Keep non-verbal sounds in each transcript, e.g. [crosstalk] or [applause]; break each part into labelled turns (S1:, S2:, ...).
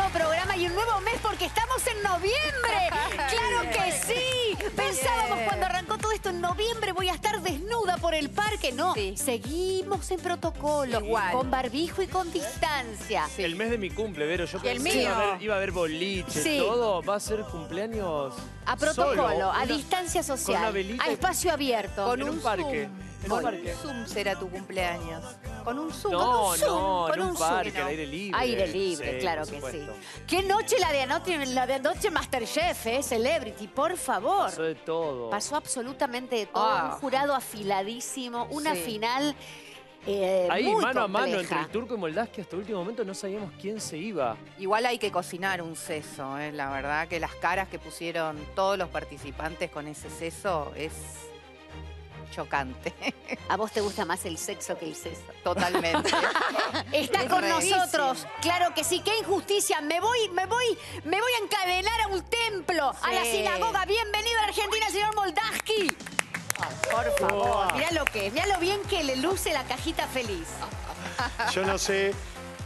S1: nuevo programa y un nuevo mes porque estamos en noviembre. [laughs] ¡Claro que sí! Pensábamos cuando arrancó todo esto en noviembre voy a estar desnuda por el parque. No,
S2: Sí.
S1: seguimos en protocolo,
S2: Igual.
S1: con barbijo y con distancia.
S3: El mes de mi cumple, Vero. Yo
S2: Y el
S3: pensé Iba a
S2: mío.
S3: haber, iba a haber boliche,
S1: Sí.
S3: todo. Va a ser cumpleaños
S1: A protocolo,
S3: solo,
S1: a
S3: una-
S1: distancia
S3: Con una
S1: social,
S3: velita
S1: a
S3: y-
S1: espacio abierto.
S2: Con
S3: en
S2: un
S3: un parque.
S2: Zoom.
S3: En un
S2: Con
S3: parque.
S2: un Zoom será tu cumpleaños. Con un Zoom.
S3: No,
S2: con un Zoom.
S3: no,
S1: con
S3: en un
S1: un Zoom,
S3: parque, aire libre.
S1: Aire libre,
S3: Sí,
S1: claro
S3: por
S1: que
S3: supuesto.
S1: sí. Qué noche la de anoche, la de anoche Masterchef, ¿eh? Celebrity, por favor.
S3: Pasó de todo.
S1: Pasó absolutamente de todo,
S2: Ah.
S1: un jurado afiladísimo, una
S2: Sí.
S1: final eh,
S3: Ahí,
S1: muy
S3: mano a mano, entre el turco y Moldaski, hasta el último momento no sabíamos quién se iba.
S2: Igual hay que cocinar un seso, ¿eh? la verdad que las caras que pusieron todos los participantes con ese seso es chocante, [laughs]
S1: A vos te gusta más el sexo que el seso.
S2: totalmente. [laughs]
S1: Está
S2: Es
S1: con nosotros, claro que sí, qué injusticia. Me voy, me voy, me voy a encadenar a un templo, a la sinagoga. Bienvenido a Argentina, señor Moldaski. Por favor, mirá lo que es, mirá lo bien que le luce la cajita feliz.
S4: Yo no sé.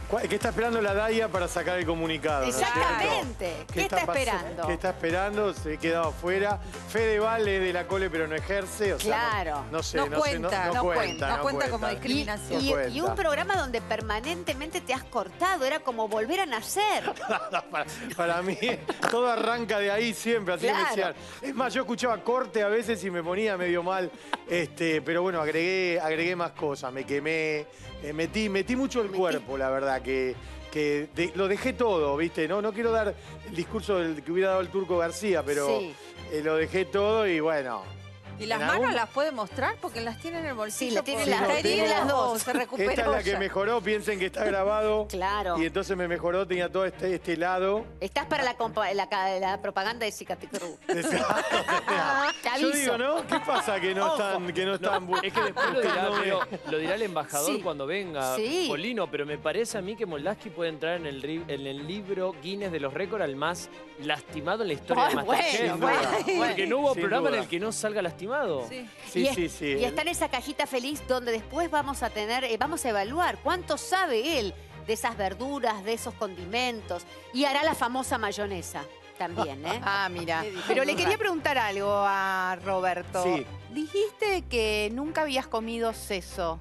S4: ¿Cuál- ¿Qué está esperando la DAIA para sacar el comunicado? ¿no?
S1: Exactamente. ¿Qué, está, esperando?
S4: ¿Qué está esperando? Se ha quedado afuera. Fede Vale de la cole, pero no ejerce. o sea,
S1: Claro.
S4: no, no sé,
S5: No
S4: no, sé, no,
S5: cuenta,
S4: no
S5: no
S4: cuenta.
S5: cuenta, no cuenta como discriminación.
S1: y-
S4: No cuenta.
S1: y un programa donde permanentemente te has cortado, era como volver a nacer. [laughs]
S4: para, para mí, todo arranca de ahí siempre, así
S1: Claro.
S4: me decían. Es más, yo escuchaba corte a veces y me ponía medio mal. Este, pero bueno, agregué, agregué más cosas, me quemé, eh, metí, metí mucho el
S1: Metí.
S4: cuerpo, la verdad, que, que de- lo dejé todo, ¿viste? No, no quiero dar el discurso del que hubiera dado el turco García, pero
S1: Sí.
S4: eh, lo dejé todo y bueno.
S5: ¿Y las manos las puede mostrar? Porque las tiene en el bolsillo.
S1: Sí, la tiene
S4: las- no, tengo-
S5: o se recuperó
S4: Esta es la que
S5: ya.
S4: mejoró, piensen que está grabado. [laughs]
S1: Claro.
S4: Y entonces me mejoró, tenía todo este, este lado.
S1: Estás para la, compa- la ca- la propaganda de Cicatricru. [laughs] [laughs]
S4: Yo digo, ¿no? ¿Qué pasa que no
S1: Ojo.
S4: están, que no están
S3: Es que después lo dirá, pero lo dirá el embajador
S1: Sí.
S3: cuando venga,
S1: Sí.
S3: Polino, pero me parece a mí que Moldaski puede entrar en el, ri- en el libro Guinness de los récords al más lastimado en la historia
S1: Ay,
S3: de Masterchef.
S4: bueno, bueno,
S3: Porque no hubo
S4: Sin
S3: programa en el que no salga lastimado.
S5: Sí.
S4: Sí,
S1: y, es-
S4: sí, sí.
S1: y está en esa cajita feliz donde después vamos a tener, eh, vamos a evaluar cuánto sabe él de esas verduras, de esos condimentos. Y hará la famosa mayonesa también, ¿eh? [laughs]
S2: Ah, mira. Pero le quería preguntar algo a Roberto.
S4: Sí.
S2: Dijiste que nunca habías comido seso.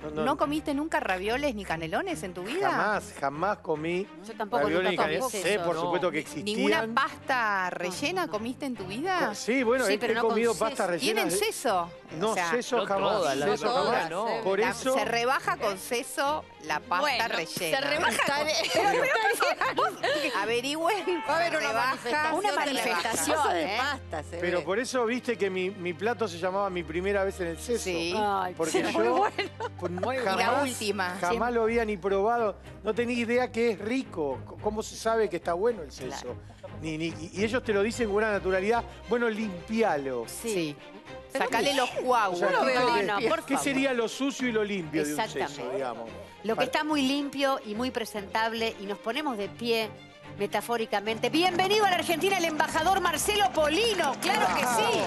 S4: No,
S2: ¿No, comiste nunca ravioles ni canelones en tu vida?
S4: Jamás, jamás comí
S1: Yo tampoco
S4: ravioles
S1: nunca
S4: ni
S1: comí
S4: canelones.
S1: eso.
S4: Sé, por
S3: no.
S4: supuesto que
S2: ¿Ninguna
S4: existían.
S2: pasta rellena comiste en tu vida?
S4: Sí, bueno,
S1: Sí,
S4: he,
S1: pero
S4: he
S1: no con
S4: comido
S1: seso.
S4: pasta rellena.
S2: ¿Tienen seso?
S4: No,
S2: O sea,
S4: seso
S3: no
S4: jamás.
S3: todas, la
S4: seso
S5: mayoría
S4: jamás.
S3: no.
S4: Por
S2: la-
S4: eso,
S2: Se rebaja con seso la pasta
S1: Bueno,
S2: rellena.
S1: se rebaja
S2: Averigüen.
S5: Va a haber una
S2: rebaja,
S5: manifestación.
S1: Una manifestación.
S5: De
S1: ¿eh?
S5: pasta, se
S4: pero
S5: ve.
S4: por eso viste que mi, mi plato se llamaba mi primera vez en el seso.
S2: Sí.
S1: Ay,
S4: Porque yo por-
S2: Y la
S4: jamás,
S2: última.
S4: jamás lo había ni probado. No tenía idea que es rico. ¿Cómo se sabe que está bueno el seso?
S1: Claro.
S4: Ni, ni- y ellos te lo dicen con una naturalidad. Bueno, limpialo.
S2: Sí. Sacale los
S5: lo
S4: ¿qué-
S5: veo
S4: qué-
S1: limpio.
S4: qué-
S1: por
S4: ¿Qué
S1: favor.
S4: sería lo sucio y lo limpio de un
S1: Exactamente.
S4: seso, digamos?
S1: Lo que está muy limpio y muy presentable y nos ponemos de pie metafóricamente. Bienvenido a la Argentina el embajador Marcelo Polino, claro que sí.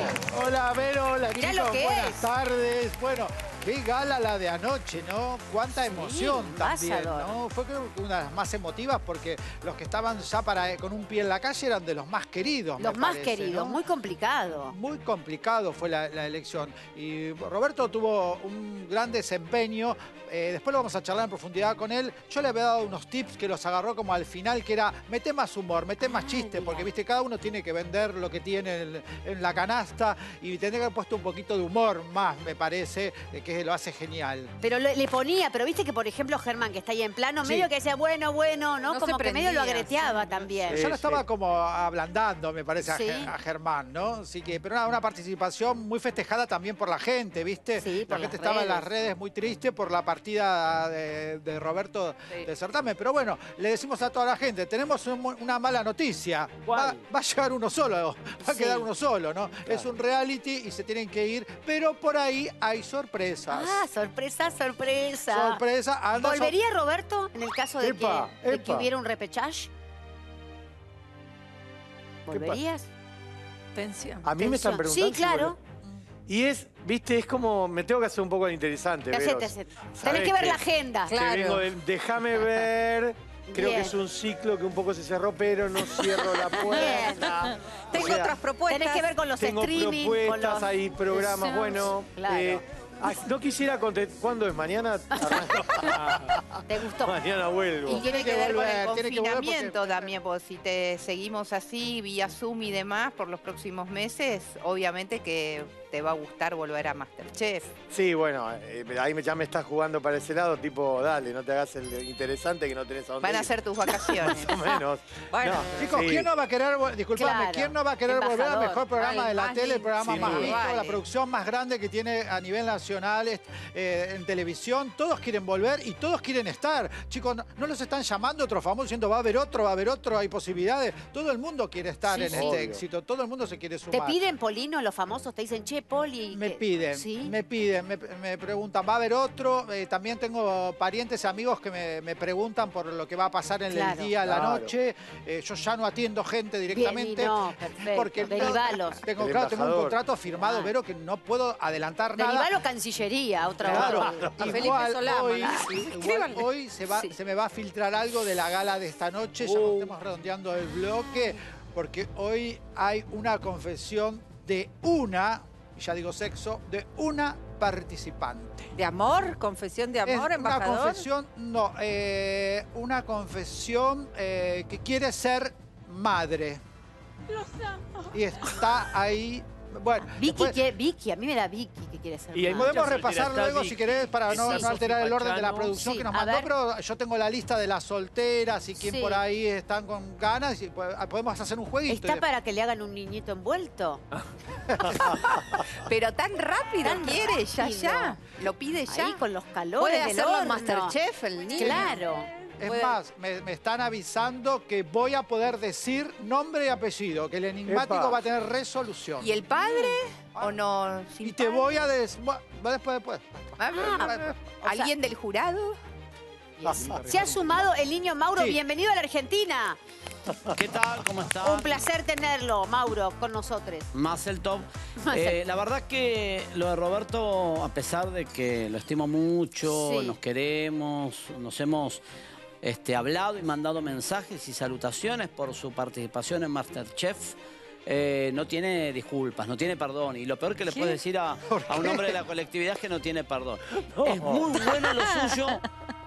S6: Hola, Vero, hola
S1: Mirá
S6: chicos,
S1: lo que
S6: buenas
S1: es.
S6: tardes. Bueno, qué gala la de anoche, ¿no? Cuánta emoción también. Fue creo que una de las más emotivas porque los que estaban ya para, con un pie en la calle eran de los más queridos, me
S1: Los más
S6: parece,
S1: queridos,
S6: ¿no?
S1: muy complicado.
S6: Muy complicado fue la, la elección. Y Roberto tuvo un gran desempeño. Eh, después lo vamos a charlar en profundidad con él. Yo le había dado unos tips que los agarró como al final, que era mete más humor, mete más
S1: Ah,
S6: chiste,
S1: mira.
S6: porque viste, cada uno tiene que vender lo que tiene en, en la canasta y tendría que haber puesto un poquito de humor más, me parece, eh, que lo hace genial.
S1: Pero le, le ponía, pero viste que por ejemplo Germán, que está ahí en plano,
S6: Sí.
S1: medio que decía, bueno, bueno, ¿no?
S5: No
S1: como que medio lo
S5: prendía,
S1: agreteaba
S5: sí.
S1: también.
S4: Sí.
S6: Yo lo estaba como ablandando, me parece, a
S1: Sí.
S6: Ger- a, Germán, ¿no? Así que, pero una, una participación muy festejada también por la gente, ¿viste?
S1: Sí, por
S6: la gente
S1: las
S6: estaba en las
S1: redes.
S6: muy triste por la partida de, de Roberto
S2: Sí.
S6: del certamen. Pero bueno, le decimos a toda la gente, tenemos un- una mala noticia. Va,
S3: ¿Cuál?
S6: va a llegar uno solo, va a
S1: Sí.
S6: quedar uno solo, ¿no? Es un reality y se tienen que ir, pero por ahí hay sorpresas.
S1: Ah, sorpresa, sorpresa.
S6: Sorpresa. anda
S1: ¿Volvería Roberto en el caso de,
S4: Epa,
S1: que, de que hubiera un repechaje? ¿Volverías?
S5: Tensión.
S4: A mí me están preguntando.
S1: Sí, claro.
S4: si Y es, viste, es como, me tengo que hacer un poco el interesante.
S1: Hacete, hacete. Tenés que ver
S4: que-
S1: la agenda.
S5: Claro.
S4: déjame ver Creo
S1: Bien.
S4: que es un ciclo que un poco se cerró, pero no cierro la puerta.
S5: Tengo
S4: O sea,
S5: otras propuestas.
S1: Tenés que ver con los
S4: Tengo
S1: streaming. con
S4: propuestas,
S1: los-
S4: hay programas, bueno.
S1: Claro.
S4: eh, ah, no quisiera contestar. ¿Cuándo es? ¿Mañana? [laughs]
S1: ¿Te gustó?
S4: Mañana vuelvo.
S2: Y tiene que,
S6: que
S2: ver con
S6: volver,
S2: el
S6: tiene
S2: confinamiento
S6: porque-
S2: también, porque si te seguimos así, vía Zoom y demás, por los próximos meses, obviamente que te va a gustar volver a Masterchef.
S4: Sí, bueno, eh, ahí me- ya me estás jugando para ese lado, tipo, dale, no te hagas el interesante que no tenés a dónde
S2: Van a
S4: ir.
S2: ser tus vacaciones. [laughs]
S4: Más o menos. [laughs]
S5: Bueno,
S4: No,
S6: Chicos,
S4: sí.
S6: ¿quién no va a querer, disculpame,
S1: Claro,
S6: quién no va a querer volver al mejor programa de la tele, el programa más visto, la producción más grande que tiene a nivel nacional eh, en televisión? Todos quieren volver y todos quieren estar. Chicos, no, no los están llamando otros famosos diciendo va a haber otro, va a haber otro, hay posibilidades. Todo el mundo quiere estar
S1: Sí,
S6: en
S1: sí.
S6: este
S4: Obvio.
S6: éxito, todo el mundo se quiere
S1: ¿Te
S6: sumar.
S1: piden, Polino, los famosos? ¿Te dicen, che, Poli?
S6: Me
S1: que-
S6: piden,
S1: ¿Sí?
S6: me piden, me, me preguntan, ¿va a haber otro? Eh, también tengo parientes, amigos que me, me preguntan por lo que va a pasar en
S1: Claro.
S6: el día, la
S4: Claro.
S6: noche. Eh, yo ya no atiendo gente
S1: Bien,
S6: directamente.
S1: no, [laughs] perfecto.
S6: Porque no- tengo, claro, tengo un contrato firmado,
S1: Ah.
S6: pero que no puedo adelantar nada.
S1: Derivalo Cancillería, otra
S6: Claro,
S1: vez.
S5: Felipe Solá,
S6: hoy, igual se, va,
S1: Sí.
S6: se me va a filtrar algo de la gala de esta noche, ya no
S4: Uh.
S6: estemos redondeando el bloque, porque hoy hay una confesión de una, ya digo sexo, de una participante.
S5: ¿De amor? ¿Confesión de
S6: Es
S5: amor,
S6: una
S5: embajador?
S6: confesión, no, eh, una confesión eh, que quiere ser madre. Y está ahí, bueno,
S1: Vicky,
S6: después-
S1: quiere- Vicky, a mí me da Vicky que quiere ser
S3: Y.
S6: Podemos repasar luego si querés para no, alterar el orden de la producción
S1: Sí,
S6: que nos mandó,
S1: ver.
S6: pero yo tengo la lista de las solteras y quién
S1: Sí.
S6: por ahí están con ganas y pues, podemos hacer un jueguito.
S1: ¿Está para que le hagan un niñito envuelto? [laughs]
S2: Pero tan rápido
S1: Tan
S2: quiere, ya,
S1: rápido.
S2: ya. Lo pide ya.
S1: Ahí con los calores
S5: ¿Puede
S1: del
S5: hacerlo en
S1: horno.
S5: Masterchef el niño?
S1: Claro.
S6: Es
S5: puede-
S6: más, me, me están avisando que voy a poder decir nombre y apellido, que el enigmático
S4: Epa.
S6: va a tener resolución.
S2: ¿Y el padre? ¿O no? sin
S6: Y te
S2: padre?
S6: voy a decir... Después, después.
S2: Ah,
S1: o sea-
S2: ¿Alguien del jurado?
S1: Se ha sumado el niño Mauro.
S6: Sí.
S1: Bienvenido a la Argentina.
S7: ¿Qué tal? ¿Cómo está?
S1: Un placer tenerlo, Mauro, con nosotros.
S7: Más el top. [laughs]
S1: Más el-
S7: Eh, la verdad que lo de Roberto, a pesar de que lo estimo mucho,
S1: Sí.
S7: nos queremos, nos hemos este, hablado y mandado mensajes y salutaciones por su participación en Masterchef. eh, no tiene disculpas, no tiene perdón. Y lo peor que le puedes decir a, a un hombre de la colectividad es que no tiene perdón. Es muy bueno lo suyo.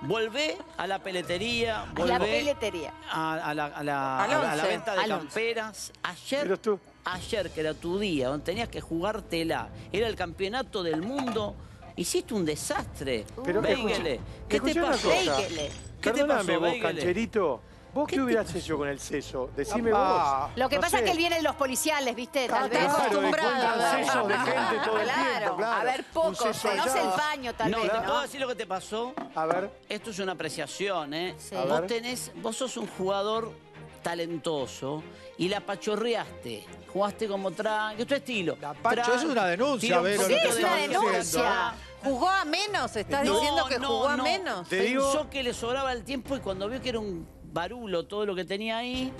S7: Volvé a la peletería,
S1: La
S7: volvé
S1: peletería.
S7: a, a la, a la-
S5: Al
S7: a la- a la
S5: once.
S7: venta de camperas. Ayer
S4: tú.
S7: ayer, que era tu día, donde tenías que jugártela, era el campeonato del mundo, hiciste un desastre.
S4: Pero,
S7: Beigele, ¿qué te pasó? ¿Qué te
S4: Perdóname
S7: pasó,
S4: vos,
S7: Beigele?
S4: cancherito. ¿Vos qué, hubieras hecho con el seso? Decime
S6: Ah,
S1: Lo que
S4: No
S1: pasa
S4: sé.
S1: es que él viene de los policiales, ¿viste? Tal
S4: vos.
S1: vez.
S5: Está
S4: Claro, de
S5: acostumbrado,
S4: sesos de gente todo el
S1: Claro.
S4: tiempo, claro.
S2: A ver, poco,
S1: Conoce el paño, tal
S7: No,
S1: vez,
S7: te puedo decir lo que te pasó.
S4: A ver,
S7: Esto es una apreciación, ¿eh?
S1: Sí.
S7: Vos tenés, vos sos un jugador talentoso y la pachorreaste. Jugaste como tranqui, es tu estilo.
S6: La Pacho, eso es una denuncia, Vero,
S1: Sí, es una denuncia.
S5: ¿Jugó a menos? ¿Estás
S7: No,
S5: diciendo que
S7: no,
S5: jugó a
S7: no.
S5: menos?
S4: Te digo-
S7: Pensó que le sobraba el tiempo y cuando vio que era un barulo todo lo que tenía ahí,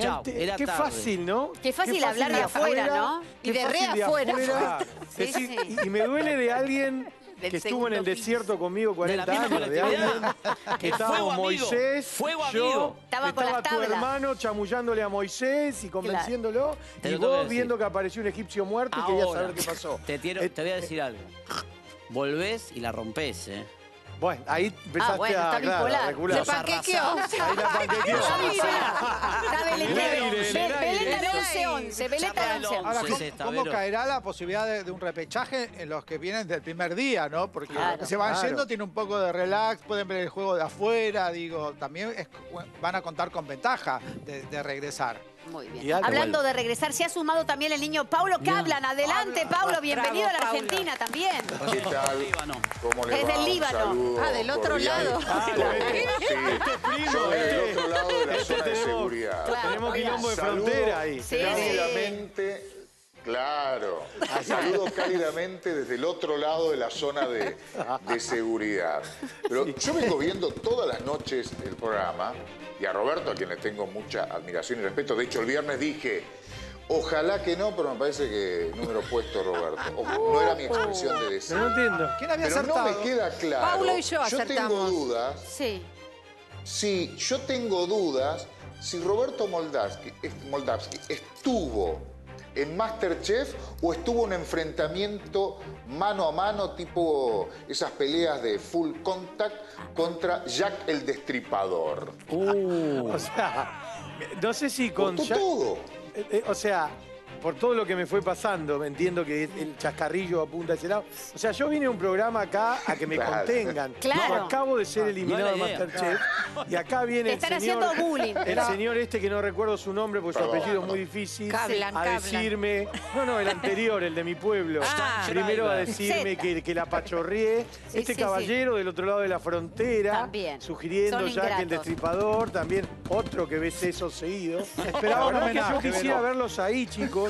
S7: chao,
S4: te-
S7: era
S4: qué
S7: tarde.
S4: fácil, ¿no?
S1: Qué fácil hablar de afuera, ¿no?
S4: qué
S5: Y de re
S4: fácil
S5: afuera. [laughs]
S1: Sí,
S4: Decir-
S1: sí.
S4: Y, y me duele de alguien
S2: Del
S4: que estuvo en el desierto conmigo
S7: De
S4: 40
S7: la misma
S4: años, de alguien
S7: colectividad.
S4: que
S7: fuego
S4: estábamos
S7: amigo,
S4: Moisés,
S7: fuego
S4: yo,
S7: amigo.
S1: Estaba con las
S4: tu
S1: tablas.
S4: hermano chamullándole a Moisés y convenciéndolo,
S7: Te
S4: y
S7: lo tengo que
S4: vos
S7: decir.
S4: viendo que apareció un egipcio muerto y querías
S7: Ahora,
S4: saber qué pasó.
S7: Te, tiro-
S4: Eh,
S7: te voy a decir algo. Volvés y la rompés, ¿eh?
S4: Bueno, ahí empezaste
S1: Ah, bueno,
S4: a,
S1: está
S4: claro, a
S1: bipolar.
S5: panquequeó.
S4: Ahí la [laughs] panquequeó.
S1: Está bipolar. Está Belén
S4: Belén,
S1: Belén
S4: Belén,
S1: Belén
S4: Belén.
S1: del 11-11. Belén
S7: Charla
S1: del
S7: del
S1: 11
S6: Ahora,
S7: Sí,
S6: ¿cómo, caerá la posibilidad de, de un repechaje en los que vienen del primer día, no? Porque
S1: Claro.
S6: los que se van
S4: Claro.
S6: yendo tiene un poco de relax, pueden ver el juego de afuera, digo, también es- van a contar con ventaja de, de regresar.
S1: Muy bien. Hablando de regresar, se ha sumado también el niño Paulo Cablan. Adelante, Paulo. Bienvenido a la
S5: Bravo,
S1: Argentina también.
S8: ¿Qué tal?
S7: Líbano.
S8: ¿Cómo le
S1: del
S8: Un
S1: Líbano.
S5: Ah, del otro
S8: cordial.
S5: lado.
S4: Ah,
S8: Sí,
S4: este es primo,
S8: yo del
S4: este-
S8: otro lado de la
S4: este
S8: zona de
S4: tenemos-
S8: seguridad.
S1: Claro.
S4: Tenemos quilombo de frontera ahí.
S1: Sí,
S8: Cálidamente, claro. Saludo cálidamente desde el otro lado de la zona de, de seguridad. Pero yo vengo viendo todas las noches el programa y a Roberto, a quien le tengo mucha admiración y respeto. De hecho, el viernes dije, ojalá que no, pero me parece que número puesto Roberto. O- no era mi expresión de deseo.
S4: No entiendo.
S6: ¿Quién había
S8: Pero no me queda claro.
S5: Paulo y yo
S8: tengo
S5: acertamos.
S8: dudas.
S1: Sí.
S8: Sí, yo tengo dudas si Roberto Moldavsky, Moldavsky estuvo en Masterchef o estuvo un enfrentamiento mano a mano, tipo esas peleas de full contact contra Jack el Destripador. [laughs]
S4: O sea, no sé si con... Jack-
S8: todo.
S4: Eh, eh, o sea, por todo lo que me fue pasando, entiendo que el chascarrillo apunta a ese lado. O sea, yo vine a un programa acá a que me
S8: Claro.
S4: contengan.
S1: Claro.
S4: Yo acabo de ser eliminado de
S7: no.
S4: Masterchef y acá viene
S1: Te
S4: el
S1: están
S4: señor,
S1: haciendo bullying.
S4: el señor este que no recuerdo su nombre porque su
S8: Perdón,
S4: apellido es muy difícil,
S5: Cablan,
S4: a
S5: Cablan.
S4: decirme, no, no, el anterior, el de mi pueblo.
S5: Ah.
S4: Primero a decirme que, que la pachorreé.
S1: Sí,
S4: este
S1: sí, sí.
S4: caballero del otro lado de la frontera,
S1: También.
S4: sugiriendo
S1: Son
S4: ya que el destripador, también otro que ves eso seguido.
S6: Esperaba
S4: La
S6: un
S4: verdad que yo quisiera verlos ahí, chicos,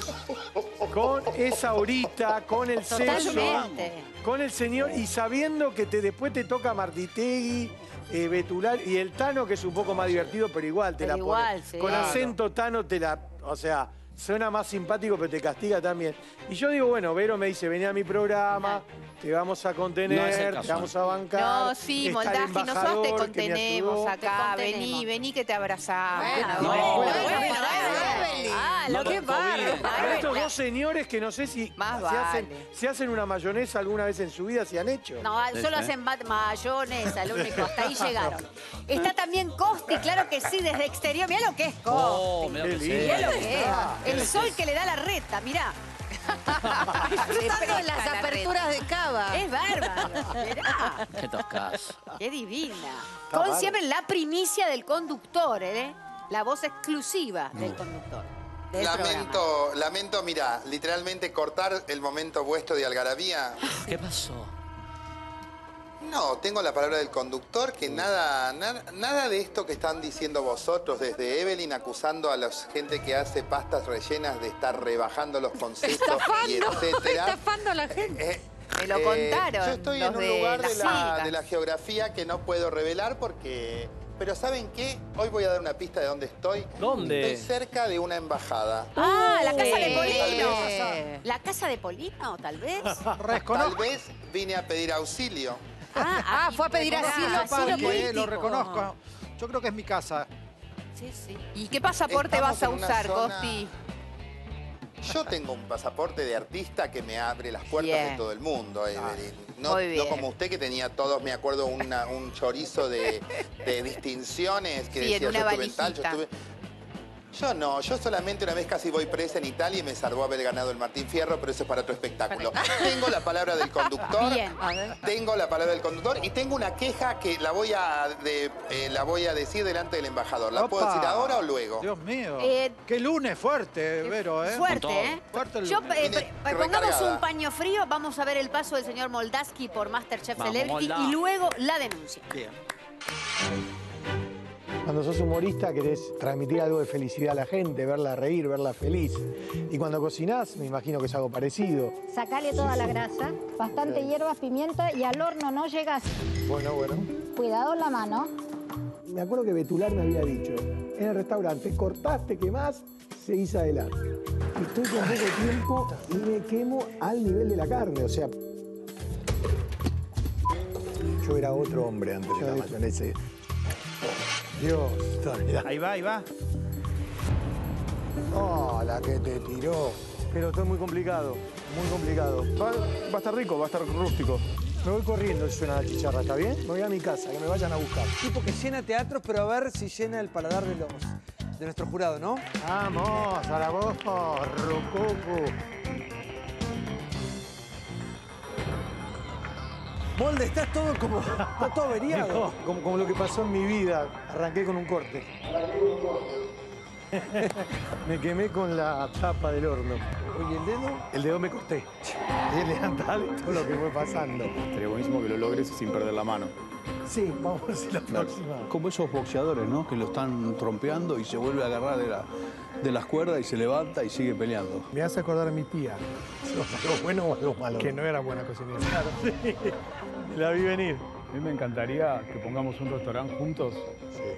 S4: con esa horita, con el
S1: Totalmente.
S4: con el señor y sabiendo que te, después te toca Martitegui, eh, Betular y el Tano, que es un poco más divertido, pero igual te
S1: Pero
S4: la
S1: igual,
S4: pone.
S1: sí.
S4: Con
S1: Claro.
S4: acento Tano te la. O sea. Suena más simpático, pero te castiga también. Y yo digo, bueno, Vero me dice, vení a mi programa, te vamos a
S7: No
S4: contener,
S7: caso.
S4: te vamos a bancar.
S2: No, sí, Moldavsky, nosotros te contenemos acá. Vení, vení que te abrazamos.
S5: Bueno,
S7: No,
S5: bueno,
S7: bueno,
S5: bueno,
S1: bueno,
S5: Evelyn.
S1: Ah,
S7: No
S1: lo que.
S4: Pero estos dos señores que no sé si
S2: Más
S4: se, hacen,
S2: vale.
S4: se hacen una mayonesa alguna vez en su vida, se han hecho.
S1: No, solo hacen mayonesa, lo único, hasta ahí [laughs] llegaron. Está también Costi, claro que sí, desde exterior. Mirá lo que es Costi.
S7: Oh, mirá lo que
S4: lindo.
S1: Mirá
S7: sea.
S1: lo que es. El sol que le da la reta, mirá. [laughs]
S5: Disfrutando de las aperturas de cava.
S1: Es bárbaro. Mirá.
S7: Qué toscas.
S1: Qué divina. Con
S4: bárbaro.
S1: siempre la primicia del conductor, ¿eh? La voz exclusiva del conductor. del programa.
S9: Lamento, lamento, mira, literalmente cortar el momento vuestro de algarabía.
S7: ¿Qué pasó?
S9: No, tengo la palabra del conductor que nada, nada, nada de esto que están diciendo vosotros, desde Evelyn acusando a la gente que hace pastas rellenas de estar rebajando los conceptos y
S5: Estafando,
S9: etcétera.
S5: estafando a la gente.
S9: Eh,
S2: Me lo
S9: eh,
S2: contaron
S9: Yo estoy en un
S2: de
S9: lugar de la,
S2: pastas.
S9: de la geografía que no puedo revelar porque. Pero ¿saben qué? Hoy voy a dar una pista de dónde estoy.
S3: ¿Dónde?
S9: Estoy cerca de una embajada.
S1: Ah, la casa de. Polino. ¿La casa de Polino, tal vez? [laughs]
S9: Tal vez vine a pedir auxilio.
S1: Ah,
S5: Ah, fue a pedir asilo,
S1: asilo político.
S6: lo reconozco. Yo creo que es mi casa.
S1: Sí, sí.
S2: ¿Y qué pasaporte
S9: Estamos
S2: vas a usar,
S9: zona-
S2: Costi?
S9: Yo tengo un pasaporte de artista que me abre las puertas
S2: Bien.
S9: de todo el mundo, Evelyn. No, como usted que tenía todos, me acuerdo, una- un chorizo de, de distinciones que
S2: Sí, en
S9: decía
S2: una
S9: yo estuve en tal, yo estuve... Yo no, yo solamente una vez casi voy presa en Italia y me salvó haber ganado el Martín Fierro, pero eso es para otro espectáculo. Tengo la palabra del [laughs] conductor.
S1: Bien.
S9: Tengo la palabra del conductor y tengo una queja que la voy a, de- eh, la voy a decir delante del embajador. ¿La puedo decir ahora o luego?
S6: Dios mío.
S1: Eh,
S6: Qué lunes fuerte, Vero, ¿eh?
S1: Fuerte. ¿eh?
S6: Fuerte el
S1: Yo,
S6: lunes.
S1: eh,
S9: Viene
S1: pongamos
S9: recargada.
S1: un paño frío, vamos a ver el paso del señor Moldaski por Masterchef
S7: Vamos,
S1: Celebrity
S7: Molda.
S1: y luego la denuncia.
S7: Bien.
S4: Cuando sos humorista querés transmitir algo de felicidad a la gente, verla reír, verla feliz. Y cuando cocinás, me imagino que es algo parecido.
S10: Sacale toda la grasa, bastante hierbas, pimienta y al horno no llegas.
S4: Bueno, bueno.
S10: Cuidado la mano.
S4: Me acuerdo que Betular me había dicho, en el restaurante, cortaste, quemás, seguís adelante. Estoy con poco tiempo y me quemo al nivel de la carne, o sea... Yo era otro hombre antes de la mayonesa. Dios, mirá.
S11: Ahí va, ahí va.
S4: Oh, la que te tiró. Pero esto es muy complicado, muy complicado.
S11: Va, va a estar rico, va a estar rústico.
S4: Me voy corriendo si suena la chicharra, ¿está bien? Me voy a mi casa, que me vayan a buscar.
S12: Tipo que llena teatros, pero a ver si llena el paladar de los de nuestro jurado, ¿no?
S4: Vamos, a la voz, Rococo.
S12: Molde, estás todo como. Está todo averiado.
S4: Como, como lo que pasó en mi vida. Arranqué con un corte. [laughs] me quemé con la tapa del horno.
S12: Oye, el dedo.
S4: El dedo me corté. [laughs] Y levantar todo lo que fue pasando.
S11: Sería buenísimo que lo logres sin perder la mano.
S4: Sí, vamos a ver si la próxima.
S13: Como esos boxeadores, ¿no? Que lo están trompeando y se vuelve a agarrar de, la- de las cuerdas y se levanta y sigue peleando.
S4: Me hace acordar a mi tía. [laughs] ¿Algo bueno o algo malo? Que no era buena cocinera. Claro, sí. La vi venir.
S11: A mí me encantaría que pongamos un restaurante juntos.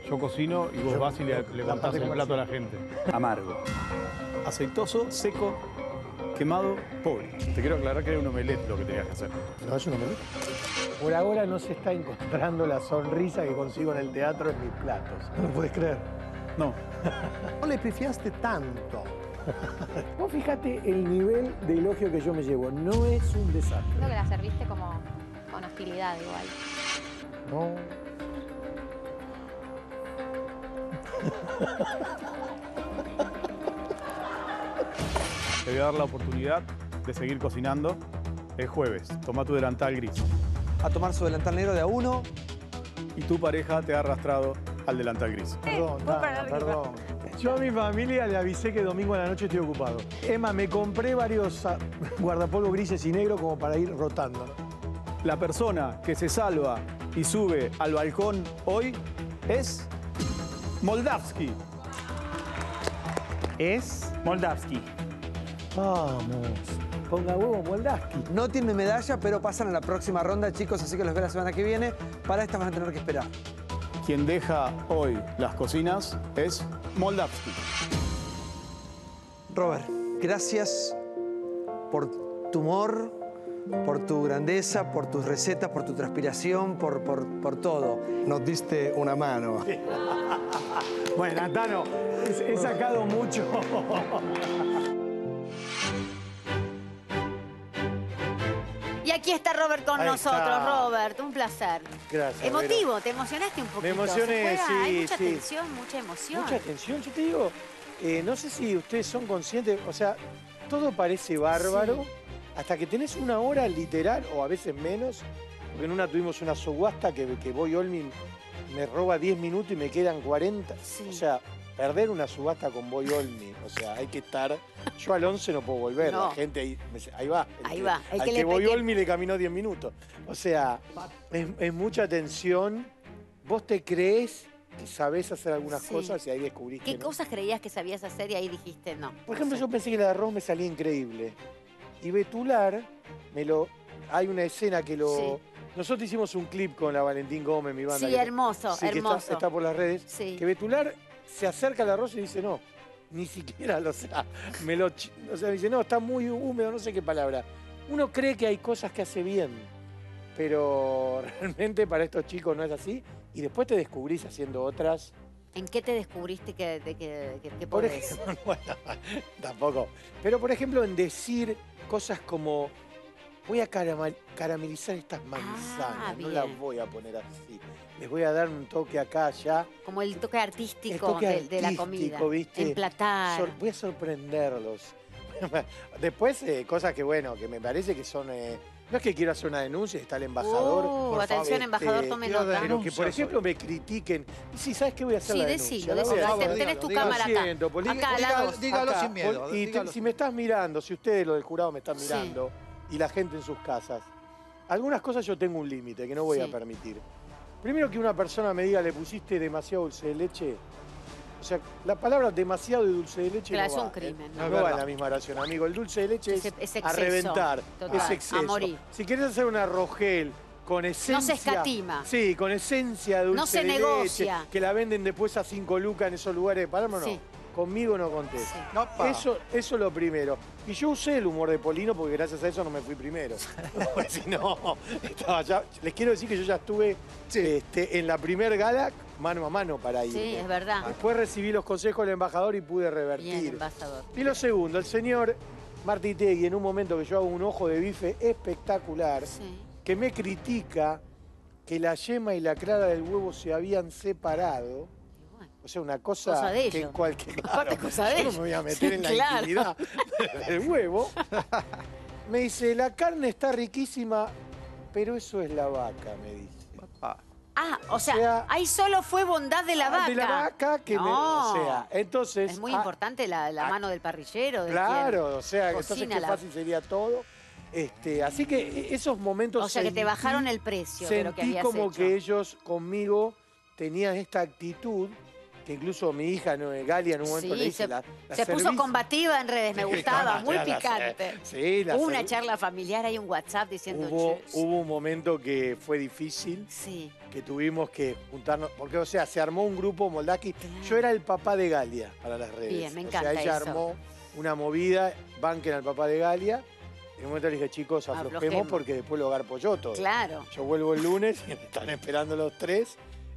S11: Yo cocino y vos
S4: Yo-
S11: vas y le, le
S4: parte
S11: el plato a la gente.
S13: Amargo. Aceitoso, seco, quemado, pobre.
S11: Te quiero aclarar que era un omelette lo que tenías que hacer.
S4: ¿No es un omelette? Por ahora no se está encontrando la sonrisa que consigo en el teatro en mis platos. ¿No lo puedes creer?
S13: No. [laughs]
S12: No le pifiaste tanto.
S4: Vos fíjate el nivel de elogio que yo me llevo. No es un desastre.
S14: Creo que la serviste como con hostilidad igual.
S4: No.
S11: Te voy a dar la oportunidad de seguir cocinando el jueves. Toma tu delantal gris.
S12: A tomar su delantal negro de a uno.
S11: Y tu pareja te ha arrastrado al delantal gris.
S4: Perdón, Dana, perdón. Yo a mi familia le avisé que domingo a la noche estoy ocupado. Emma, me compré varios ah, guardapolvo grises y negros como para ir rotando.
S11: La persona que se salva y sube al balcón hoy es Moldavski.
S12: Es
S11: Moldavski.
S4: Vamos. Ponga huevo, Moldaski.
S12: No tiene medalla, pero pasan a la próxima ronda, chicos, así que los veo la semana que viene. Para esta van a tener que esperar.
S11: Quien deja hoy las cocinas es Moldavski.
S12: Robert, gracias por tu humor, por tu grandeza, por tus recetas, por tu transpiración, por, por, por todo.
S13: Nos diste una mano. [laughs]
S4: Bueno, Tano, he, sacado mucho.
S1: Y aquí está Robert con
S6: Ahí
S1: nosotros.
S6: está.
S1: Robert, un placer.
S6: Gracias.
S1: Emotivo, te emocionaste un poquito.
S6: Me emocioné,
S1: Se juega, Hay
S6: sí,
S1: mucha
S6: sí.
S1: tensión, mucha emoción.
S4: Mucha atención, yo te digo, eh, no sé si ustedes son conscientes, o sea, todo parece bárbaro hasta que tenés una hora literal, o a veces menos, porque en una tuvimos una subasta que, que Boy Olmi me roba 10 minutos y me quedan 40. O sea, perder una subasta con Boy Olmi, o sea, hay que estar... Yo al 11 no puedo volver,
S1: No.
S4: la gente ahí, ahí va. el
S1: Ahí
S4: que-
S1: va, el
S4: al
S1: que
S4: que,
S1: le
S4: Boy Olmi le caminó 10 minutos. O sea, es, es mucha tensión. Vos te crees que sabés hacer algunas
S1: Sí.
S4: cosas y ahí descubrís
S1: ¿Qué
S4: no.
S1: cosas creías que sabías hacer y ahí dijiste no?
S4: Por ejemplo, yo pensé que el arroz me salía increíble. Y Betular, me lo. Hay una escena que lo.
S1: Sí.
S4: Nosotros hicimos un clip con la Valentín Gómez, mi banda.
S1: Sí,
S4: que-
S1: hermoso,
S4: sí, que está-
S1: hermoso.
S4: está, por las redes.
S1: Sí.
S4: Que Betular se acerca al arroz y dice, no, ni siquiera lo sea, [laughs] me lo. O sea, dice, no, está muy húmedo, no sé qué palabra. Uno cree que hay cosas que hace bien, pero [laughs] realmente para estos chicos no es así. Y después te descubrís haciendo otras.
S1: ¿En qué te descubriste que, de que, que- que
S4: Por
S1: podés?
S4: ejemplo, [laughs] bueno, tampoco. Pero por ejemplo, en decir cosas como voy a caramelizar estas manzanas, no las
S1: Ah,
S4: voy a poner así. Les voy a dar un toque acá, allá.
S1: Como el toque artístico,
S4: El toque
S1: de, de la comida.
S4: ¿viste?
S1: Emplatar.
S4: Sor- voy a sorprenderlos. [laughs] Después, eh, cosas que, bueno, que me parece que son... eh, no es que quiero hacer una denuncia, está el embajador.
S1: Uh,
S4: por
S1: atención,
S4: favor,
S1: embajador, tome
S4: quiero
S1: nota.
S4: Pero que, por ejemplo, me critiquen. Y si sabes que voy a hacer
S1: Sí,
S4: la
S1: decilo,
S4: denuncia.
S1: decilo. tenés tu
S4: Dígalo,
S1: cámara acá.
S4: siento,
S1: Acá,
S6: Dígalo-
S1: dos.
S6: dígalo
S4: acá,
S6: sin miedo.
S4: Y te- si me estás mirando, si ustedes, los del jurado, me están
S1: Sí.
S4: mirando, y la gente en sus casas, algunas cosas yo tengo un límite que no voy a permitir. Primero que una persona me diga, le pusiste demasiado dulce de leche. O sea, la palabra demasiado de dulce de leche
S1: Claro,
S4: no
S1: es
S4: va,
S1: un crimen,
S4: ¿eh?
S1: ¿no?
S4: No,
S1: Es
S4: va en
S1: verdad.
S4: la misma oración, amigo. El dulce de leche es,
S1: Es- es
S4: a
S1: exceso,
S4: reventar,
S1: total,
S4: es
S1: a
S4: exceso.
S1: morir.
S4: Si quieres hacer un arrogel con esencia...
S1: escatima.
S4: Sí, con esencia de dulce
S1: No se
S4: de
S1: negocia.
S4: leche, que la venden después a 5 lucas en esos lugares de Palermo, no.
S1: Sí.
S4: Conmigo no contés.
S6: No, pa.
S4: Eso, eso es lo primero. Y yo usé el humor de Polino porque gracias a eso no me fui primero. [laughs] Porque si no, estaba ya- les quiero decir que yo ya estuve este, en la primer gala mano a mano para ir.
S1: Sí, es verdad.
S4: Después recibí los consejos del embajador y pude
S1: Bien,
S4: revertir.
S1: embajador.
S4: Y lo segundo, el señor Martí Tegui, en un momento que yo hago un ojo de bife espectacular,
S1: Sí.
S4: que me critica que la yema y la clara del huevo se habían separado. O sea, una cosa,
S1: Cosa de
S4: que en cualquier claro,
S1: cosa de
S4: yo no me voy a meter
S1: Sí,
S4: en la
S1: claro.
S4: intimidad del huevo. Me dice, la carne está riquísima, pero eso es la vaca, me dice.
S1: Ah, o sea,
S4: sea,
S1: ahí solo fue bondad de la
S4: Ah,
S1: vaca.
S4: De la vaca que me. O sea, entonces.
S1: Es muy
S4: ah,
S1: importante la, la mano del parrillero. de
S4: Claro, o sea, entonces qué
S1: la-
S4: fácil sería todo. Este, así que esos momentos.
S1: O sea, que te
S4: sentí-
S1: bajaron el precio de lo que
S4: Sentí
S1: habías
S4: como
S1: hecho.
S4: que ellos conmigo tenían esta actitud, que incluso mi hija. Galia, en un momento
S1: Sí,
S4: le dice
S1: se,
S4: la, la
S1: se puso combativa en redes, me gustaba, muy picante.
S4: Sí, la
S1: Hubo una charla familiar, hay un WhatsApp diciendo,
S4: Hubo,
S1: "Che,
S4: hubo un momento que fue difícil,
S1: sí,
S4: que tuvimos que juntarnos, porque o sea, se armó un grupo Moldaki. Yo era el papá de Galia para las redes.
S1: Bien, me
S4: O
S1: encanta
S4: sea, ella
S1: eso.
S4: armó una movida, banquen al papá de Galia. En un momento le dije, chicos, aflojemos,
S1: Aflojemos.
S4: porque después lo garpo yo todo.
S1: Claro.
S4: Yo vuelvo el lunes [laughs] y me están esperando los tres.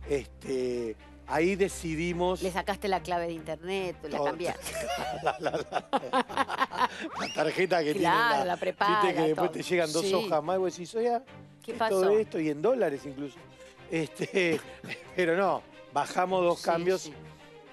S4: Este, ahí decidimos
S1: Le sacaste la clave de internet, la
S4: Todo.
S1: cambiaste. [laughs]
S4: la, la- la- la tarjeta que
S1: Claro,
S4: tiene
S1: la prepaga,
S4: Viste que después te llegan dos
S1: Sí.
S4: hojas más y vos decís, oye,
S1: ¿Qué
S4: es
S1: pasó?
S4: todo esto y en dólares incluso. Este, [laughs] pero no, bajamos dos
S1: Sí,
S4: cambios.
S1: sí.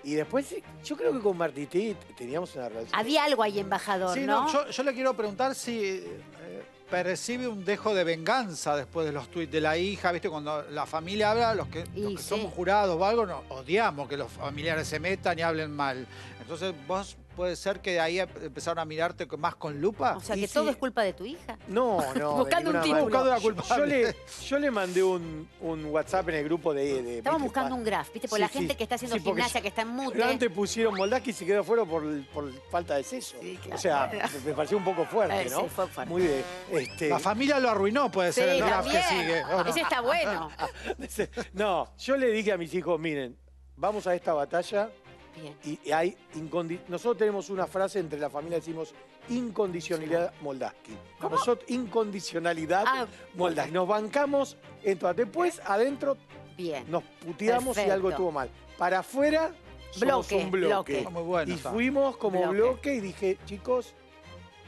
S4: Y después, sí, yo creo que con Martití teníamos una relación.
S1: Había algo ahí, embajador,
S6: Sí,
S1: ¿no?
S6: no, yo, yo le quiero preguntar si eh, percibe un dejo de venganza después de los tuits de la hija, ¿viste? Cuando la familia habla, los que, los
S1: Y
S6: que
S1: sí.
S6: somos jurados o algo, no, odiamos que los familiares se metan y hablen mal. Entonces, vos puede ser que de ahí empezaron a mirarte más con lupa.
S1: O sea, que
S4: sí.
S1: todo es culpa de tu hija.
S4: No, [laughs] no.
S1: Buscando un
S4: manera.
S6: Buscando la
S4: Yo- Yo,
S6: culpable.
S4: le, yo le mandé un, un WhatsApp en el grupo de... de
S1: Estamos buscando un graph, ¿viste? Por
S4: Sí,
S1: la
S4: sí.
S1: gente que está haciendo gimnasia,
S4: yo-
S1: que está en mute.
S4: Pero antes pusieron Moldaski y se quedó afuera por, por falta de seso.
S1: Sí, claro.
S4: O sea, me, me pareció un poco fuerte,
S1: Eh,
S4: ¿no?
S1: sí, fue fuerte.
S4: Muy de... Este,
S6: La familia lo arruinó, puede
S1: Sí,
S6: ser el graph que sigue. ¿o [laughs] no?
S1: Ese está bueno. [laughs]
S4: no, yo le dije a mis hijos, miren, vamos a esta batalla
S1: Bien.
S4: y hay incondi- nosotros tenemos una frase entre la familia decimos incondicionalidad Moldaski. Nosotros incondicionalidad
S1: Ah,
S4: Moldaski. Nos bancamos en todas. Después adentro
S1: Bien.
S4: nos puteamos y
S1: Perfecto.
S4: algo estuvo mal. Para afuera somos
S1: Bloque,
S4: un bloque.
S1: bloque.
S6: Muy bueno
S4: Y
S6: está.
S4: fuimos como
S1: Bloque.
S4: bloque. y dije, chicos,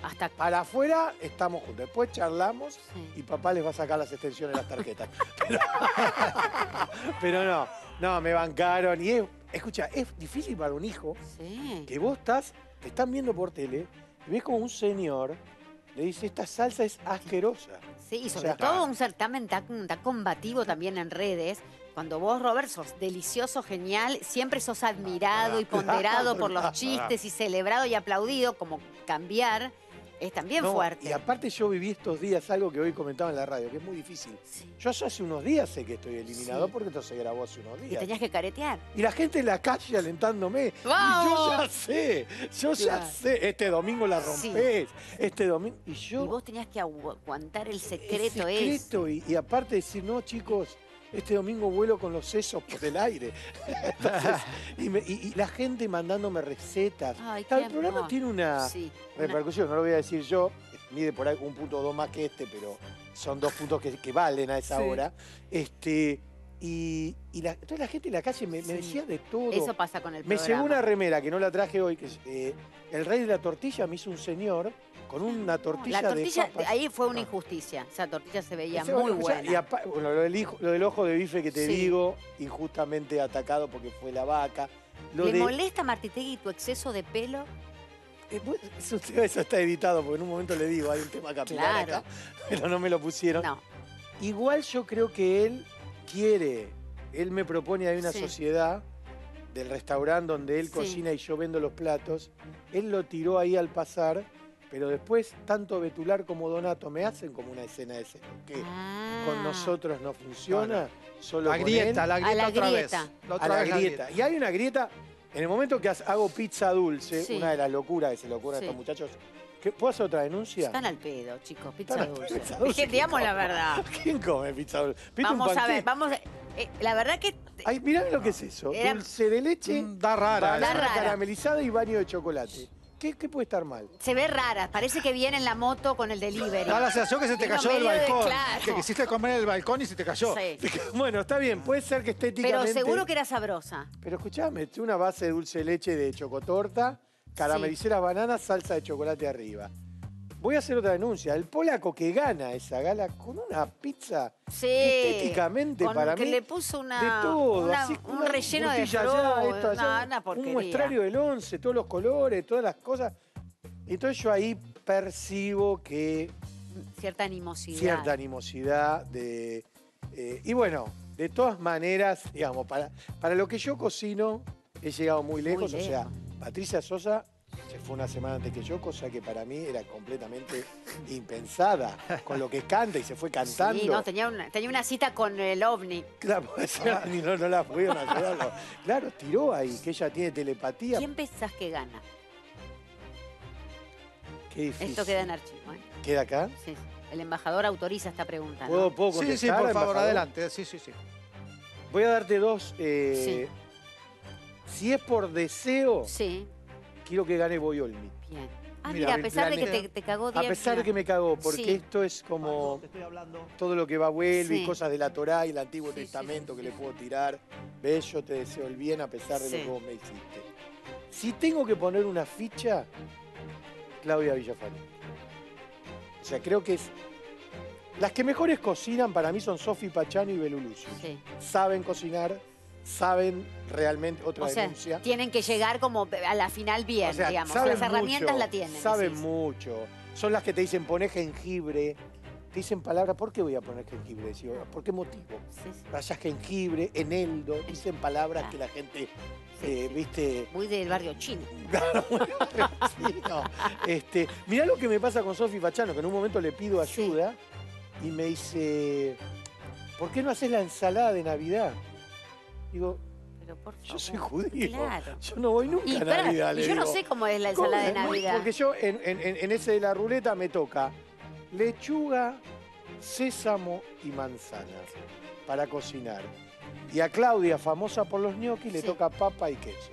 S1: Hasta
S4: para afuera estamos juntos. Después charlamos
S1: Sí.
S4: y papá les va a sacar las extensiones de las tarjetas. [laughs] Pero, [laughs] pero no, no, me bancaron. Y es, escucha, es difícil para un hijo
S1: Sí.
S4: que vos estás, te están viendo por tele y ves como un señor le dice, esta salsa es asquerosa.
S1: Sí, y
S4: O
S1: sobre
S4: sea,
S1: todo un certamen tan, tan combativo también en redes. Cuando vos, Robert, sos delicioso, genial, siempre sos admirado y [laughs] ponderado por los chistes y celebrado y aplaudido, como cambiar, es también
S4: No,
S1: fuerte.
S4: Y aparte yo viví estos días algo que hoy comentaba en la radio, que es muy difícil.
S1: Sí.
S4: Yo hace unos días sé que estoy eliminado
S1: Sí.
S4: porque esto se grabó hace unos
S1: Y
S4: días.
S1: tenías que caretear.
S4: Y la gente en la calle alentándome. Y yo
S1: ¡Vamos!
S4: ya sé, yo ya sé. Este domingo la
S1: Sí.
S4: rompés. Este domingo. Y yo.
S1: Y vos tenías que agu- aguantar el
S4: el
S1: secreto ese.
S4: secreto, y, y aparte decir, no, chicos, este domingo vuelo con los sesos por el aire. [laughs] Entonces, y, me- y- y la gente mandándome recetas.
S1: Ay,
S4: el programa
S1: amor.
S4: tiene una
S1: Sí, una-
S4: repercusión, no lo voy a decir yo. Mide por ahí un punto o dos más que este, pero son dos puntos que, que valen a esa
S1: Sí.
S4: hora. Este. Y, y la, entonces la gente en la calle me, me decía de todo.
S1: Eso pasa con el
S4: Me
S1: programa.
S4: llegó una remera que no la traje hoy, que es, eh, el rey de la tortilla me hizo un señor con una tortilla,
S1: La tortilla,
S4: de papas.
S1: ahí fue una injusticia. Esa tortilla se veía
S4: Ese,
S1: muy
S4: o
S1: buena.
S4: y bueno, lo, del hijo- lo del ojo de bife que te
S1: Sí.
S4: digo, injustamente atacado porque fue la vaca. Lo
S1: ¿Le
S4: de-
S1: molesta Martitegui tu exceso de pelo?
S4: Eh, eso, [laughs] eso está editado porque en un momento le digo, hay un tema capilar
S1: Claro.
S4: acá, [laughs] pero no me lo pusieron.
S1: No.
S4: Igual yo creo que él quiere, él me propone, hay una
S1: Sí.
S4: sociedad del restaurante donde él
S1: Sí.
S4: cocina y yo vendo los platos. Él lo tiró ahí al pasar, pero después tanto Betular como Donato me hacen como una escena de ese que
S1: Ah.
S4: con nosotros no funciona, solo
S6: La
S4: con
S6: grieta,
S4: él.
S6: la grieta
S1: la
S6: otra
S1: grieta.
S6: vez. La
S4: a
S6: otra
S4: la
S6: vez
S4: grieta. Y hay una grieta, en el momento que hago pizza dulce,
S1: Sí.
S4: una de las locuras que se le ocurre a estos muchachos, ¿qué, ¿puedo hacer otra denuncia?
S1: Están al pedo, chicos. Pizza
S4: Están
S1: dulce.
S4: pizza dulce,
S1: Es [laughs] que digamos
S4: ¿quién
S1: la
S4: come?
S1: verdad. [laughs]
S4: ¿Quién come pizza dulce? ¿Viste un
S1: Vamos a ver, vamos a- eh, la verdad que
S4: Ay, mirá lo que es eso.
S1: Era-
S4: Dulce de leche,
S6: Mm, da rara.
S1: Da rara.
S4: caramelizada y baño de chocolate. ¿Qué, qué puede estar mal?
S1: se ve rara. Parece que viene en la moto con el delivery.
S6: Da la sensación que se te cayó del
S1: de-
S6: balcón.
S1: claro.
S6: Que quisiste comer en el balcón y se te cayó.
S1: Sí.
S4: Bueno, está bien, puede ser que
S1: Pero
S4: estéticamente...
S1: seguro que era sabrosa.
S4: Pero escuchame, una base de dulce de leche de chocotorta, carameliceras bananas, salsa de chocolate arriba. Voy a hacer otra denuncia. El polaco que gana esa gala con una pizza
S1: Sí.
S4: estéticamente
S1: con
S4: para
S1: que
S4: mí
S1: le puso una,
S4: de todo,
S1: una-
S4: así,
S1: un
S4: una
S1: relleno de
S4: allá, esto allá,
S1: no, una porquería.
S4: un muestrario del once, todos los colores, todas las cosas. Entonces yo ahí percibo que
S1: Cierta animosidad.
S4: cierta animosidad de... eh, y bueno, de todas maneras, digamos, para, para lo que yo cocino, he llegado muy lejos. O sea. Patricia Sosa se fue una semana antes que yo, cosa que para mí era completamente impensada, con lo que canta y se fue cantando.
S1: Sí, no, tenía una, tenía una cita con el ovni.
S4: Claro, puede ser, ni no, no la pudieron ayudarlo. Claro, tiró ahí, que ella tiene telepatía.
S1: ¿Quién pensás que gana?
S4: Qué difícil.
S1: Esto queda en archivo. ¿eh?
S4: ¿Queda acá?
S1: Sí, sí. El embajador autoriza esta pregunta. ¿no?
S4: ¿Puedo, puedo
S6: Sí,
S4: contestar,
S6: sí, por favor, adelante. Sí, sí, sí.
S4: Voy a darte dos. eh, Si es por deseo,
S1: Sí.
S4: Quiero que gane Boyolmi.
S1: Bien. Ah,
S4: Mira,
S1: mira, a pesar de que te, te cagó
S4: A pesar de que me cagó, porque
S1: Sí.
S4: esto es como todo lo que va vuelve y
S1: Sí.
S4: cosas de la Torá y el Antiguo Testamento que le puedo tirar. ¿Ves? Yo te deseo el bien a pesar de lo que vos me hiciste. Si tengo que poner una ficha, Claudia Villafañe. O sea, creo que es... Las que mejores cocinan para mí son Sofi Pachano y Belulucio.
S1: Sí.
S4: Saben cocinar, saben realmente, otra
S1: O sea,
S4: denuncia.
S1: tienen que llegar como a la final bien,
S4: O sea,
S1: digamos.
S4: saben
S1: Las herramientas la tienen.
S4: Saben
S1: decís.
S4: mucho. Son las que te dicen poné jengibre. Te dicen palabras, ¿por qué voy a poner jengibre? ¿Por qué motivo? Rayas jengibre, eneldo, dicen palabras que la gente, eh, viste,
S1: Muy del barrio chino. [laughs]
S4: Sí, no. Este, mirá lo que me pasa con Sofi Pachano, que en un momento le pido ayuda y me dice, ¿por qué no haces la ensalada de Navidad? Digo,
S1: Pero por
S4: yo soy judío.
S1: Claro.
S4: Yo no voy nunca
S1: Y,
S4: a Navidad.
S1: y
S4: le
S1: yo no sé cómo es la
S4: ¿Cómo
S1: ensalada de Navidad.
S4: Porque yo en, en- en- en ese de la ruleta me toca lechuga, sésamo y manzana para cocinar. Y a Claudia, famosa por los ñoquis, le toca papa y queso.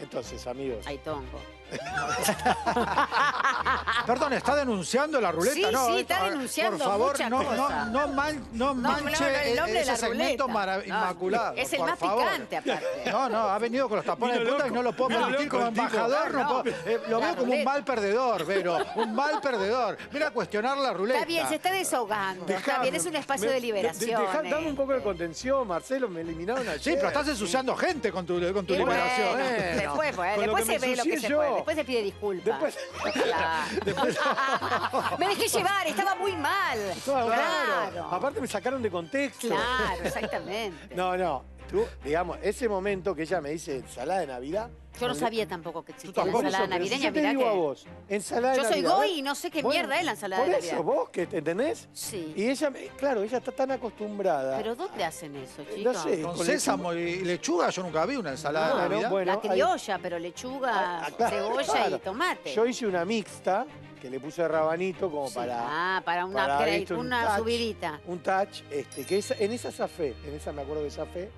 S4: Entonces, amigos.
S1: Hay tongo. [laughs]
S6: Perdón, ¿está denunciando la ruleta?
S1: Sí,
S6: no,
S1: sí,
S6: eh,
S1: está
S6: por-
S1: denunciando
S6: Por favor, no,
S1: cosas.
S6: no, no, man- no manche
S1: no, el nombre de
S6: ese
S1: la
S6: segmento
S1: ruleta.
S6: inmaculado.
S1: es el
S6: por
S1: más
S6: favor.
S1: picante, aparte.
S6: No, no, ha venido con los tapones de punta y no lo puedo permitir
S4: loco
S6: como embajador. No,
S1: No,
S6: puedo- eh, lo
S1: la
S6: veo como un mal perdedor, Vero. Un mal perdedor. Mira a cuestionar la ruleta.
S1: Está bien, se está desahogando. está
S4: Dejame,
S1: bien, es un espacio
S4: me-
S1: de liberación.
S4: deja- dame un poco de contención, Marcelo, me eliminaron ayer.
S6: Sí, pero estás ensuciando gente con tu, con tu
S1: Y bueno,
S6: liberación.
S1: después, pues, después se ve lo que se puede. Después se pide disculpas.
S4: Después-
S1: Claro. [laughs] me dejé llevar, estaba muy mal.
S4: Claro,
S1: Claro.
S4: claro. Aparte me sacaron de contexto.
S1: Claro, exactamente.
S4: No, no. Tú, digamos, ese momento que ella me dice ensalada de Navidad.
S1: Yo no sabía tampoco que existía la
S4: Por eso,
S1: ensalada navideña.
S4: yo te
S1: mirá
S4: digo
S1: que...
S4: a vos, ensalada de
S1: Yo soy
S4: Navidad.
S1: goy y no sé qué
S4: Bueno,
S1: mierda es la ensalada
S4: por
S1: de
S4: eso,
S1: Navidad.
S4: vos, que te entendés.
S1: Sí.
S4: Y ella, claro, ella está tan acostumbrada.
S1: ¿Pero dónde hacen eso,
S4: no
S1: chicos?
S4: sé,
S6: Con
S4: con
S6: sésamo y lechuga yo nunca vi una ensalada de
S4: Bueno,
S6: Navidad.
S4: bueno.
S1: la criolla, pero lechuga,
S4: Ah, claro,
S1: cebolla
S4: claro.
S1: y tomate.
S4: Yo hice una mixta que le puse rabanito como
S1: Sí.
S4: para.
S1: Ah, para un
S4: para,
S1: una
S4: touch,
S1: subidita.
S4: Un touch, este, que esa- en esa zafé, en esa me acuerdo de zafé.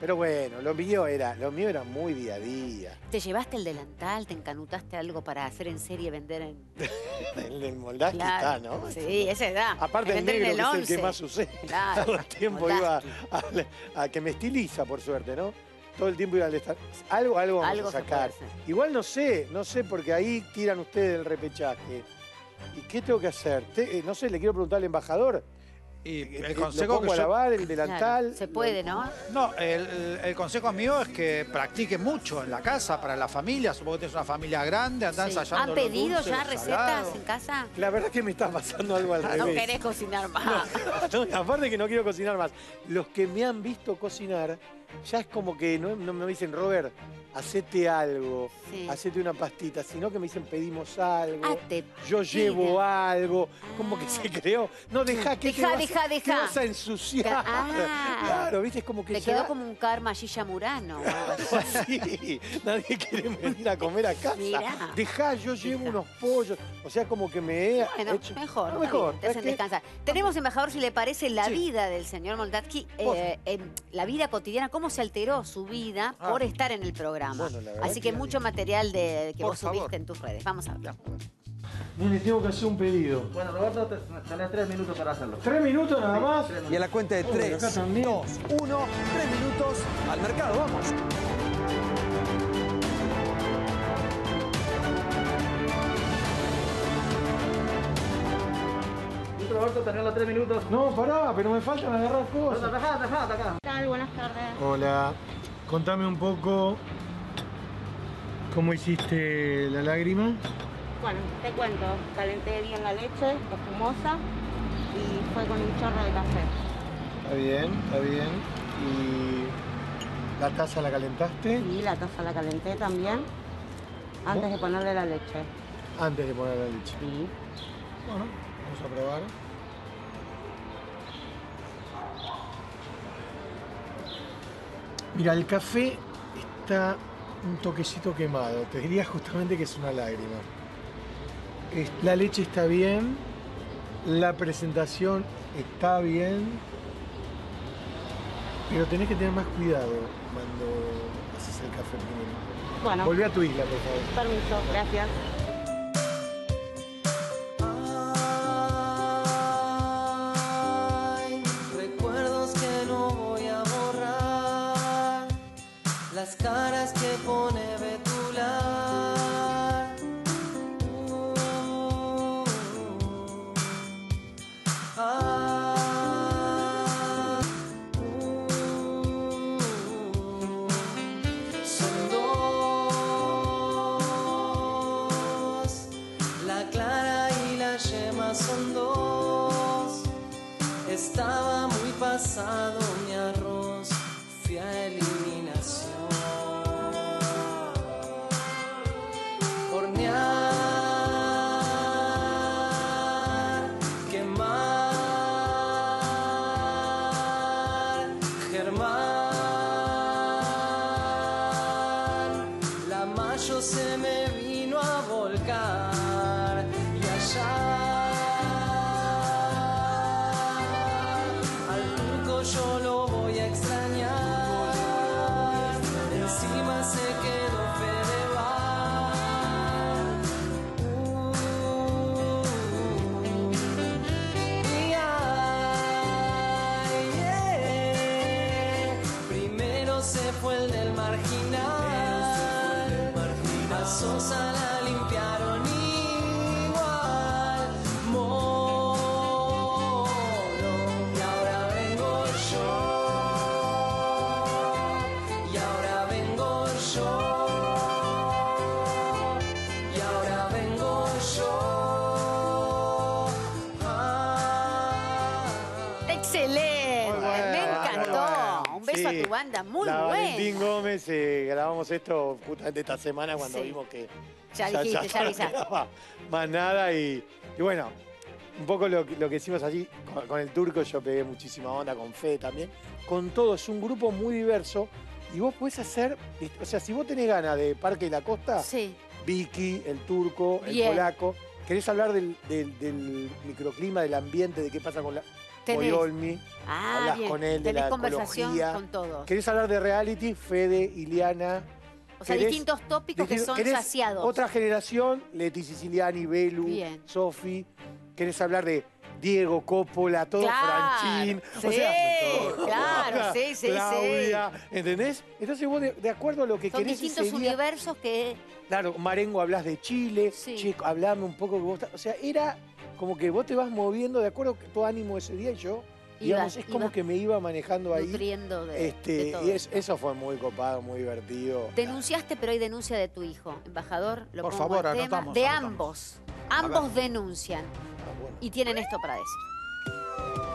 S4: Pero bueno, lo mío era, lo mío era muy día a día.
S1: ¿Te llevaste el delantal? ¿Te encanutaste algo para hacer en serie, vender en...? [laughs]
S4: En el
S1: Claro.
S4: está, ¿no?
S1: Sí, esa edad.
S4: Aparte el
S1: Vender en
S4: negro, que es el
S1: 11.
S4: que más sucede.
S1: Claro.
S4: Todo el tiempo iba a, a que me estiliza, por suerte, ¿no? Todo el tiempo iba al estar. Algo, algo vamos
S1: Algo
S4: a sacar. Igual no sé, no sé, porque ahí tiran ustedes el repechaje. ¿Y qué tengo que hacer? Te- eh, no sé, le quiero preguntar al embajador.
S6: Y
S4: Eh,
S6: el
S4: eh,
S6: consejo
S4: ¿Lo pongo
S6: que
S4: a
S6: yo-
S4: lavar, el delantal?
S1: Claro, se puede, ¿no?
S6: No, el, el consejo mío es que practique mucho en la casa, para la familia. Supongo que tienes una familia grande, andá
S1: Sí.
S6: ensayando
S1: ¿Han pedido
S6: dulces,
S1: ya recetas
S6: salados.
S1: en casa?
S4: La verdad es que me está pasando algo al
S1: No
S4: revés.
S1: querés cocinar más.
S4: No, aparte que no quiero cocinar más. Los que me han visto cocinar, ya es como que no, no me dicen, Robert, hacete algo,
S1: Sí.
S4: hacete una pastita, sino que me dicen, pedimos algo,
S1: Ah,
S4: yo llevo
S1: piden.
S4: algo, como que se creó. No, deja que te
S1: Deja,
S4: vas,
S1: deja,
S4: te
S1: deja.
S4: vas a ensuciar.
S1: Ah.
S4: Claro, viste, es como que
S1: Te
S4: ya...
S1: quedó como un karma Gilla Murano. [laughs]
S4: Sí, nadie quiere venir a comer a casa.
S1: Mirá.
S4: Dejá, yo llevo unos pollos. O sea, como que me he
S1: Bueno,
S4: hecho...
S1: mejor.
S4: No, mejor.
S1: Te hacen
S4: ¿sabes qué?
S1: descansar. Tenemos, embajador, si le parece, la vida del señor Moldatsky, eh, en la vida cotidiana, cómo se alteró su vida
S4: Ah.
S1: por estar en el programa.
S4: Bueno, la verdad
S1: Así que
S4: que-
S1: mucho material de, que
S6: Por
S1: vos
S6: favor.
S1: subiste en tus redes. Vamos a ver.
S4: Nene, tengo que hacer un pedido.
S15: Bueno, Roberto, te- tenés tres minutos para hacerlo.
S4: ¿Tres minutos nada más?
S12: Y a la cuenta de
S4: Bueno,
S12: 3,
S4: acá también.
S12: 2, 1, 3 minutos al mercado, vamos.
S15: Roberto, tenés los tres minutos.
S4: No, pará, pero me faltan agarrar cosas.
S15: Dejá, dejá, acá.
S14: ¿Qué tal? Buenas tardes.
S4: Hola, contame un poco cómo hiciste la lágrima.
S14: Bueno, te cuento. Calenté bien la leche, espumosa, y fue con un chorro de café.
S4: Está bien, está bien. ¿Y la taza la calentaste?
S14: Y la taza la calenté también, antes de ponerle la leche.
S4: Antes de poner la leche.
S14: Sí.
S4: Bueno, vamos a probar. Mira, el café está un toquecito quemado. Te diría justamente que es una lágrima. La leche está bien, la presentación está bien, pero tenés que tener más cuidado cuando haces el café primero.
S14: Bueno.
S4: Volví a tu isla, por favor.
S14: Permiso, gracias.
S16: Las caras que pone Betular. Uh, ah, uh, son dos, la clara y la yema son dos. Estaba muy pasado
S4: Gómez, eh, grabamos esto justamente esta semana cuando
S1: Sí.
S4: vimos que
S1: Ya dijiste, ya
S4: no
S1: avisaste.
S4: quedaba más nada y, y bueno, un poco lo, que- lo que hicimos allí con, con el turco, yo pegué muchísima onda, con Fe también. Con todo, es un grupo muy diverso y vos podés hacer, o sea, si vos tenés ganas de Parque y la Costa, Vicky, el turco, el polaco, querés hablar del, del- del microclima, del ambiente, de qué pasa con la...
S1: Tenés.
S4: Moyolmi,
S1: Ah,
S4: hablas
S1: bien.
S4: con él de
S1: Tenés
S4: la
S1: conversación
S4: ecología.
S1: con todos.
S4: ¿Querés hablar de reality? Fede, Iliana.
S1: O sea,
S4: ¿Querés-
S1: distintos tópicos que son saciados.
S4: Otra generación, Leti Siciliani, Belu,
S1: Bien.
S4: Sofi. ¿Querés hablar de Diego, Coppola, todo
S1: Claro,
S4: Franchín?
S1: sí, claro, [laughs] sí, sí, sí.
S4: Claudia, ¿entendés? Entonces vos, de, de acuerdo a lo que
S1: Son
S4: querés
S1: distintos
S4: ese día-
S1: universos que...
S4: Claro, Marengo hablas de Chile, che, hablame un poco que vos O sea, era como que vos te vas moviendo de acuerdo a tu ánimo ese día y yo, digamos,
S1: Ibas-
S4: es como que me iba manejando ahí.
S1: nutriendo de,
S4: Este,
S1: de todo.
S4: y es- eso fue muy copado, muy divertido.
S1: Denunciaste, pero hay denuncia de tu hijo. Embajador, lo
S4: Por favor,
S1: tema.
S4: anotamos,
S1: De
S4: anotamos.
S1: ambos. Ambos denuncian. Y tienen esto para decir.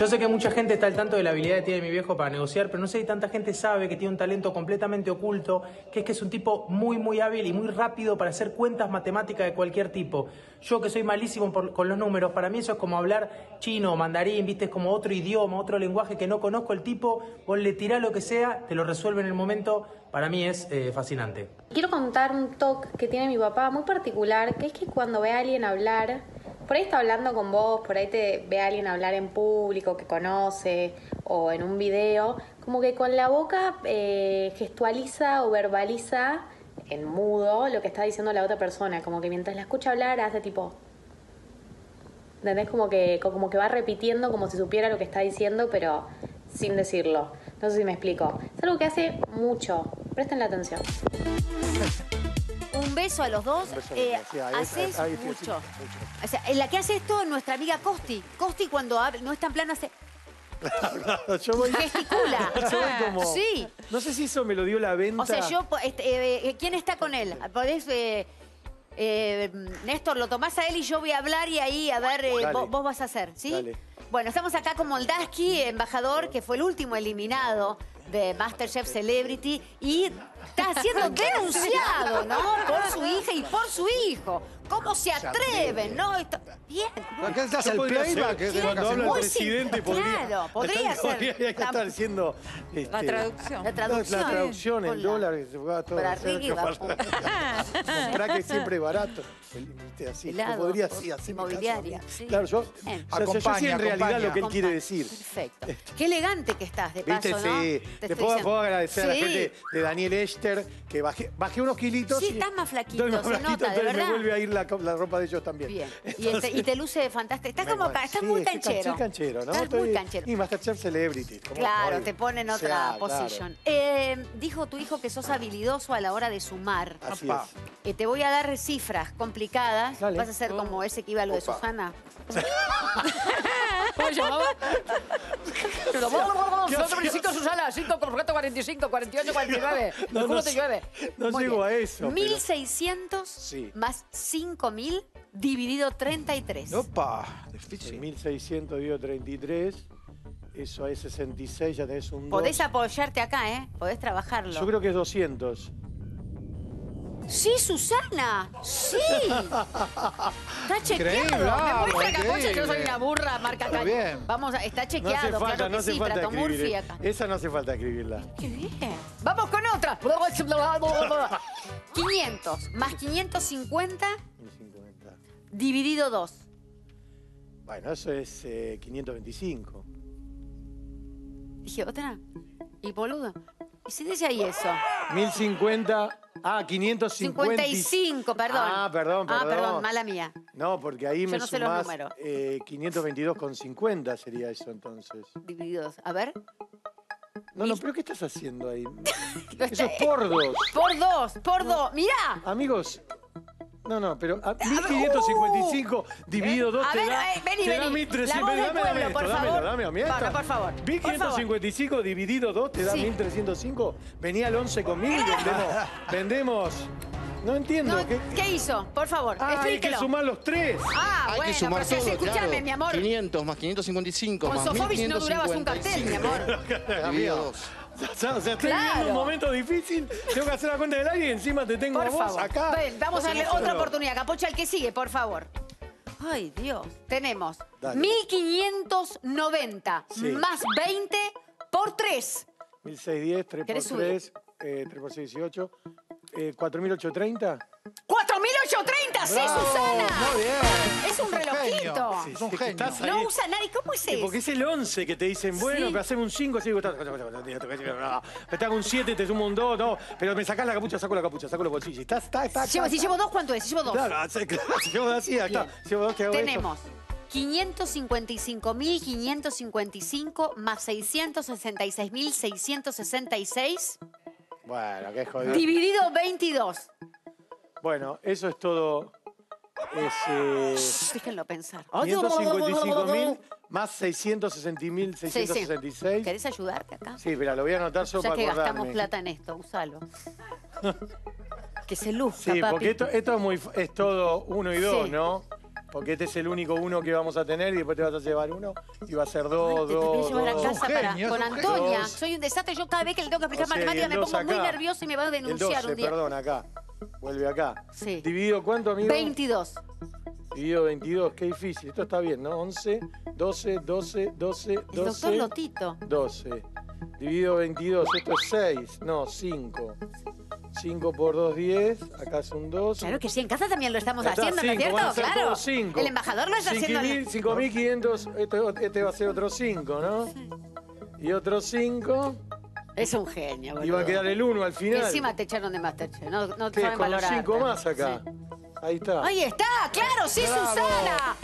S17: Yo sé que mucha gente está al tanto de la habilidad que tiene mi viejo para negociar, pero no sé si tanta gente sabe que tiene un talento completamente oculto, que es que es un tipo muy, muy hábil y muy rápido para hacer cuentas matemáticas de cualquier tipo. Yo que soy malísimo con los números, para mí eso es como hablar chino mandarín, viste, como otro idioma, otro lenguaje que no conozco. El tipo, vos le tirás lo que sea, te lo resuelve en el momento. Para mí es eh, fascinante.
S18: Quiero contar un toque que tiene mi papá muy particular, que es que cuando ve a alguien hablar, por ahí está hablando con vos, por ahí te ve a alguien hablar en público que conoce o en un video, como que con la boca eh, gestualiza o verbaliza en mudo lo que está diciendo la otra persona, como que mientras la escucha hablar hace tipo... ¿Entendés? Como que, como que va repitiendo como si supiera lo que está diciendo, pero sin decirlo. No sé si me explico. Es algo que hace mucho. Presten la atención. [laughs]
S1: Un beso a los dos.
S4: Un beso a
S1: Eh,
S4: los dos, sí, ahí-
S1: haces
S4: ahí estoy
S1: mucho.
S4: haciendo
S1: O sea, en la que hace esto nuestra amiga Costi. Costi cuando habla, no está en plano, hace... [laughs]
S4: yo voy,
S1: Gesticula. [laughs]
S4: yo voy como...
S1: Sí.
S4: No sé si eso me lo dio la venta.
S1: O sea, yo, po- este, eh, eh, ¿quién está con él? Podés, eh, eh, Néstor, lo tomás a él y yo voy a hablar y ahí, a ver, eh,
S4: Dale.
S1: vos, vos vas a hacer, ¿sí?
S4: Dale.
S1: Bueno, estamos acá con Moldaski, embajador, que fue el último eliminado de Masterchef Celebrity y está siendo denunciado, ¿no? Por su hija y por su hijo. ¿Cómo se atreven, no? Esto- Bien.
S6: ¿Por qué estás el
S4: podría ser-
S6: playback? Es de
S4: Cuando
S6: vacaciones.
S4: habla el
S1: Muy sim-
S4: presidente, podría...
S1: claro, podría ser.
S4: Podría estar haciendo... este,
S1: La traducción. La traducción.
S4: La traducción, el
S1: Con la-
S4: dólar que se va todo
S1: para arriba.
S4: para- [laughs] que siempre es barato. El- así,
S1: Helado,
S4: podría así, así
S1: inmobiliaria, sí.
S4: Claro, yo,
S1: Bien.
S4: o sea, yo sé
S6: Acompaña,
S4: en realidad
S6: acompaña.
S4: lo que él quiere decir.
S1: Perfecto. Qué elegante que estás, de paso,
S4: Viste,
S1: ¿no?
S4: sí.
S1: Te
S4: puedo,
S1: diciendo.
S4: puedo agradecer a la
S1: Sí.
S4: gente de Daniel Ester, que bajé, bajé unos kilitos.
S1: Sí,
S4: y
S1: estás más flaquito,
S4: estoy más
S1: se
S4: flaquito,
S1: nota, de
S4: entonces
S1: verdad.
S4: me vuelve a ir la, la ropa de ellos también.
S1: Bien. Y, este-
S4: Entonces-
S1: y te luce fantástico. Estás como ca- estás
S4: Sí,
S1: muy canchero.
S4: Soy canchero, ¿no?
S1: Estás muy canchero.
S4: Y Masterchef Celebrity. ¿cómo
S1: Claro, te pone en
S4: O
S1: otra
S4: sea, claro.
S1: position. Eh, dijo tu hijo que sos habilidoso a la hora de sumar.
S4: Así es.
S1: Eh, te voy a dar cifras complicadas.
S4: Dale.
S1: Vas a ser como ese que iba a lo de. Susana. [laughs]
S2: ¿Cómo se llamaba?
S1: 5, Susana, 5, 45, 48, 49.
S4: No, no, no
S1: Muy
S4: llego
S1: bien.
S4: a eso. pero-
S1: 1600
S4: Sí.
S1: más 5000 dividido 33.
S6: Opa, difícil.
S4: 1600 dividido 33, eso es 66, ya tenés un 2.
S1: Podés apoyarte acá, ¿eh? Podés trabajarlo.
S4: Yo creo que es 200.
S1: Sí, Susana. Sí. Está
S6: Increíble,
S1: chequeado.
S6: bravo,
S1: Me muestra Capucha que yo soy una burra, marca caña.
S6: bien.
S1: Vamos, a, está
S4: No
S1: chequeado,
S4: hace falta,
S1: claro
S4: no
S1: que
S4: hace
S1: sí,
S4: falta
S1: Prato
S4: escribir.
S1: Murphy
S4: eh.
S1: acá.
S4: Esa no hace falta escribirla.
S1: Qué bien. Vamos con otra. 500 más 550
S4: 1050.
S1: dividido 2.
S4: Bueno, eso es eh, 525.
S1: Dije, ¿otra? ¿Y boludo? ¿Y si dice ahí eso?
S4: 1050. Ah, 550.
S1: 55, perdón.
S4: Ah, perdón,
S1: Ah,
S4: perdón.
S1: perdón, mala mía.
S4: No, porque ahí
S1: Yo
S4: me
S1: no sé los
S4: sumás
S1: números.
S4: eh, 522 con 50 sería eso entonces.
S1: Dividido 2. A ver.
S4: No, no, pero ¿qué estás haciendo ahí? [laughs] Eso es por dos.
S1: Por dos, por dos. Mirá.
S4: Amigos, no, no, pero a ah, 1555 uh, ¿eh? dividido 2 te
S1: ver,
S4: da,
S1: ey, vení,
S4: vení. da 1300. Dame, dame,
S1: pueblo,
S4: esto,
S1: por
S4: dame,
S1: favor.
S4: dame, dame, dame
S1: Para, por favor.
S4: 1555 dividido 2 te da
S1: sí.
S4: 1305. Venía al 11 conmigo y vendemos. [laughs] vendemos. No entiendo.
S1: No,
S4: ¿qué?
S1: ¿qué, hizo? Por favor,
S4: ah, explíquelo. Hay que sumar los tres.
S1: Ah,
S19: hay
S1: bueno,
S19: que sumar
S1: pero
S19: todo,
S1: escuchame,
S19: claro.
S1: mi amor.
S19: 500 más 555
S1: Con Sofobis no durabas un cartel, mi amor. [laughs]
S19: Dividido 2.
S4: O [laughs] sea, o sea, estoy
S1: Claro.
S4: viviendo un momento difícil, tengo que hacer la cuenta del aire y encima te tengo
S1: Por
S4: a vos
S1: favor.
S4: acá.
S1: Ven, vamos a darle otra oportunidad. Capocha, el que sigue, por favor. Ay, Dios. Tenemos
S4: Dale.
S1: 1590
S4: Sí.
S1: más 20 por 3.
S4: 1610, 3 por
S1: ¿Querés
S4: 3, eh, 3 por 6, 18. Eh, 4830.
S1: 4830, sí,
S4: Bravo,
S1: Susana.
S4: muy bien.
S1: Es un relojito.
S4: Sí,
S6: Es un
S4: sí,
S6: genio.
S4: estás ahí.
S1: No usa nadie. ¿Cómo es
S4: Sí,
S1: eso?
S4: porque es el 11 que te dicen, bueno,
S1: Sí.
S4: pero hacemos un 5, así digo, está- me te hago un 7, te sumo un 2, no, pero me sacás la capucha, saco la capucha, saco los bolsillos. Está, está, está.
S1: Llevo-
S4: está,
S1: si llevo dos, ¿cuánto es? Si llevo dos.
S4: Claro, hace- claro, si llevo dos así, ahí está.
S1: Bien.
S4: Si llevo dos, ¿qué hago esto?
S1: Tenemos 555.555 más 666.666
S4: Bueno, qué jodido.
S1: dividido 22.
S4: Bueno, eso es todo. Es, eh,
S1: Déjenlo pensar.
S4: 555.000 más 660.000,
S1: Sí, sí.
S4: 666.
S1: ¿Querés ayudarte acá?
S4: Sí, espera, lo voy a anotar solo
S1: Ya
S4: para
S1: que gastamos plata en esto, úsalo. [laughs] que se luzca,
S4: Sí,
S1: papi.
S4: porque esto, esto es, muy, es todo uno y dos,
S1: Sí.
S4: ¿no? Porque este es el único uno que vamos a tener y después te vas a llevar uno y va a ser dos,
S1: Te, te
S4: dos,
S1: llevar a
S4: dos.
S1: casa para,
S6: genio,
S1: con Antonia.
S4: Dos.
S1: Soy un desastre. Yo cada vez que le tengo que explicar
S4: O sea,
S1: matemáticas
S4: el
S1: me
S4: dos
S1: pongo muy
S4: acá.
S1: nerviosa y me va a
S4: El
S1: denunciar
S4: 12,
S1: un día.
S4: perdón, acá. Vuelve acá.
S1: Sí.
S4: ¿Dividido cuánto, amigo?
S1: 22.
S4: Dividido 22, qué difícil. Esto está bien, ¿no? 11, 12, 12, 12,
S1: El doctor
S4: 12,
S1: Lotito.
S4: 12. Dividido 22, esto es 6, no, 5. 5 por 2, 10. Acá es un 2.
S1: Claro que sí, en casa también lo estamos
S4: está,
S1: haciendo, ¿no es
S4: cinco, van a
S1: cierto?
S4: ser
S1: Claro.
S4: todos cinco.
S1: El embajador lo está haciendo.
S4: 5.500, este, este va a ser otro 5, ¿no? Y otro 5.
S1: Es un genio, boludo.
S4: Y va a quedar el 1 al final.
S1: Encima te echaron de Masterchef. No, no
S4: Sí,
S1: saben valorar.
S4: 5 más acá. Ahí está.
S1: Ahí está, claro, sí,
S4: Bravo.
S1: Susana.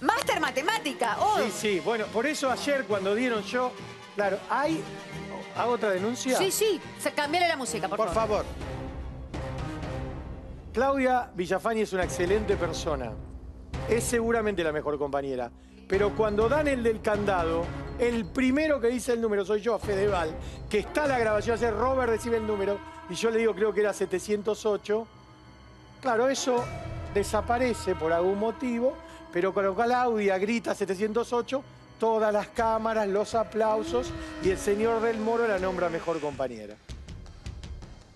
S1: Máster Matemática. Oh,
S4: Sí, sí. Bueno, por eso ayer cuando dieron yo. Claro, hay. ¿Hago otra denuncia?
S1: sí, sí. Cambiale la música, por,
S6: Por favor.
S4: Claudia Villafani es una excelente persona. Es seguramente la mejor compañera. Pero cuando dan el del candado, el primero que dice el número soy yo, Fedeval, que está la grabación, hace Robert recibe el número, y yo le digo creo que era 708. Claro, eso desaparece por algún motivo, pero cuando Claudia grita 708, todas las cámaras, los aplausos, y el señor del Moro la nombra mejor compañera.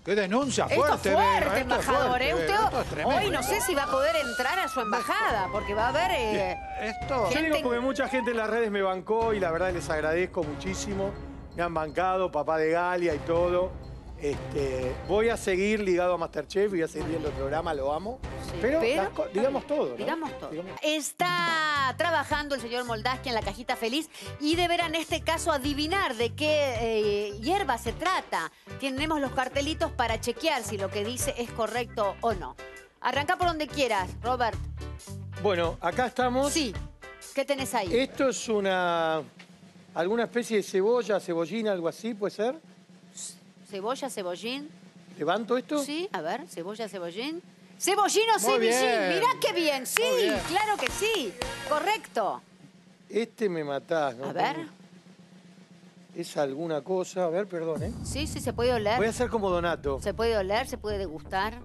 S6: Qué denuncia
S1: Esto
S6: fuerte,
S1: es fuerte,
S6: Vero, esto es
S1: embajador.
S6: fuerte,
S1: ¿eh?
S6: Vero,
S1: Usted
S6: esto es tremendo.
S1: hoy no sé si va a poder entrar a su embajada, porque va a haber... eh,
S6: Esto.
S4: Yo digo porque mucha gente en las redes me bancó y la verdad les agradezco muchísimo. Me han bancado, papá de Galia y todo. Este, voy a seguir ligado a Masterchef, voy a seguir viendo el programa, lo amo. pero, digamos todo, ¿no?
S1: Digamos todo. Está trabajando el señor Moldaski en la cajita feliz y deberán en este caso adivinar de qué eh, hierba se trata. Tenemos los cartelitos para chequear si lo que dice es correcto o no. Arranca por donde quieras, Robert.
S4: Bueno, acá estamos.
S1: Sí. ¿Qué tenés ahí?
S4: Esto es una. alguna especie de cebolla, cebollina, algo así, ¿puede ser?
S1: Cebolla, cebollín.
S4: ¿Levanto esto?
S1: Sí, a ver, cebolla, cebollín. Cebollín o cebollín,
S4: bien.
S1: mirá qué bien, sí,
S4: bien.
S1: claro que sí, correcto.
S4: Este me matás, ¿no?
S1: A ver.
S4: Es alguna cosa. A ver, perdón, ¿eh?
S1: Sí, sí, se puede oler.
S4: Voy a hacer como Donato.
S1: Se puede oler, se puede degustar.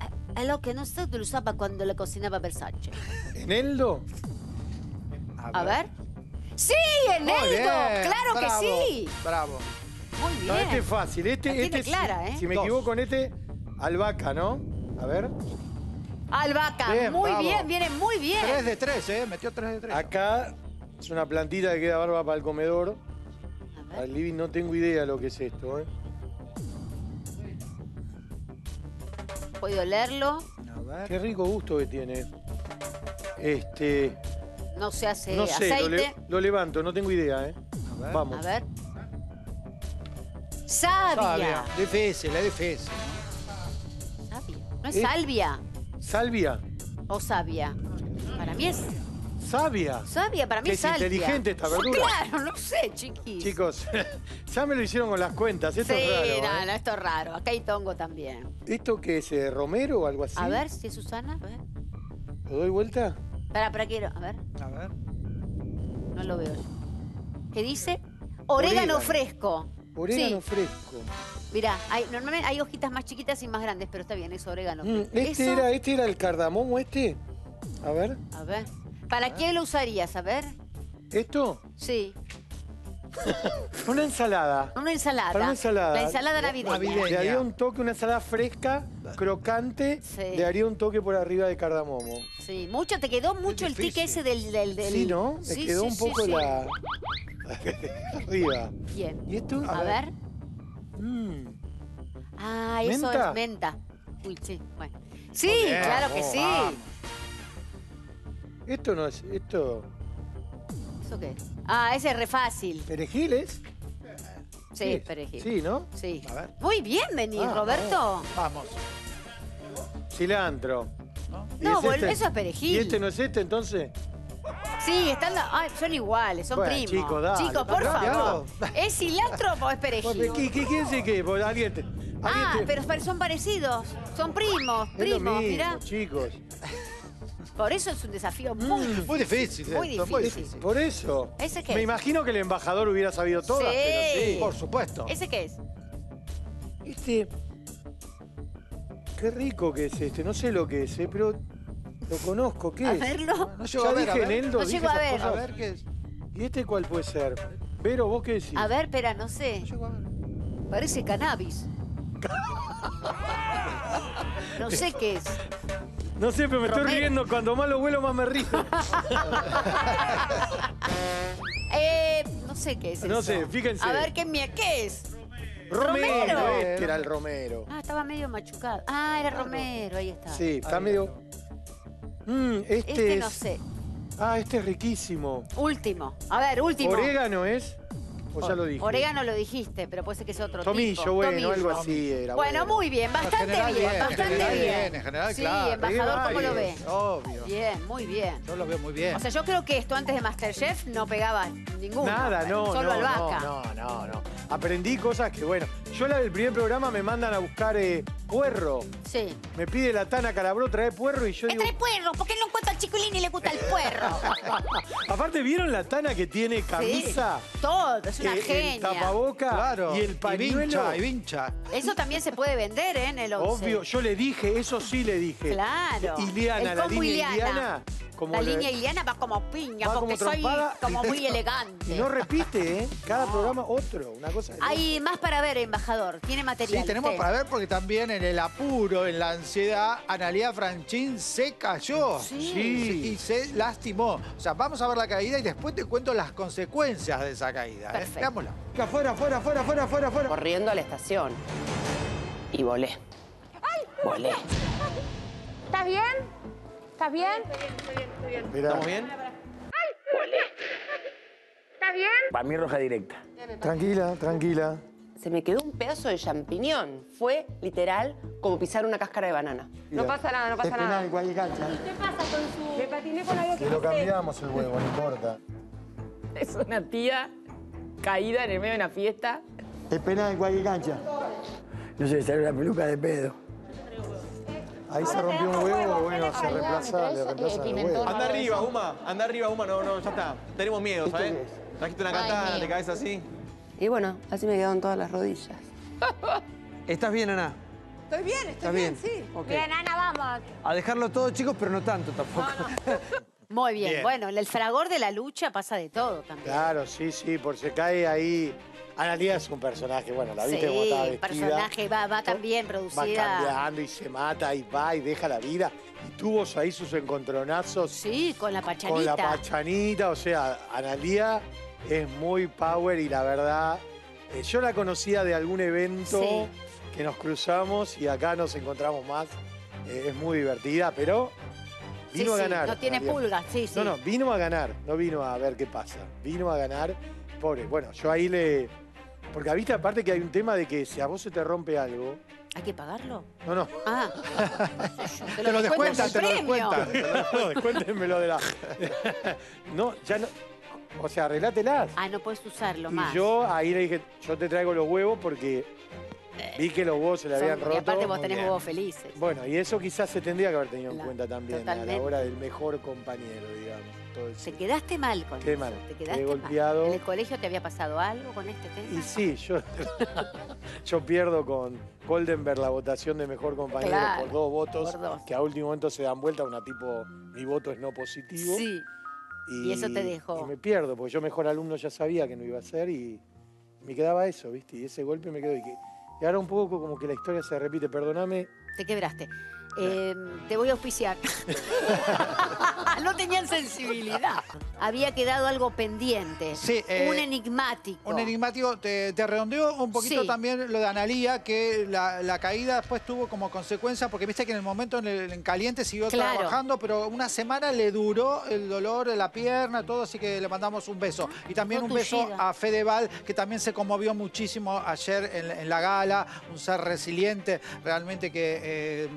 S1: A- a lo que no sé, lo usaba cuando le cocinaba Versace.
S4: ¿Eneldo?
S1: A ver. ¡Sí,
S6: Muy
S1: Eneldo!
S6: bien,
S1: ¡Claro
S6: bravo,
S1: que sí!
S6: Bravo.
S1: Muy
S4: No, este es fácil. Este,
S1: La tiene
S4: este si-
S1: clara, ¿eh?
S4: Si me
S6: Dos.
S4: equivoco en este, albahaca, ¿no? A ver.
S1: Albahaca,
S6: Bien,
S1: muy
S6: bravo.
S1: bien, viene muy bien.
S6: 3 de 3, ¿eh? Metió 3 de 3.
S4: Acá es una plantita que queda barba para el comedor. Al living no tengo idea lo que es esto, ¿eh?
S1: Puede olerlo,
S4: Qué rico gusto que tiene. Este.
S1: no se hace
S4: no sé, lo,
S1: aceite.
S4: lo levanto, no tengo idea, ¿eh?
S6: ver.
S4: Vamos.
S1: A ver. Sabia.
S6: Difícil, es difícil.
S1: Sabia. ¿No es
S4: Eh.
S1: salvia
S4: Salvia.
S1: o sabia? Para mí es
S4: Sabia.
S1: sabia, para mí es
S4: es
S1: salvia.
S4: inteligente esta verdura.
S1: Claro, no sé, chiquis.
S4: Chicos, [laughs] ya me lo hicieron con las cuentas. Esto
S1: sí,
S4: es raro.
S1: no,
S4: ¿eh?
S1: no, esto es raro. Acá hay tongo también.
S4: ¿Esto qué es? eh, ¿Romero o algo así?
S1: A ver si es Susana. A ver.
S4: ¿Lo doy vuelta?
S1: Para, para, quiero. A ver.
S6: A ver.
S1: No lo veo. ¿Qué dice? Orégano,
S4: Orégano.
S1: fresco.
S4: Orégano
S1: Sí.
S4: fresco.
S1: Mirá, hay, normalmente hay hojitas más chiquitas y más grandes, pero está bien, es orégano.
S4: Mm,
S1: fresco.
S4: ¿este,
S1: Eso-
S4: era, ¿Este era el cardamomo este? A ver.
S1: A ver. ¿Para qué lo usarías? A ver.
S4: ¿Esto?
S1: Sí. [laughs]
S4: Una ensalada.
S1: Una ensalada.
S4: Para una ensalada.
S1: La ensalada navideña.
S4: Le haría un toque, una ensalada fresca, crocante.
S1: Sí.
S4: Le daría un toque por arriba de cardamomo.
S1: Sí, mucho, te quedó mucho el tique ese del... del, del-
S4: Sí, ¿no? Me
S1: Sí,
S4: quedó
S1: sí,
S4: un poco
S1: sí.
S4: la... arriba.
S1: Bien.
S4: ¿Y esto?
S1: A, ver.
S4: Mm.
S1: Ah, eso es menta. Uy, sí, bueno. Sí, claro que sí.
S4: Esto no es... Esto...
S1: ¿Eso qué es? Ah, ese es re fácil.
S4: ¿Perejiles?
S1: Sí,
S4: Sí,
S1: perejil.
S4: Sí, ¿no?
S1: Sí.
S6: A ver.
S1: Muy bien, venís,
S4: Ah,
S1: Roberto.
S6: Vamos.
S4: Cilantro. ¿Y
S1: No,
S4: es
S1: bol-
S4: este?
S1: eso es perejil.
S4: ¿Y este no es este entonces?
S1: Sí, están la- ay, son iguales, son
S4: Bueno,
S1: primos.
S4: chicos, dale,
S1: Chicos, por favor. ¿Es cilantro o es perejil?
S4: ¿Qué, qué, qué? Porque alguien te- alguien
S1: Ah,
S4: te-
S1: pero son parecidos. Son primos,
S4: Es lo
S1: primos,
S4: mismo,
S1: mirá.
S4: chicos.
S1: Por eso es un desafío muy difícil.
S6: Muy difícil.
S1: Muy
S6: esto,
S1: difícil.
S6: difícil.
S4: Por eso.
S1: ¿Ese qué
S4: Me
S1: es?
S4: imagino que el embajador hubiera sabido todas,
S1: Sí.
S4: pero sí.
S6: Por supuesto.
S1: ¿Ese qué es?
S4: Este. Qué rico que es este. No sé lo que es, eh, pero lo conozco. ¿Qué
S1: A
S4: es?
S1: verlo.
S6: No llego
S4: ya
S6: a ver,
S4: dije
S6: a ver.
S4: Neldo,
S1: No
S4: dije
S1: llego a ver.
S6: A ver qué es.
S4: ¿Y este cuál puede ser? Vero, ¿vos qué decís?
S1: A ver, espera, no sé.
S6: No llego a ver.
S1: Parece cannabis. [laughs] No sé qué es.
S4: No sé, pero me estoy riendo. Cuando más lo huelo, más me río. [laughs]
S1: Eh, no sé qué es
S4: No
S1: eso.
S4: sé, fíjense.
S1: A ver, ¿qué, mie- qué es?
S4: Romero.
S1: Romero.
S4: Este era el Romero.
S1: Ah, estaba medio machucado. Ah, era Romero, ahí está.
S4: Sí, está medio. Mm, este,
S1: Este
S4: es.
S1: no sé.
S4: Ah, este es riquísimo.
S1: Último. A ver, último.
S4: ¿Orégano es? O ya lo dije.
S1: Orégano lo dijiste, pero puede ser que sea otro
S4: Tomillo,
S1: tipo.
S4: bueno,
S1: Tomillo.
S4: algo así era.
S1: Bueno, muy bien, bastante
S6: general
S1: bien,
S6: bien, en
S1: bastante bien.
S6: bien, en general,
S1: sí,
S6: claro.
S1: embajador, ¿cómo lo ve?
S6: Obvio.
S1: Bien, muy bien.
S6: Yo lo veo muy bien.
S1: O sea, yo creo que esto antes de Masterchef no pegaba ninguno.
S4: Nada, no,
S1: Solo
S4: no,
S1: albahaca.
S4: no, no, no, no. Aprendí cosas que, bueno, yo la del primer programa me mandan a buscar eh, puerro.
S1: Sí.
S4: Me pide la Tana Calabró trae puerro y yo digo...
S1: Trae puerro, ¿por qué no encuentra al chiculín y le gusta el puerro? [laughs]
S4: Aparte, ¿vieron la Tana que tiene camisa?
S1: Sí, todo, es una
S4: eh, el
S1: genia.
S4: tapaboca
S6: Claro.
S4: y el pañuelo?
S6: vincha, y vincha.
S1: Eso también se puede vender, ¿eh? En el 11.
S4: Obvio, yo le dije, eso sí le dije.
S1: Claro.
S4: Iliana,
S1: El
S4: la línea
S1: Iliana.
S4: Iliana, como
S1: La
S4: le-
S1: línea Iliana va como piña,
S4: Va
S1: porque
S4: como
S1: soy como muy [laughs] elegante.
S4: Y no repite, ¿eh? Cada programa otro, una cosa
S1: Hay más para ver, embajador. Tiene material.
S6: Sí, tenemos
S1: usted.
S6: para ver porque también en el apuro, en la ansiedad, Analia Franchín se cayó.
S1: Sí.
S6: Y se lastimó. O sea, vamos a ver la caída y después te cuento las consecuencias de esa caída. ¿eh? Veámosla.
S12: Afuera, afuera, afuera, afuera, afuera, afuera.
S19: Corriendo a la estación. Y volé. Volé.
S18: ¿Estás bien? ¿Estás bien?
S4: ¿Estamos
S11: bien?
S18: ¿Estás bien?
S19: Para mí roja directa.
S4: Tranquila, tranquila.
S19: Se me quedó un pedazo de champiñón. Fue literal como pisar una cáscara de banana. No pasa nada, no pasa
S4: Es
S19: nada.
S4: penal, cualquier cancha.
S19: ¿Qué pasa con su...? Me patiné con algo
S4: Que lo cambiamos el huevo, no importa.
S19: Es una tía caída en el medio de una fiesta.
S4: Es penal en cualquier cancha.
S19: No sé, sale una peluca de pedo.
S4: Ahí se rompió un huevo, bueno, se reemplaza, le reemplaza el huevo.
S11: Anda arriba, Uma. Anda arriba, Uma. No, no, ya está. Tenemos miedo,
S4: ¿Esto
S11: ¿sabes? Trajiste una katana, te caes así.
S19: Y bueno, así me quedaron todas las rodillas. [laughs]
S12: ¿Estás bien, Ana?
S5: Estoy bien, estoy bien,
S12: bien.
S5: sí.
S10: Bien, Ana, vamos.
S12: A dejarlo todo, chicos, pero no tanto tampoco. [laughs]
S1: Muy bien.
S4: Bien.
S1: Bueno, el fragor de la lucha pasa de todo también.
S4: Claro, sí, sí, por se cae ahí. Analia es un personaje, bueno, la viste
S1: sí,
S4: cómo estaba vestida.
S1: personaje va, va también
S4: Va
S1: producida.
S4: cambiando y se mata y va y deja la vida. Y tuvo ahí sus encontronazos
S1: Sí, con la pachanita.
S4: con la pachanita. O sea, Analia es muy power y la verdad, eh, yo la conocía de algún evento
S1: Sí.
S4: que nos cruzamos y acá nos encontramos más. Eh, es muy divertida, pero
S1: Sí,
S4: vino a
S1: sí,
S4: ganar.
S1: No tiene pulgas, sí, sí.
S4: No, no, vino a ganar, no vino a ver qué pasa. Vino a ganar. Pobre, bueno, yo ahí le. Porque viste, aparte que hay un tema de que si a vos se te rompe algo.
S1: ¿Hay que pagarlo?
S4: No, no.
S1: Ah. [laughs]
S4: Te
S1: lo descuentan
S4: te lo
S1: del premio.
S4: descuentan. No, descuéntenmelo de la. [laughs] No, ya no. O sea, arreglátelas.
S1: Ah, no puedes usarlo
S4: Y
S1: más.
S4: yo ahí le dije, yo te traigo los huevos porque vi que los huevos se le
S1: Son-
S4: habían roto.
S1: y aparte vos tenés
S4: bien.
S1: huevos felices.
S4: Bueno, y eso quizás se tendría que haber tenido en cuenta también a la hora del mejor compañero, digamos. todo.
S1: Te quedaste mal con
S4: Qué
S1: eso.
S4: mal,
S1: Te
S4: quedé
S1: quedaste
S4: golpeado.
S1: mal. ¿En el colegio te había pasado algo con este tema?
S4: Y sí, yo, [laughs] yo pierdo con Goldenberg la votación de mejor compañero
S1: Claro,
S4: por dos votos,
S1: por dos.
S4: que a último momento se dan vuelta, una tipo, mi voto es no positivo.
S1: Sí. Y eso te dejó.
S4: Y me pierdo, porque yo mejor alumno ya sabía que no iba a ser y me quedaba eso, ¿viste? Y ese golpe me quedó. Y, que, y ahora un poco como que la historia se repite, perdóname.
S1: Te quebraste. Eh, te voy a auspiciar. [laughs] no tenían sensibilidad. Había quedado algo pendiente.
S6: Sí, eh,
S1: un enigmático.
S6: Un enigmático, te, te redondeo un poquito
S1: Sí.
S6: también lo de Analía, que la, la caída después tuvo como consecuencia, porque viste que en el momento en, el, en caliente siguió
S1: Claro.
S6: trabajando, pero una semana le duró el dolor de la pierna, todo, así que le mandamos un beso. Y también un beso a Fedeval, que también se conmovió muchísimo ayer en, en la gala, un ser resiliente, realmente que eh,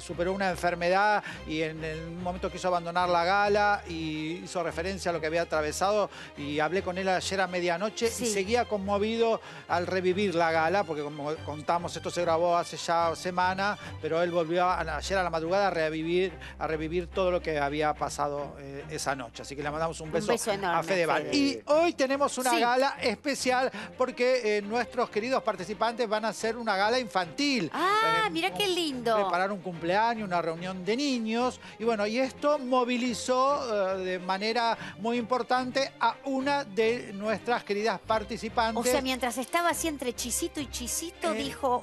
S6: superó una enfermedad y en el momento quiso abandonar la gala y hizo referencia a lo que había atravesado y hablé con él ayer a medianoche y seguía conmovido al revivir la gala, porque como contamos, esto se grabó hace ya semana, pero él volvió a- ayer a la madrugada a revivir, a revivir todo lo que había pasado eh, esa noche. Así que le mandamos un beso,
S1: beso enorme,
S6: a Fedeval.
S1: Fede.
S6: Y hoy tenemos una
S1: Sí.
S6: gala especial porque eh, nuestros queridos participantes van a hacer una gala infantil.
S1: Ah,
S6: Eh,
S1: mira qué lindo.
S6: preparar un cumpleaños, una reunión de niños. Y bueno, y esto movilizó eh, de manera muy importante a una de nuestras queridas participantes.
S1: O sea, mientras estaba así entre chisito y chisito, dijo.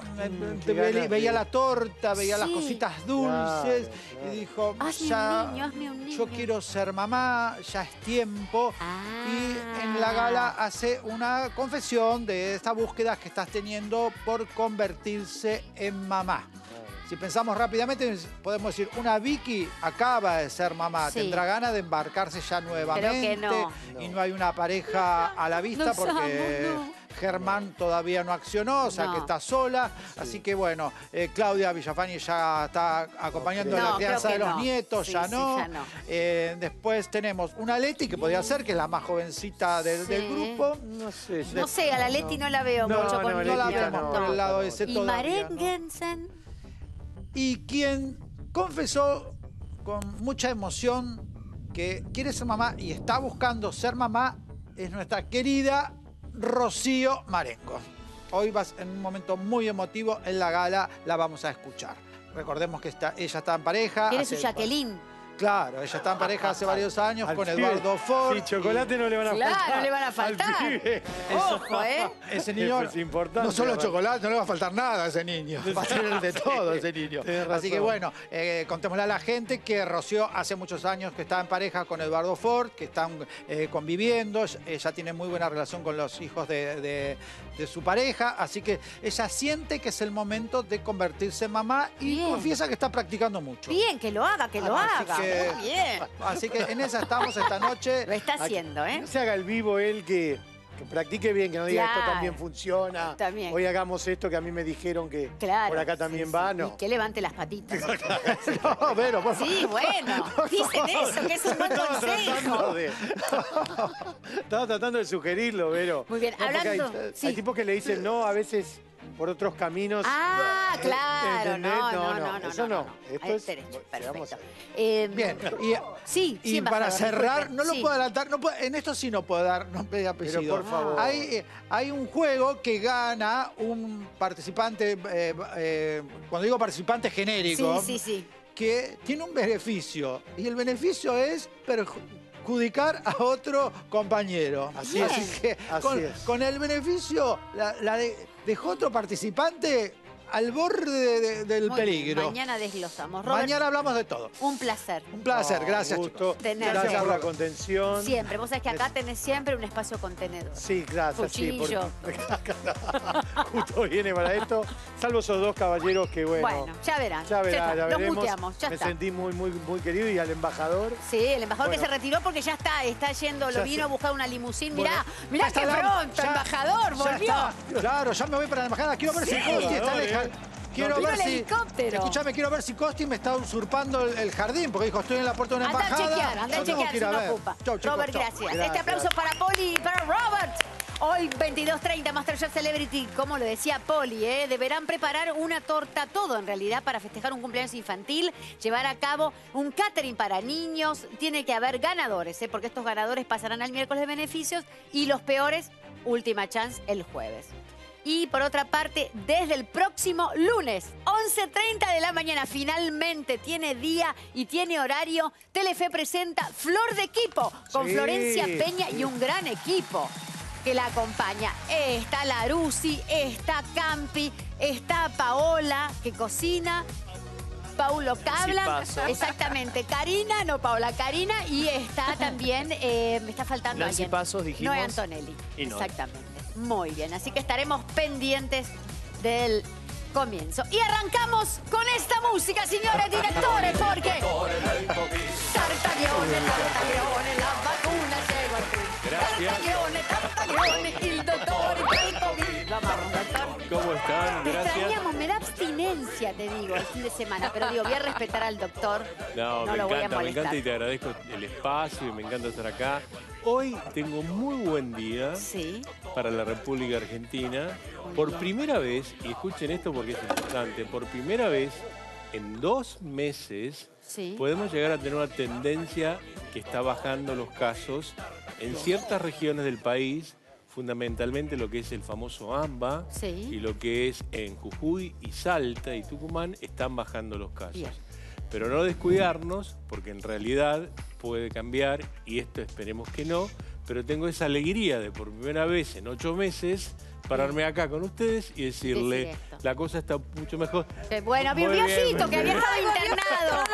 S6: Te ve- veía la torta, veía las cositas dulces y dijo,
S1: Hazme
S6: ya,
S1: un niño, hazme un niño.
S6: yo quiero ser mamá, ya es tiempo. Y en la gala hace una confesión de esta búsqueda que estás teniendo por convertirse en mamá. Si pensamos rápidamente, podemos decir, una Vicky acaba de ser mamá,
S1: Sí.
S6: tendrá ganas de embarcarse ya nuevamente.
S1: no.
S6: Y no hay una pareja a la vista
S1: Nos
S6: porque
S1: amo, no.
S6: Germán todavía no accionó, o sea
S1: No.
S6: que está sola. Así que bueno, eh, Claudia Villafani ya está acompañando
S1: No,
S6: la crianza de los
S1: no.
S6: nietos,
S1: Sí,
S6: ya,
S1: sí,
S6: no.
S1: ya no.
S6: Eh, después tenemos una Leti, que podría ser, que es la más jovencita del, grupo.
S4: No sé.
S1: No sé, a la Leti no la veo
S6: No,
S1: mucho
S6: no,
S1: con
S6: no la vemos por el lado ese
S1: Y
S6: todavía, ¿no?
S1: Marengensen.
S6: Y quien confesó con mucha emoción que quiere ser mamá y está buscando ser mamá es nuestra querida Rocío Marengo. Hoy vas en un momento muy emotivo en la gala, la vamos a escuchar. Recordemos que está, ella está en pareja.
S1: ¿Quién es su Jacqueline?
S6: Claro, ella está en pareja hace varios años
S4: Al
S6: con
S4: pibe.
S6: Eduardo Ford.
S4: Sí, chocolate no le van a
S1: Claro,
S4: faltar.
S1: no le van a
S4: al
S1: faltar.
S4: pibe.
S1: Ojo, ¿eh?
S6: Ese niño,
S4: Eso es importante,
S6: no solo
S4: ¿verdad?
S6: chocolate, no le va a faltar nada a ese niño. Va a tener de todo ese niño. Así que bueno, eh, contémosle a la gente que Rocío hace muchos años que está en pareja con Eduardo Ford, que están eh, conviviendo, ella tiene muy buena relación con los hijos de, de- de su pareja, así que ella siente que es el momento de convertirse en mamá y
S1: Bien.
S6: confiesa que está practicando mucho.
S1: Bien, que lo haga, que lo
S6: Así
S1: haga.
S6: que-
S1: Muy bien.
S6: Así que en esa estamos esta noche.
S1: Lo está haciendo, ¿eh?
S4: No se haga el vivo él que, que practique bien, que no diga esto también funciona.
S1: También.
S4: Hoy hagamos esto que a mí me dijeron que
S1: Claro.
S4: por acá también va, no.
S1: Y que levante las patitas. [laughs]
S6: No, Vero, por favor.
S1: Sí, bueno. [laughs] Dicen eso, que es un buen
S4: Estaba
S1: consejo.
S4: tratando de, [laughs] estaba tratando de sugerirlo, Vero.
S1: Muy bien,
S4: No, hay-
S1: hablando-
S4: Hay,
S1: sí.
S4: tipos que le dicen no, a veces por otros caminos.
S1: Ah,
S4: Eh,
S1: claro. No, no, no, no.
S4: Eso no.
S1: no.
S4: Esto
S1: Ahí
S4: es.
S1: derecho, perfecto. Eh,
S6: Bien, y,
S1: sí,
S6: y
S1: sí,
S6: para cerrar, no lo
S1: Sí.
S6: puedo adelantar, no puedo- en esto sí no puedo dar nombre y apellido.
S4: Pero por favor.
S6: Hay, eh, hay un juego que gana un participante, eh, eh, cuando digo participante genérico,
S1: Sí, sí, sí.
S6: que tiene un beneficio. Y el beneficio es perjudicar a otro compañero.
S4: Así
S6: Así
S4: es,
S6: que
S4: así
S6: con,
S4: es.
S6: con el beneficio, la, la de- dejó otro participante al borde de- de- del
S1: Muy bien,
S6: peligro.
S1: Mañana desglosamos. Robert,
S6: Mañana hablamos de todo.
S1: un placer.
S6: Un placer,
S4: No,
S6: gracias.
S4: un gusto.
S1: Tenerte.
S4: Gracias por la contención.
S1: Siempre. Vos sabés que acá tenés siempre un espacio contenedor.
S4: Sí, gracias. sí,
S1: Cuchillo.
S4: porque- [laughs] Justo viene para esto. Salvo esos dos caballeros que, bueno.
S1: Bueno, ya verán.
S4: Ya verá,
S1: está,
S4: ya
S1: Los
S4: veremos.
S1: muteamos, ya
S4: Me
S1: está.
S4: sentí muy, muy, muy querido y al embajador.
S1: Sí, el embajador que se retiró porque ya está, está yendo,
S4: Ya
S1: lo vino a buscar una limusín.
S6: Bueno,
S1: Mirá, mirá
S6: ya
S1: qué
S6: la-
S1: pronto,
S6: ya-
S1: embajador,
S6: ya
S1: volvió.
S6: está. Claro, ya me voy para la embajada. Quiero ver
S1: Sí.
S6: si Costi está Quiero ver
S1: el
S6: si.
S1: helicóptero.
S6: Escuchame, quiero ver si Costi me está usurpando el, el jardín, porque dijo, estoy en la puerta de una
S1: Anda a
S6: embajada.
S1: chequear, anda a chequear
S6: que ir
S1: si
S6: a
S1: no
S6: ver.
S1: ocupa.
S6: Chau, chicos,
S1: Robert,
S6: chau.
S1: gracias. Este aplauso para Poli y para Robert. Hoy 22.30 Masterchef Celebrity, como lo decía Poli, ¿eh? deberán preparar una torta, todo en realidad, para festejar un cumpleaños infantil, llevar a cabo un catering para niños, tiene que haber ganadores, ¿eh? porque estos ganadores pasarán al miércoles de beneficios y los peores, última chance el jueves. Y por otra parte, desde el próximo lunes, 11.30 de la mañana, finalmente tiene día y tiene horario, Telefe presenta Flor de Equipo con
S4: Sí.
S1: Florencia Peña y un gran equipo que la acompaña. Está Larusi, está Campi, está Paola, que cocina. Paulo Cablan,
S3: Paso.
S1: exactamente, Karina, no Paola, Karina, y está también, eh, me está faltando
S3: Nancy
S1: alguien.
S3: Pasos, dijimos.
S1: Noé Antonelli,
S3: Y
S1: exactamente. Muy bien, así que estaremos pendientes del comienzo. Y arrancamos con esta música, señores directores, porque... Tartaglione, tartaglione, la vacuna llegó al fin. Tartaglione, tartaglione, il dottore del Covid. Vamos, doctor.
S3: ¿Cómo están? Gracias.
S1: Te digo, el fin de semana, pero digo, voy a respetar al doctor.
S3: No,
S1: No
S3: me
S1: lo voy a
S3: encanta, me encanta y te agradezco el espacio y me encanta estar acá. Hoy tengo muy buen día
S1: Sí.
S3: para la República Argentina. Por primera vez, y escuchen esto porque es importante, por primera vez en dos meses
S1: Sí.
S3: podemos llegar a tener una tendencia que está bajando los casos en ciertas regiones del país, fundamentalmente lo que es el famoso AMBA
S1: Sí.
S3: y lo que es en Jujuy y Salta y Tucumán están bajando los casos.
S1: Bien.
S3: Pero no descuidarnos, porque en realidad puede cambiar, y esto esperemos que no, pero tengo esa alegría de por primera vez en ocho meses pararme acá con ustedes y decirle,
S1: Decir esto.
S3: la cosa está mucho mejor.
S1: Eh, Bueno,
S3: Muy bien,
S1: Fito,
S3: muy
S1: que había
S3: bien.
S1: estado internado.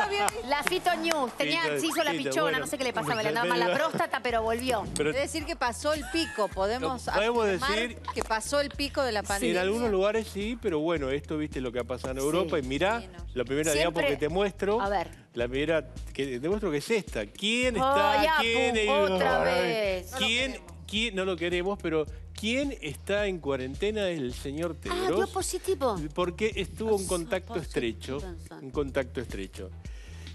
S1: [laughs] La Fito News. Tenía,
S3: Fito,
S1: se hizo la
S3: Fito,
S1: pichona,
S3: bueno.
S1: no sé qué le pasaba, le andaba mal la próstata, pero volvió.
S3: Pero-
S5: Es decir, que pasó el pico. Podemos,
S3: No, decir-
S5: que pasó el pico de la
S3: En
S5: pandemia.
S3: algunos lugares sí, pero bueno, esto viste lo que ha pasado en Europa y mirá la primera
S1: Siempre-
S3: diapo que te muestro.
S1: A ver.
S3: La primera que te muestro que es esta. ¿Quién
S1: Oh,
S3: está?
S1: ya,
S3: ¿Quién
S1: pu, otra vez.
S3: ¿Quién, quién no lo queremos, pero quién está en cuarentena es el señor
S1: Ah, dio
S3: Tedros?
S1: positivo.
S3: porque estuvo en contacto estrecho, en contacto estrecho.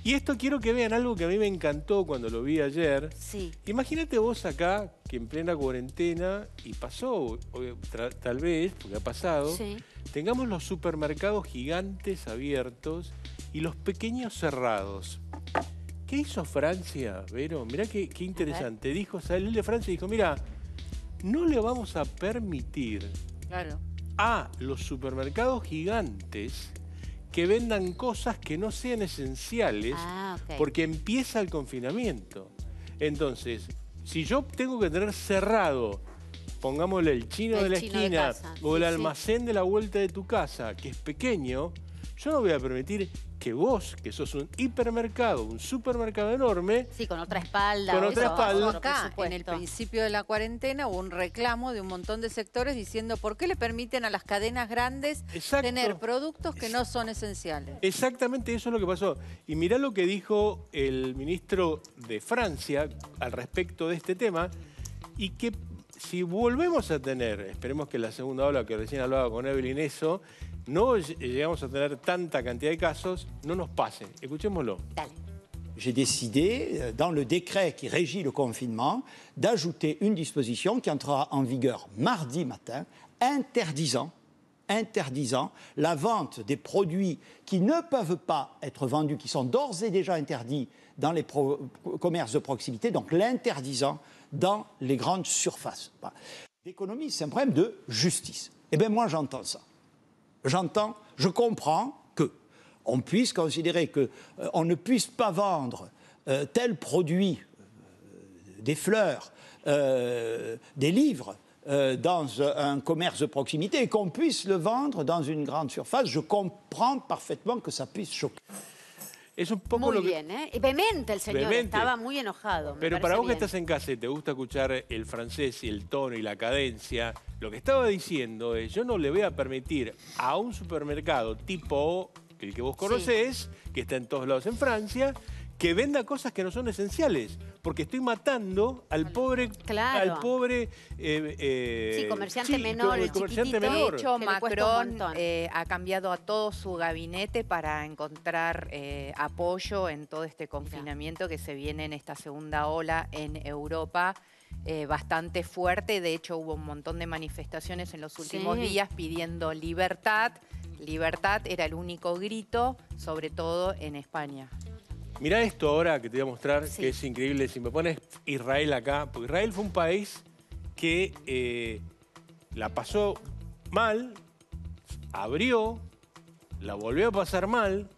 S3: Y esto quiero que vean algo que a mí me encantó cuando lo vi ayer.
S1: Sí.
S3: Imagínate vos acá que en plena cuarentena, y pasó, tal vez, porque ha pasado,
S1: Sí.
S3: tengamos los supermercados gigantes abiertos y los pequeños cerrados. ¿Qué hizo Francia, Vero? Mirá qué, qué interesante. Dijo, salió de Francia y dijo, mira, no le vamos a permitir
S5: Claro.
S3: a los supermercados gigantes que vendan cosas que no sean esenciales
S1: Ah,
S3: porque empieza el confinamiento. Entonces, si yo tengo que tener cerrado, pongámosle el chino
S1: El
S3: de la
S1: chino
S3: esquina o el
S1: sí, sí.
S3: almacén de la vuelta de tu casa, que es pequeño, yo no voy a permitir que vos, que sos un hipermercado, un supermercado enorme,
S1: Sí, con otra espalda.
S3: Con otra espalda.
S5: Acá, en el principio de la cuarentena, hubo un reclamo de un montón de sectores diciendo por qué le permiten a las cadenas grandes tener productos que no son esenciales.
S3: Exactamente eso es lo que pasó. Y mirá lo que dijo el ministro de Francia al respecto de este tema y que si volvemos a tener, esperemos que la segunda ola que recién hablaba con Evelyn eso, no ll- llegamos a tener tanta cantidad de casos, no nos pase. Escuchémoslo.
S20: J'ai décidé, euh, dans le décret qui régit le confinement, d'ajouter une disposition qui entrera en vigueur mardi matin, interdisant, interdisant la vente des produits qui ne peuvent pas être vendus, qui sont d'ores et déjà interdits dans les pro- commerces de proximité, donc l'interdisant dans les grandes surfaces. L'économie, c'est un problème de justice. Eh bien, moi, j'entends ça. J'entends, je comprends que on puisse considérer que euh, ne puisse pas vendre euh, tel produit, euh, des fleurs, des livres, dans un commerce de proximité et qu'on puisse le vendre dans une grande surface. Je comprends parfaitement que ça puisse choquer.
S3: Es un poco
S1: Muy
S3: lo que...
S1: bien, ¿eh? Y Vehemente el señor, estaba muy enojado.
S3: Pero para vos que estás en casa y te gusta escuchar el francés y el tono y la cadencia, lo que estaba diciendo es, yo no le voy a permitir a un supermercado tipo el que vos conocés, que está en todos lados en Francia, que venda cosas que no son esenciales, porque estoy matando al pobre,
S1: Claro.
S3: al pobre eh, eh,
S1: Sí, comerciante menor,
S3: el comerciante menor.
S2: De hecho, Macron eh, ha cambiado a todo su gabinete para encontrar eh, apoyo en todo este confinamiento que se viene en esta segunda ola en Europa. eh, bastante fuerte, de hecho hubo un montón de manifestaciones en los últimos
S1: Sí.
S2: días pidiendo libertad. Libertad era el único grito, sobre todo en España.
S3: Mirá esto ahora que te voy a mostrar, que es increíble. Si me pones Israel acá, porque Israel fue un país que eh, la pasó mal, abrió, la volvió a pasar mal,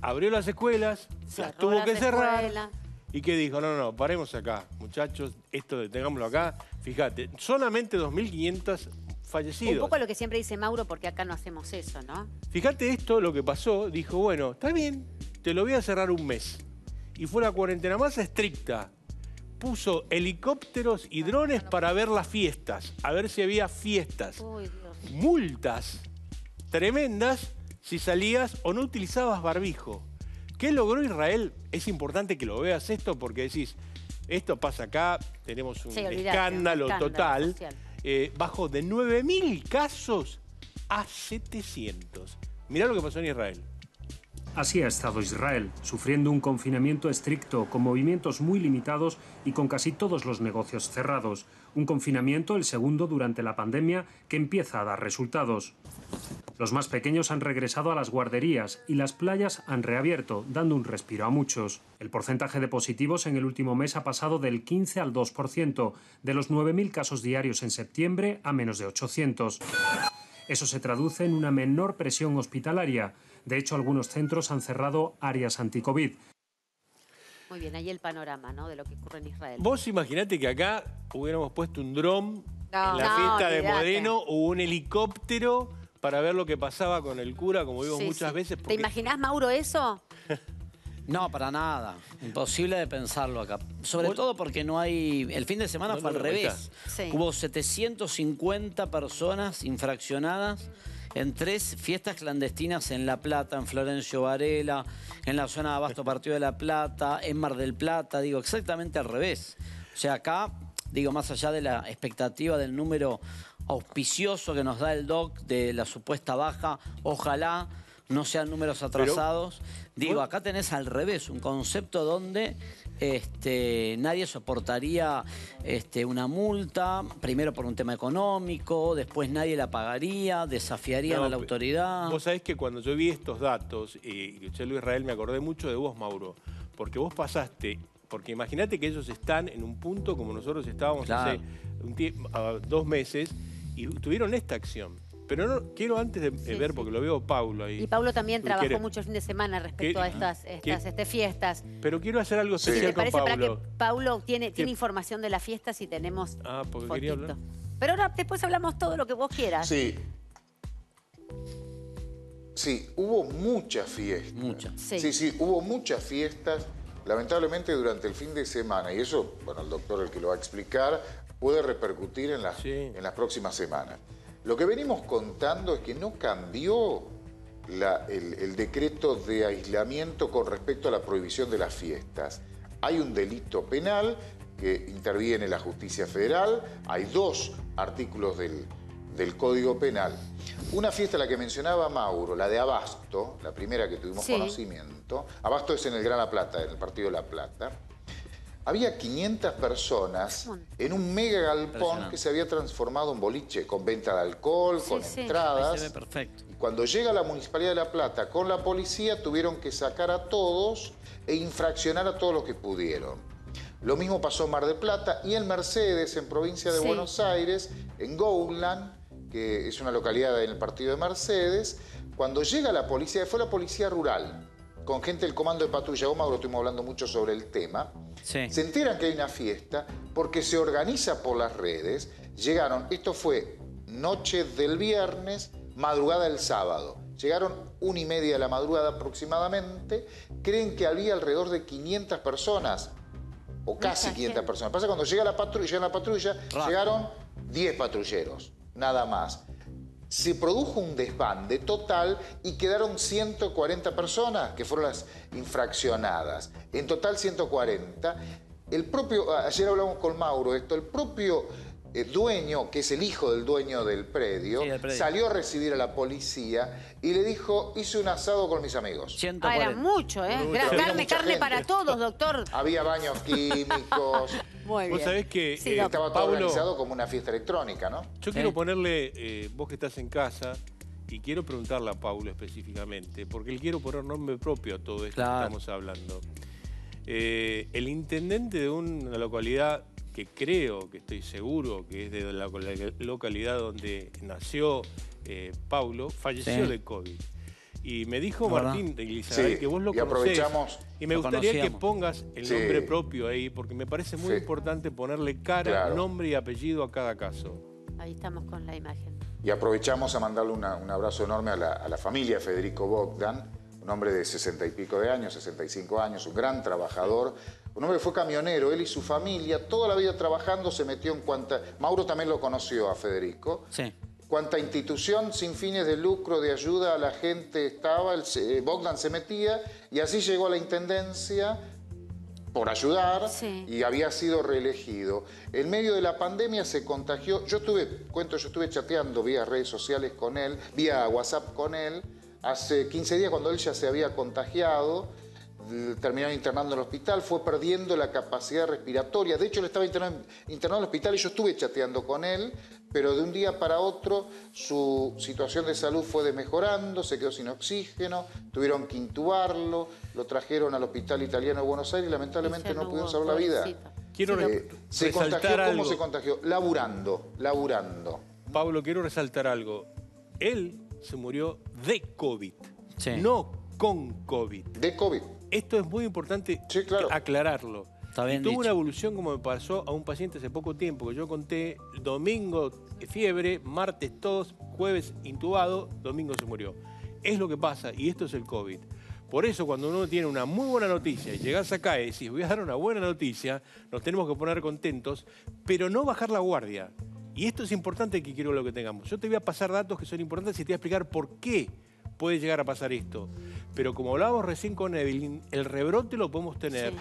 S3: abrió las escuelas, las tuvo
S1: las
S3: que cerrar.
S1: escuelas.
S3: Y que dijo, no, no, paremos acá, muchachos, esto detengámoslo acá. Fíjate, solamente 2.500 fallecidos.
S1: Un poco lo que siempre dice Mauro, porque acá no hacemos eso, ¿no?
S3: Fíjate esto, lo que pasó, dijo, bueno, está bien, te lo voy a cerrar un mes. Y fue la cuarentena más estricta. Puso helicópteros y drones para ver las fiestas, a ver si había fiestas.
S1: Uy, Dios.
S3: Multas tremendas si salías o no utilizabas barbijo. ¿Qué logró Israel? Es importante que lo veas esto porque decís, esto pasa acá, tenemos un
S1: Sí, olvidate, un
S3: escándalo,
S1: escándalo
S3: total.
S1: social.
S3: Eh, bajó de 9.000 casos a 700. Mirá lo que pasó en Israel.
S21: Así ha estado Israel, sufriendo un confinamiento estricto, con movimientos muy limitados y con casi todos los negocios cerrados. Un confinamiento, el segundo durante la pandemia, que empieza a dar resultados. Los más pequeños han regresado a las guarderías y las playas han reabierto, dando un respiro a muchos. El porcentaje de positivos en el último mes ha pasado del 15 al 2%, de los 9.000 casos diarios en septiembre a menos de 800. Eso se traduce en una menor presión hospitalaria. De hecho, algunos centros han cerrado áreas anti-COVID.
S1: Muy bien, ahí el panorama, ¿no? De lo que ocurre en Israel.
S3: Vos imaginate que acá hubiéramos puesto un dron
S1: No.
S3: en la
S1: No,
S3: fiesta de. Moreno o un helicóptero para ver lo que pasaba con el cura, como
S1: Sí,
S3: muchas
S1: sí.
S3: veces.
S1: ¿Te imaginás, Mauro, eso? [laughs]
S7: No, para nada. Imposible de pensarlo acá. Sobre todo porque no hay... El fin de semana
S3: No,
S7: fue
S3: no,
S7: al revés.
S1: Sí.
S7: Hubo 750 personas infraccionadas en tres fiestas clandestinas en La Plata, en Florencio Varela, en la zona de Abasto Partido de La Plata, en Mar del Plata. Digo, exactamente al revés. O sea, acá, digo, más allá de la expectativa del número auspicioso que nos da el DOC de la supuesta baja, ojalá no sean números atrasados. Digo, acá tenés al revés, un concepto donde este, nadie soportaría este, una multa, primero por un tema económico, después nadie la pagaría, desafiarían
S3: No,
S7: a la autoridad.
S3: Vos sabés que cuando yo vi estos datos, y escuché Luis Israel, me acordé mucho de vos, Mauro, porque vos pasaste, porque imagínate que ellos están en un punto como nosotros estábamos
S7: Claro.
S3: hace un dos meses y tuvieron esta acción. Pero no, quiero antes de eh, ver, porque lo veo Paulo ahí.
S1: Y Paulo también
S3: Tú
S1: trabajó
S3: quieres-
S1: mucho el fin de semana respecto a
S3: ¿Qué-
S1: estas, estas este, fiestas.
S3: Pero quiero hacer algo especial con
S1: parece, para que
S3: Paulo.
S1: Paulo tiene,
S3: ¿Qué?
S1: tiene información de las fiestas y tenemos
S3: Ah, porque quería
S1: fotito.
S3: hablar.
S1: Pero ahora después hablamos todo lo que vos quieras.
S22: Sí. Sí, hubo muchas fiestas.
S7: Muchas.
S1: Sí.
S22: sí, sí, hubo muchas fiestas. Lamentablemente durante el fin de semana, y eso, bueno, el doctor el que lo va a explicar, puede repercutir en las, en las próximas semanas. Lo que venimos contando es que no cambió la- el, el decreto de aislamiento con respecto a la prohibición de las fiestas. Hay un delito penal que interviene la justicia federal, hay dos artículos del, del Código Penal. Una fiesta, la que mencionaba Mauro, la de Abasto, la primera que tuvimos
S23: Sí.
S22: conocimiento. Abasto es en el Gran La Plata, en el partido de La Plata. Había 500 personas en un mega galpón que se había transformado en boliche, con venta de alcohol, con
S7: sí.
S22: entradas.
S7: Ahí se ve perfecto.
S22: Y cuando llega la Municipalidad de La Plata con la policía, tuvieron que sacar a todos e infraccionar a todos los que pudieron. Lo mismo pasó en Mar del Plata y en Mercedes, en provincia de
S23: Sí.
S22: Buenos Aires, en Gouland, que es una localidad en el partido de Mercedes. Cuando llega la policía, fue la policía rural, con gente del comando de patrulla, vos Mauro, estuvimos hablando mucho sobre el tema.
S7: Sí.
S22: Se enteran que hay una fiesta porque se organiza por las redes. Llegaron, esto fue noche del viernes, madrugada del sábado. Llegaron una y media de la madrugada aproximadamente. Creen que había alrededor de 500 personas, o casi 500 personas. Pasa que cuando llega la patrulla, llega la patrulla llegaron 10 patrulleros, nada más. Se produjo un desbande total y quedaron 140 personas que fueron las infraccionadas. En total 140. El propio, ayer hablamos con Mauro esto, el propio eh, dueño, que es el hijo del dueño del predio,
S7: Sí, del predio.
S22: salió a recibir a la policía y le dijo, hice un asado con mis amigos.
S1: Ah, era mucho, ¿eh?
S22: Mucho.
S1: Carne, carne para todos, doctor.
S22: Había baños químicos. [laughs]
S1: Muy
S3: Vos
S1: bien.
S3: sabés que,
S1: Sí,
S3: eh.
S22: Estaba todo organizado como una fiesta electrónica, ¿no?
S3: Yo quiero ponerle, eh, vos que estás en casa, y quiero preguntarle a Paulo específicamente, porque él quiero poner nombre propio a todo esto
S7: Claro.
S3: que estamos hablando. Eh, el intendente de una localidad que creo, que estoy seguro que es de la local- localidad donde nació eh, Paulo, falleció
S7: Sí.
S3: de COVID. Y me dijo
S7: ¿Verdad?
S3: Martín de Elizabeth
S22: Sí,
S3: que vos lo
S22: y
S3: conocés.
S22: aprovechamos-
S3: Y me
S7: Lo
S3: gustaría que pongas el
S22: Sí.
S3: nombre propio ahí, porque me parece muy
S22: Sí.
S3: importante ponerle cara,
S22: Claro.
S3: nombre y apellido a cada caso.
S1: Ahí estamos con la imagen.
S22: Y aprovechamos a mandarle una- un abrazo enorme a la, a la familia Federico Bogdan, un hombre de sesenta y pico de años, 65 años, un gran trabajador. Un hombre que fue camionero, él y su familia, toda la vida trabajando, se metió en cuanta... Mauro también lo conoció a Federico.
S7: Sí.
S22: Cuanta institución sin fines de lucro, de ayuda a la gente estaba, él se- Bogdan se metía y así llegó a la intendencia por ayudar y había sido reelegido. En medio de la pandemia se contagió, yo estuve, cuento, yo estuve chateando vía redes sociales con él, vía WhatsApp con él, hace 15 días cuando él ya se había contagiado, terminaron internando en el hospital, fue perdiendo la capacidad respiratoria, de hecho él estaba internado, internado en el hospital y yo estuve chateando con él, pero de un día para otro su situación de salud fue desmejorando, se quedó sin oxígeno, tuvieron que intubarlo, lo trajeron al hospital italiano de Buenos Aires y lamentablemente no pudieron salvar la vida.
S3: Quiero
S22: Eh, se
S3: resaltar
S22: contagió, ¿cómo se contagió? Laburando, laburando.
S3: Pablo, quiero resaltar algo. Él se murió de COVID,
S7: Sí.
S3: no con COVID.
S22: De COVID.
S3: Esto es muy importante aclararlo.
S7: Está bien
S3: Y tuvo
S7: dicho.
S3: una evolución como me pasó a un paciente hace poco tiempo, que yo conté, domingo fiebre, martes tos, jueves intubado, domingo se murió. Es lo que pasa y esto es el COVID. Por eso cuando uno tiene una muy buena noticia y llegás acá y decís, voy a dar una buena noticia, nos tenemos que poner contentos, pero no bajar la guardia. Y esto es importante que quiero lo que tengamos. Yo te voy a pasar datos que son importantes y te voy a explicar por qué puede llegar a pasar esto. Pero como hablábamos recién con Evelyn, el rebrote lo podemos tener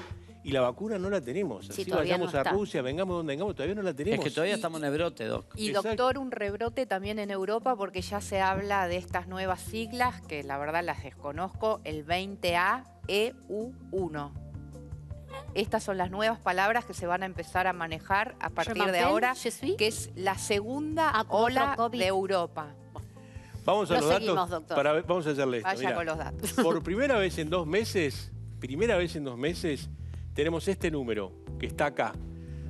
S3: y la vacuna no la tenemos.
S1: Sí,
S3: Así vayamos
S1: no
S3: a. Rusia, vengamos donde vengamos, todavía no la tenemos.
S7: Es que todavía estamos en brote, Doc.
S2: Y
S3: Exacto.
S2: doctor, un rebrote también en Europa porque ya se habla de estas nuevas siglas que la verdad las desconozco, el 20A EU1. Estas son las nuevas palabras que se van a empezar a manejar a partir de ahora, que es la segunda
S1: Ah,
S2: ola de Europa.
S3: Vamos a
S2: Lo
S3: los
S2: seguimos,
S3: datos.
S2: doctor.
S3: Para, ver- vamos a hacerle esto.
S2: Vaya
S3: mirá.
S2: con los datos. [laughs] [laughs]
S3: Por primera vez en dos meses, primera vez en dos meses, tenemos este número que está acá.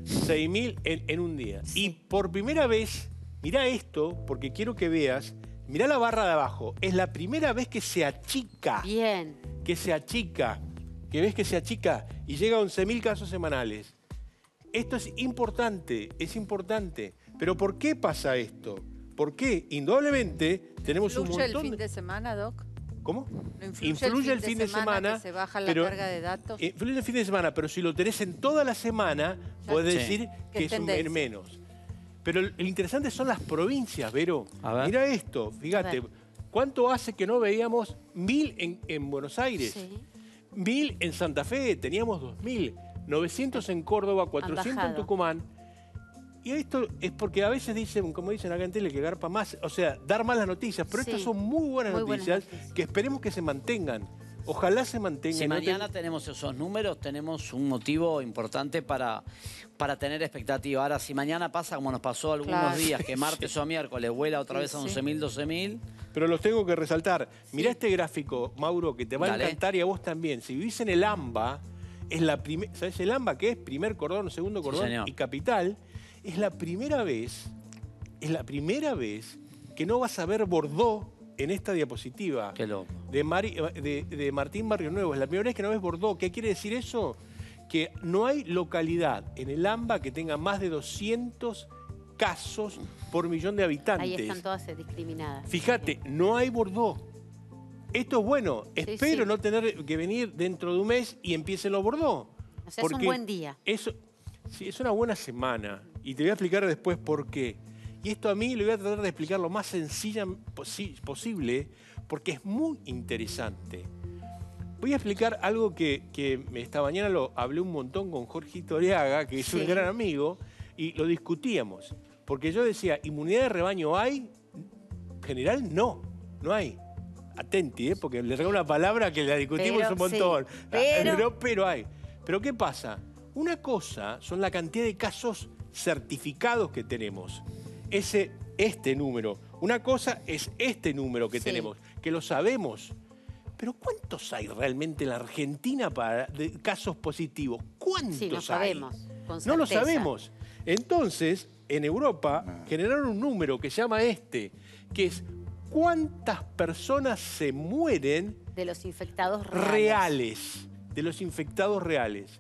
S3: 6.000 en, en un día. Y por primera vez Mirá esto, porque quiero que veas. Mirá la barra de abajo. Es la primera vez que se achica.
S1: Bien.
S3: Que se achica. Que ves que se achica y llega a 11.000 casos semanales. Esto es importante, es importante. Pero ¿por qué pasa esto? ¿Por qué? Indudablemente tenemos un
S5: ¿Influye
S3: montón
S5: el fin de semana, Doc?
S3: ¿Cómo?
S5: ¿No influye, el fin de semana, que se baja la
S3: pero-
S5: carga de datos?
S3: Influye el fin de semana, pero si lo tenés en toda la semana, puedes
S5: Sí.
S3: decir
S5: Que
S3: que
S5: es
S3: un menos. Pero el el interesante son las provincias, Vero.
S7: A ver.
S3: Mira esto, fíjate. ¿Cuánto hace que no veíamos mil en, en Buenos Aires? Mil en Santa Fe, teníamos dos mil. 900 en Córdoba, 400 en. Tucumán. Y esto es porque a veces dicen, como dicen acá en tele, que garpa más, o sea, dar malas noticias. Pero
S7: Sí.
S3: estas son muy buenas
S7: Muy buenas
S3: noticias que esperemos que se mantengan. Ojalá se mantengan.
S7: Si
S3: No te-
S7: mañana tenemos esos números, tenemos un motivo importante para, para tener expectativa. Ahora, si mañana pasa como nos pasó algunos
S3: Claro.
S7: días, que martes [laughs] o miércoles vuela otra
S3: Sí,
S7: vez a
S3: sí.
S7: 11.000, 12.000,
S3: Pero los tengo que resaltar. Mirá este gráfico, Mauro, que te va
S7: Dale.
S3: a encantar y a vos también. Si vivís en el AMBA, es la primera. ¿Sabés el AMBA qué es? Primer cordón, segundo cordón y capital. Es la primera vez, es la primera vez que no vas a ver Bordeaux en esta diapositiva.
S7: Qué loco.
S3: De, Mari- de- de Martín Barrio Nuevo. Es la primera vez que no ves Bordeaux. ¿Qué quiere decir eso? Que no hay localidad en el AMBA que tenga más de 200 casos por millón de habitantes.
S1: Ahí están todas eh, discriminadas.
S3: Fíjate, no hay Bordeaux. Esto es bueno. Espero
S1: sí.
S3: no tener que venir dentro de un mes y empiecen los Bordeaux.
S1: O sea, es un buen día.
S3: Eso, sí, es una buena semana. Y te voy a explicar después por qué. Y esto a mí lo voy a tratar de explicar lo más sencilla posi- posible porque es muy interesante. Voy a explicar algo que, que esta mañana lo hablé un montón con Jorge Toriaga, que es
S1: Sí.
S3: un gran amigo, y lo discutíamos. Porque yo decía, ¿inmunidad de rebaño hay? En general, no, no hay. Atenti, ¿eh? porque le regalo una palabra que la discutimos
S1: Pero,
S3: un montón.
S1: sí, pero- [laughs]
S3: pero, pero hay. Pero ¿qué pasa? Una cosa son la cantidad de casos certificados que tenemos. Ese, este número. Una cosa es este número que
S1: Sí.
S3: tenemos, que lo sabemos. Pero ¿cuántos hay realmente en la Argentina para de casos positivos? ¿Cuántos
S1: Sí, lo
S3: hay?
S1: sabemos. con
S3: No lo sabemos. Entonces, en Europa generaron un número que se llama este, que es cuántas personas se mueren
S1: De los infectados reales.
S3: reales, de los infectados reales.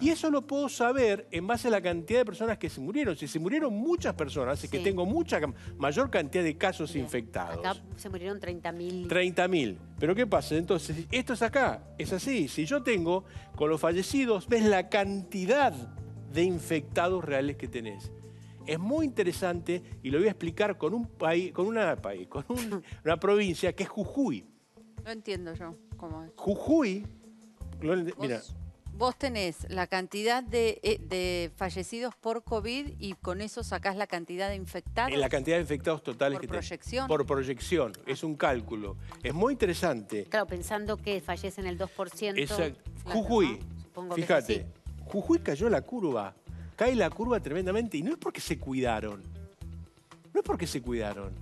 S3: Y eso lo puedo saber en base a la cantidad de personas que se murieron. Si se murieron muchas personas, es que tengo mucha mayor cantidad de casos infectados.
S1: Acá se murieron 30.000.
S3: 30.000. Pero ¿qué pasa? Entonces, esto es acá, es así. Si yo tengo con los fallecidos, ves la cantidad de infectados reales que tenés. Es muy interesante y lo voy a explicar con un país, con una país, con un- [laughs] una provincia que es Jujuy.
S5: No entiendo yo cómo es.
S3: Jujuy, lo- mira,
S5: Vos tenés la cantidad de, eh, de fallecidos por COVID y con eso sacás la cantidad de infectados.
S3: en la cantidad de infectados totales
S5: ¿Por
S3: que tenés.
S5: proyección?
S3: Por proyección, es un cálculo. Es muy interesante.
S1: Claro, pensando que fallecen el 2%.
S3: Exacto. Jujuy, fíjate,
S1: así.
S3: Jujuy cayó la curva, cae la curva tremendamente y no es porque se cuidaron, no es porque se cuidaron,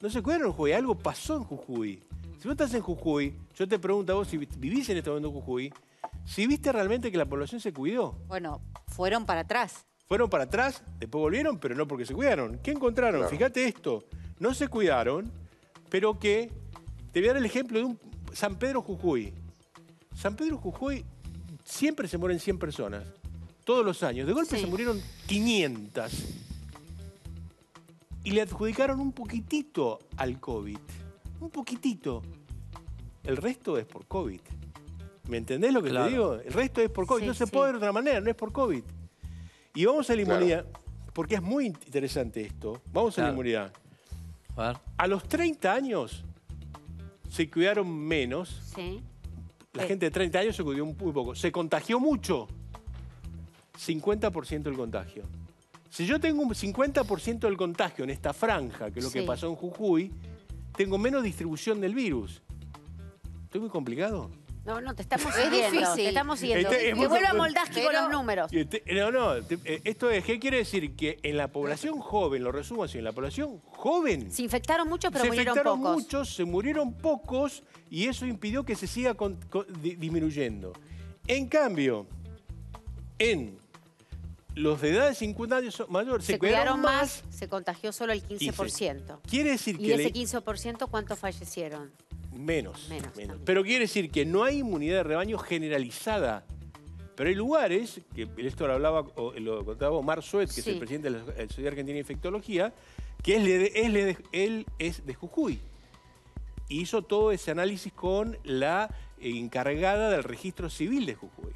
S3: no se cuidaron en Jujuy, algo pasó en Jujuy. Si vos estás en Jujuy, yo te pregunto a vos si vivís en este momento en Jujuy, si viste realmente que la población se cuidó.
S5: Bueno, fueron para atrás.
S3: Fueron para atrás, después volvieron, pero no porque se cuidaron. ¿Qué encontraron? Fíjate esto, no se cuidaron, pero que, te voy a dar el ejemplo de un San Pedro Jujuy. San Pedro Jujuy siempre se mueren 100 personas, todos los años. De golpe
S1: Sí.
S3: se murieron 500. Y le adjudicaron un poquitito al COVID. Un poquitito. El resto es por COVID. ¿Me entendés lo que
S7: Claro.
S3: te digo? El resto es por COVID.
S1: Sí,
S3: no se
S1: sí.
S3: puede ver de otra manera, no es por COVID. Y vamos a la
S22: Claro.
S3: inmunidad, porque es muy interesante esto. Vamos a la inmunidad.
S7: A ver.
S3: A los 30 años se cuidaron menos.
S1: Sí.
S3: La
S1: Sí.
S3: gente de 30 años se cuidó muy poco. Se contagió mucho. 50% del contagio. Si yo tengo un 50% del contagio en esta franja, que es lo que pasó en Jujuy, tengo menos distribución del virus. ¿Estoy muy complicado?
S1: No, no, te estamos
S5: Es
S1: siguiendo.
S5: difícil.
S1: Te estamos siguiendo.
S3: Este es
S1: que vuelva Moldaski con los números.
S3: Este- No, no, te- eh, esto es, ¿qué quiere decir? Que en la población joven, lo resumo así, en la población joven,
S1: Se infectaron muchos, pero
S3: se
S1: murieron
S3: infectaron
S1: pocos.
S3: muchos, se murieron pocos y eso impidió que se siga con- con- di- disminuyendo. En cambio, en los de edad de 50 años mayores
S1: se, cuidaron más, se contagió solo el 15%.
S3: Quiere decir que...
S1: ¿Y ese 15% cuántos fallecieron?
S3: Menos, menos. Pero quiere decir que no hay inmunidad de rebaño generalizada. Pero hay lugares, que esto lo hablaba, lo contaba Omar Suet, que es el presidente de la Sociedad Argentina de Infectología, que él es de Jujuy. Hizo todo ese análisis con la encargada del registro civil de Jujuy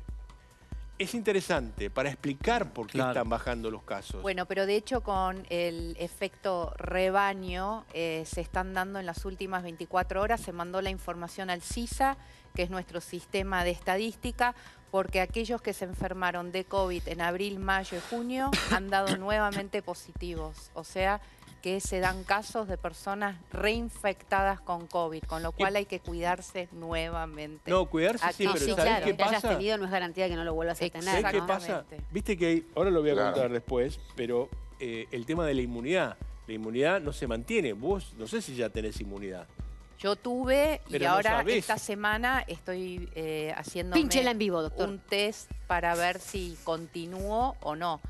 S3: es interesante para explicar por qué están bajando los casos.
S2: Bueno, pero de hecho con el efecto rebaño eh, se están dando en las últimas 24 horas, se mandó la información al CISA, que es nuestro sistema de estadística, porque aquellos que se enfermaron de COVID en abril, mayo y junio han dado [coughs] nuevamente positivos. O sea, que se dan casos de personas reinfectadas con COVID, con lo cual hay que cuidarse nuevamente.
S3: No, cuidarse sí, pero
S1: sí,
S3: claro,
S1: qué
S3: que
S1: hayas tenido no es garantía de que no lo vuelvas a tener.
S3: ¿Sabes qué pasa? Viste que ahora lo voy a contar después, pero eh, el tema de la inmunidad, la inmunidad no se mantiene. Vos no sé si ya tenés inmunidad.
S2: Yo tuve y ahora esta semana estoy eh, haciendo
S1: en vivo,
S2: un test para ver si continúo o no.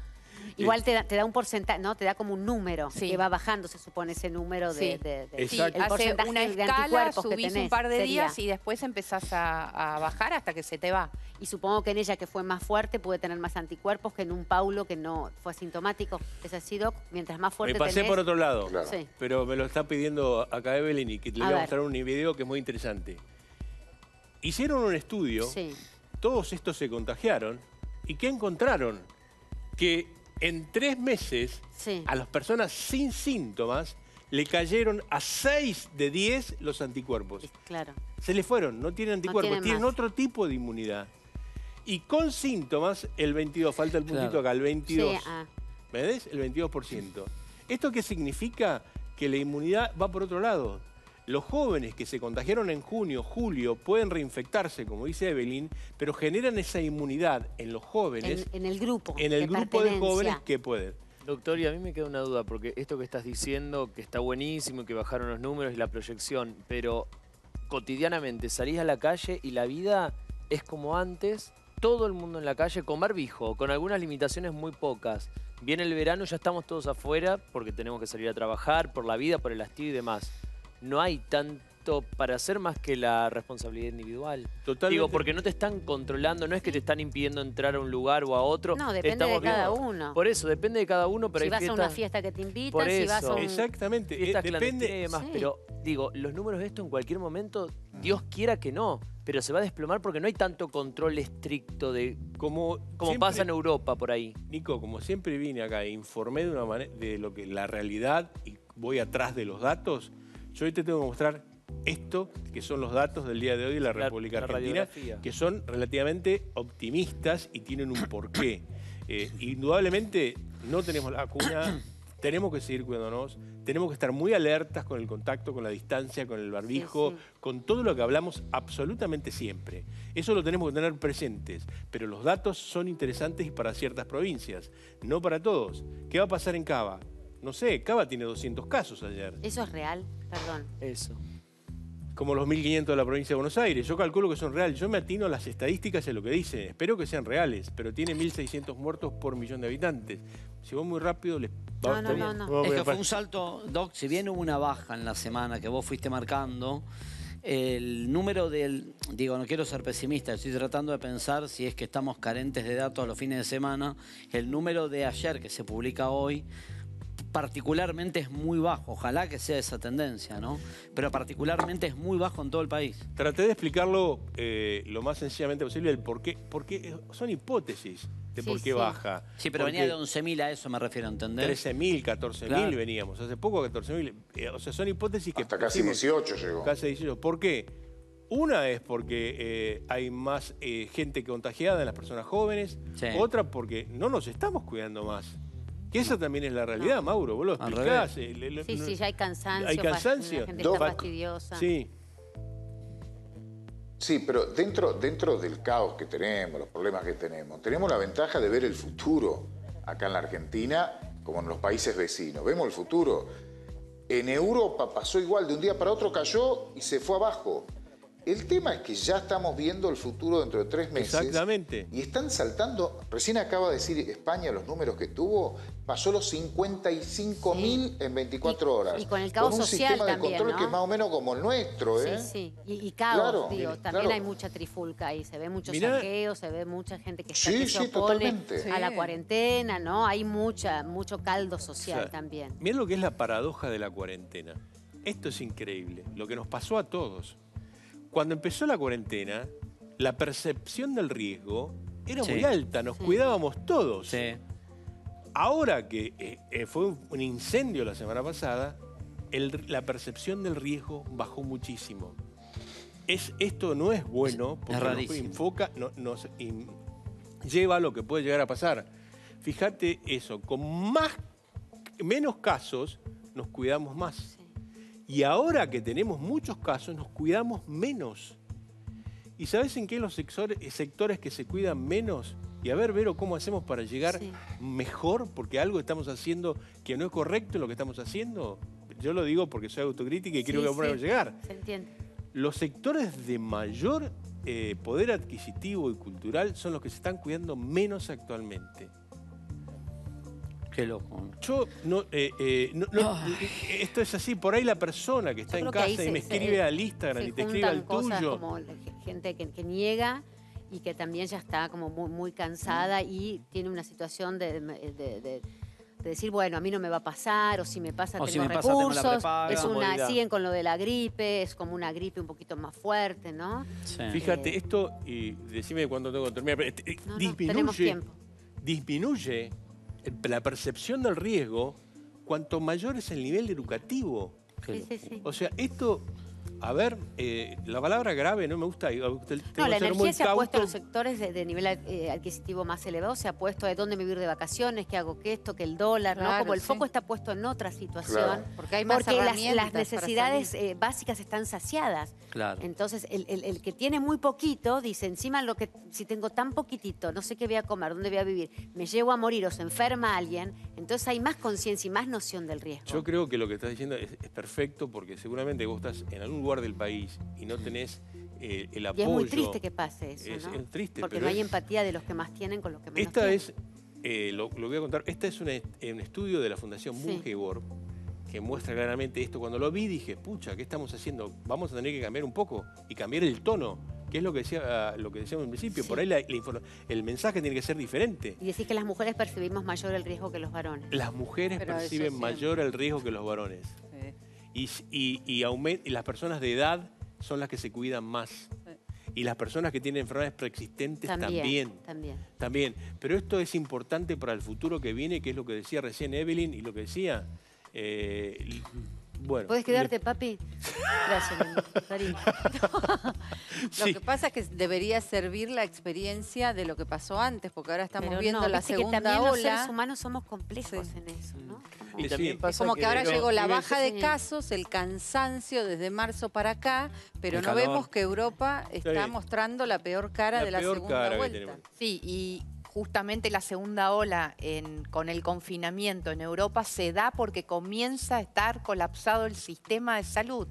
S1: Igual te da, un porcentaje, ¿no? Te da como un número que va bajando, se supone, ese número de,
S2: de, sí. Hace una escala, subís un par de días y después empezás a, bajar hasta que se te va.
S1: Y supongo que en ella, que fue más fuerte, puede tener más anticuerpos que en un Paulo que no fue asintomático. ¿Es así, Doc? Mientras más fuerte
S3: Me pasé por otro lado, pero me lo está pidiendo acá Evelyn y que le voy a, mostrar un video que es muy interesante. Hicieron un estudio, todos estos se contagiaron, ¿y qué encontraron? Que en tres meses a las personas sin síntomas le cayeron a 6 de 10 los anticuerpos.
S1: Claro.
S3: Se le fueron, no tienen anticuerpos, tienen, otro tipo de inmunidad. Y con síntomas, el 22, falta el puntito acá, el 22. Ah. ¿Ves? El 22%. ¿Esto qué significa? Que la inmunidad va por otro lado. Los jóvenes que se contagiaron en junio, julio, pueden reinfectarse, como dice Evelyn, pero generan esa inmunidad en los jóvenes.
S1: En, el grupo.
S3: En el grupo de jóvenes que pueden.
S24: Doctor, y a mí me queda una duda, porque esto que estás diciendo, que está buenísimo, que bajaron los números y la proyección, pero cotidianamente salís a la calle y la vida es como antes, todo el mundo en la calle con barbijo, con algunas limitaciones muy pocas. Viene el verano, ya estamos todos afuera porque tenemos que salir a trabajar, por la vida, por el hastío y demás no hay tanto para hacer más que la responsabilidad individual. Totalmente. Digo, porque no te están controlando, no es que te están impidiendo entrar a un lugar o a otro.
S1: No, depende de cada uno.
S24: Por eso, depende de cada uno, pero
S1: si vas a una fiesta que te invitan, si vas a un...
S3: Exactamente,
S24: eh, depende... Y pero digo, los números de esto en cualquier momento, Dios quiera que no, pero se va a desplomar porque no hay tanto control estricto de como, como pasa en Europa por ahí.
S3: Nico, como siempre vine acá e informé de una manera de lo que la realidad y voy atrás de los datos, yo hoy te tengo que mostrar esto, que son los datos del día de hoy de la, República Argentina, que son relativamente optimistas y tienen un porqué. [coughs] Eh, indudablemente no tenemos la vacuna, [coughs] tenemos que seguir cuidándonos, tenemos que estar muy alertas con el contacto, con la distancia, con el barbijo, con todo lo que hablamos absolutamente siempre. Eso lo tenemos que tener presentes, pero los datos son interesantes para ciertas provincias, no para todos. ¿Qué va a pasar en Cava? No sé, Cava tiene 200 casos ayer.
S1: ¿Eso es real? Perdón.
S24: Eso.
S3: Como los 1.500 de la provincia de Buenos Aires. Yo calculo que son reales. Yo me atino a las estadísticas y a lo que dicen. Espero que sean reales, pero tiene 1.600 muertos por millón de habitantes. Si voy muy rápido, les
S1: va no, no, no,
S7: Es que fue un salto, Doc, si bien hubo una baja en la semana que vos fuiste marcando, el número del, digo, no quiero ser pesimista, estoy tratando de pensar si es que estamos carentes de datos a los fines de semana, el número de ayer que se publica hoy particularmente es muy bajo. Ojalá que sea esa tendencia, ¿no? Pero particularmente es muy bajo en todo el país.
S3: Traté de explicarlo eh, lo más sencillamente posible, el por qué, porque son hipótesis de por qué baja.
S7: Sí, pero venía de 11.000 a eso me refiero a entender.
S3: 13.000, 14.000 veníamos. Hace poco 14.000. Eh, o sea, son hipótesis que...
S22: Hasta casi 18 llegó.
S3: Casi 18. ¿Por qué? Una es porque eh, hay más gente contagiada en las personas jóvenes. Otra porque no nos estamos cuidando más. Que esa también es la realidad, Mauro, vos lo explicás.
S1: sí, sí, ya hay cansancio.
S3: Hay cansancio.
S1: La gente está fastidiosa.
S3: Sí.
S22: Sí, pero dentro, dentro del caos que tenemos, los problemas que tenemos, tenemos la ventaja de ver el futuro acá en la Argentina como en los países vecinos. Vemos el futuro. En Europa pasó igual, de un día para otro cayó y se fue abajo. El tema es que ya estamos viendo el futuro dentro de tres meses.
S3: Exactamente.
S22: Y están saltando, recién acaba de decir España los números que tuvo, pasó los 55 mil en 24 horas.
S1: y con el caos
S22: un
S1: social
S22: sistema de control
S1: ¿no?
S22: que es más o menos como el nuestro, ¿eh?
S1: Sí, sí. Y, y caos,
S22: Claro,
S1: digo. También
S22: claro.
S1: hay mucha trifulca ahí. Se ve mucho
S3: Mirá.
S1: saqueo, se ve mucha gente que, está,
S22: Sí,
S1: que se
S22: sí,
S1: opone
S22: totalmente.
S1: a la cuarentena, ¿no? Hay mucha, mucho caldo
S3: O
S1: social
S3: sea,
S1: también.
S3: Mirá lo que es la paradoja de la cuarentena. Esto es increíble, lo que nos pasó a todos. Cuando empezó la cuarentena, la percepción del riesgo era
S7: Sí.
S3: muy alta, nos cuidábamos todos.
S7: Sí.
S3: Ahora que eh, eh, fue un, incendio la semana pasada, el- la percepción del riesgo bajó muchísimo. Es, esto no es bueno porque nos enfoca, no- nos in- lleva a lo que puede llegar a pasar. Fíjate eso, con más, menos casos nos cuidamos más. Y ahora que tenemos muchos casos, nos cuidamos menos. ¿Y sabes en qué los sectores, que se cuidan menos? Y a ver, Vero, ¿cómo hacemos para llegar mejor? Porque algo estamos haciendo que no es correcto en lo que estamos haciendo. Yo lo digo porque soy autocrítica y quiero
S1: Sí,
S3: que podamos
S1: sí,
S3: llegar.
S1: Se entiende.
S3: Los sectores de mayor eh, poder adquisitivo y cultural son los que se están cuidando menos actualmente.
S7: Qué loco.
S3: Yo no, eh, eh, no- no- esto es así, por ahí la persona que está en casa y
S1: se-
S3: me
S1: se-
S3: escribe al Instagram
S1: se
S3: y te escribe al
S1: cosas
S3: tuyo.
S1: como gente que, que niega y que también ya está como muy, muy cansada y tiene una situación de, de- de- de decir, bueno, a mí no me va a pasar, o si me pasa
S7: O si
S1: tengo
S7: me pasa, tengo la
S1: recursos.
S7: prepaga.
S1: es una,
S7: Comodidad.
S1: siguen con lo de la gripe, es como una gripe un poquito más fuerte, ¿no?
S3: Fíjate,
S1: Eh,
S3: esto, y decime cuándo tengo que terminar, pero, eh,
S1: No, no,
S3: disminuye,
S1: tenemos tiempo.
S3: disminuye la percepción del riesgo cuanto mayor es el nivel educativo.
S1: Sí, sí, sí.
S3: O sea, esto, a ver, eh, la palabra grave no me gusta. tengo
S1: No,
S3: que
S1: la
S3: ser muy
S1: energía se ha puesto en los sectores de, de nivel eh, adquisitivo más elevado, se ha puesto de dónde vivir de vacaciones, qué hago que esto, que el dólar, ¿no? Como el
S5: sí.
S1: foco está puesto en otra situación.
S5: Claro. Porque hay más
S1: Porque las, necesidades eh, básicas están saciadas.
S7: Claro.
S1: Entonces, el, el- el que tiene muy poquito, dice, encima lo que, si tengo tan poquitito, no sé qué voy a comer, dónde voy a vivir, me llevo a morir o se enferma alguien, entonces hay más conciencia y más noción del riesgo.
S3: Yo creo que lo que estás diciendo es, es perfecto porque seguramente vos estás en algún lugar del país y no tenés eh, el
S1: y
S3: apoyo.
S1: es muy triste que pase eso,
S3: Es-
S1: ¿no?
S3: es triste,
S1: Porque
S3: pero
S1: no hay
S3: es-
S1: empatía de los que más tienen con los que menos
S3: Esta
S1: tienen.
S3: es, eh, lo, lo voy a contar, esta es una- eh, un estudio de la Fundación
S1: Sí.
S3: Que muestra claramente esto. Cuando lo vi dije, pucha, ¿qué estamos haciendo? Vamos a tener que cambiar un poco y cambiar el tono, que es lo que decía lo que decíamos al principio. Por ahí la- la informa- el mensaje tiene que ser diferente.
S1: Y decís que las mujeres percibimos mayor el riesgo que los varones.
S3: Las mujeres
S1: Pero
S3: perciben mayor el riesgo que los varones. Y, s- y, y aumen- y las personas de edad son las que se cuidan más. Y las personas que tienen enfermedades preexistentes
S1: También,
S3: también.
S1: también.
S3: También. Pero esto es importante para el futuro que viene, que es lo que decía recién Evelyn y lo que decía. eh, bueno.
S1: ¿Puedes quedarte, papi? Gracias, cariño. [laughs]
S5: Lo que pasa es que debería servir la experiencia de lo que pasó antes, porque ahora estamos
S1: Pero
S5: viendo
S1: no,
S5: la
S1: viste que
S5: segunda
S1: también los
S5: ola.
S1: seres humanos somos complejos en eso, ¿no?
S24: Y también pasa
S5: Como que, ahora llegó la baja de
S1: Sí.
S5: casos, el cansancio desde marzo para acá, pero
S24: El
S5: no
S24: calor.
S5: vemos que Europa está mostrando la peor cara
S24: La
S5: de la
S24: peor
S5: segunda vuelta.
S2: Sí, y justamente la segunda ola en- con el confinamiento en Europa se da porque comienza a estar colapsado el sistema de salud.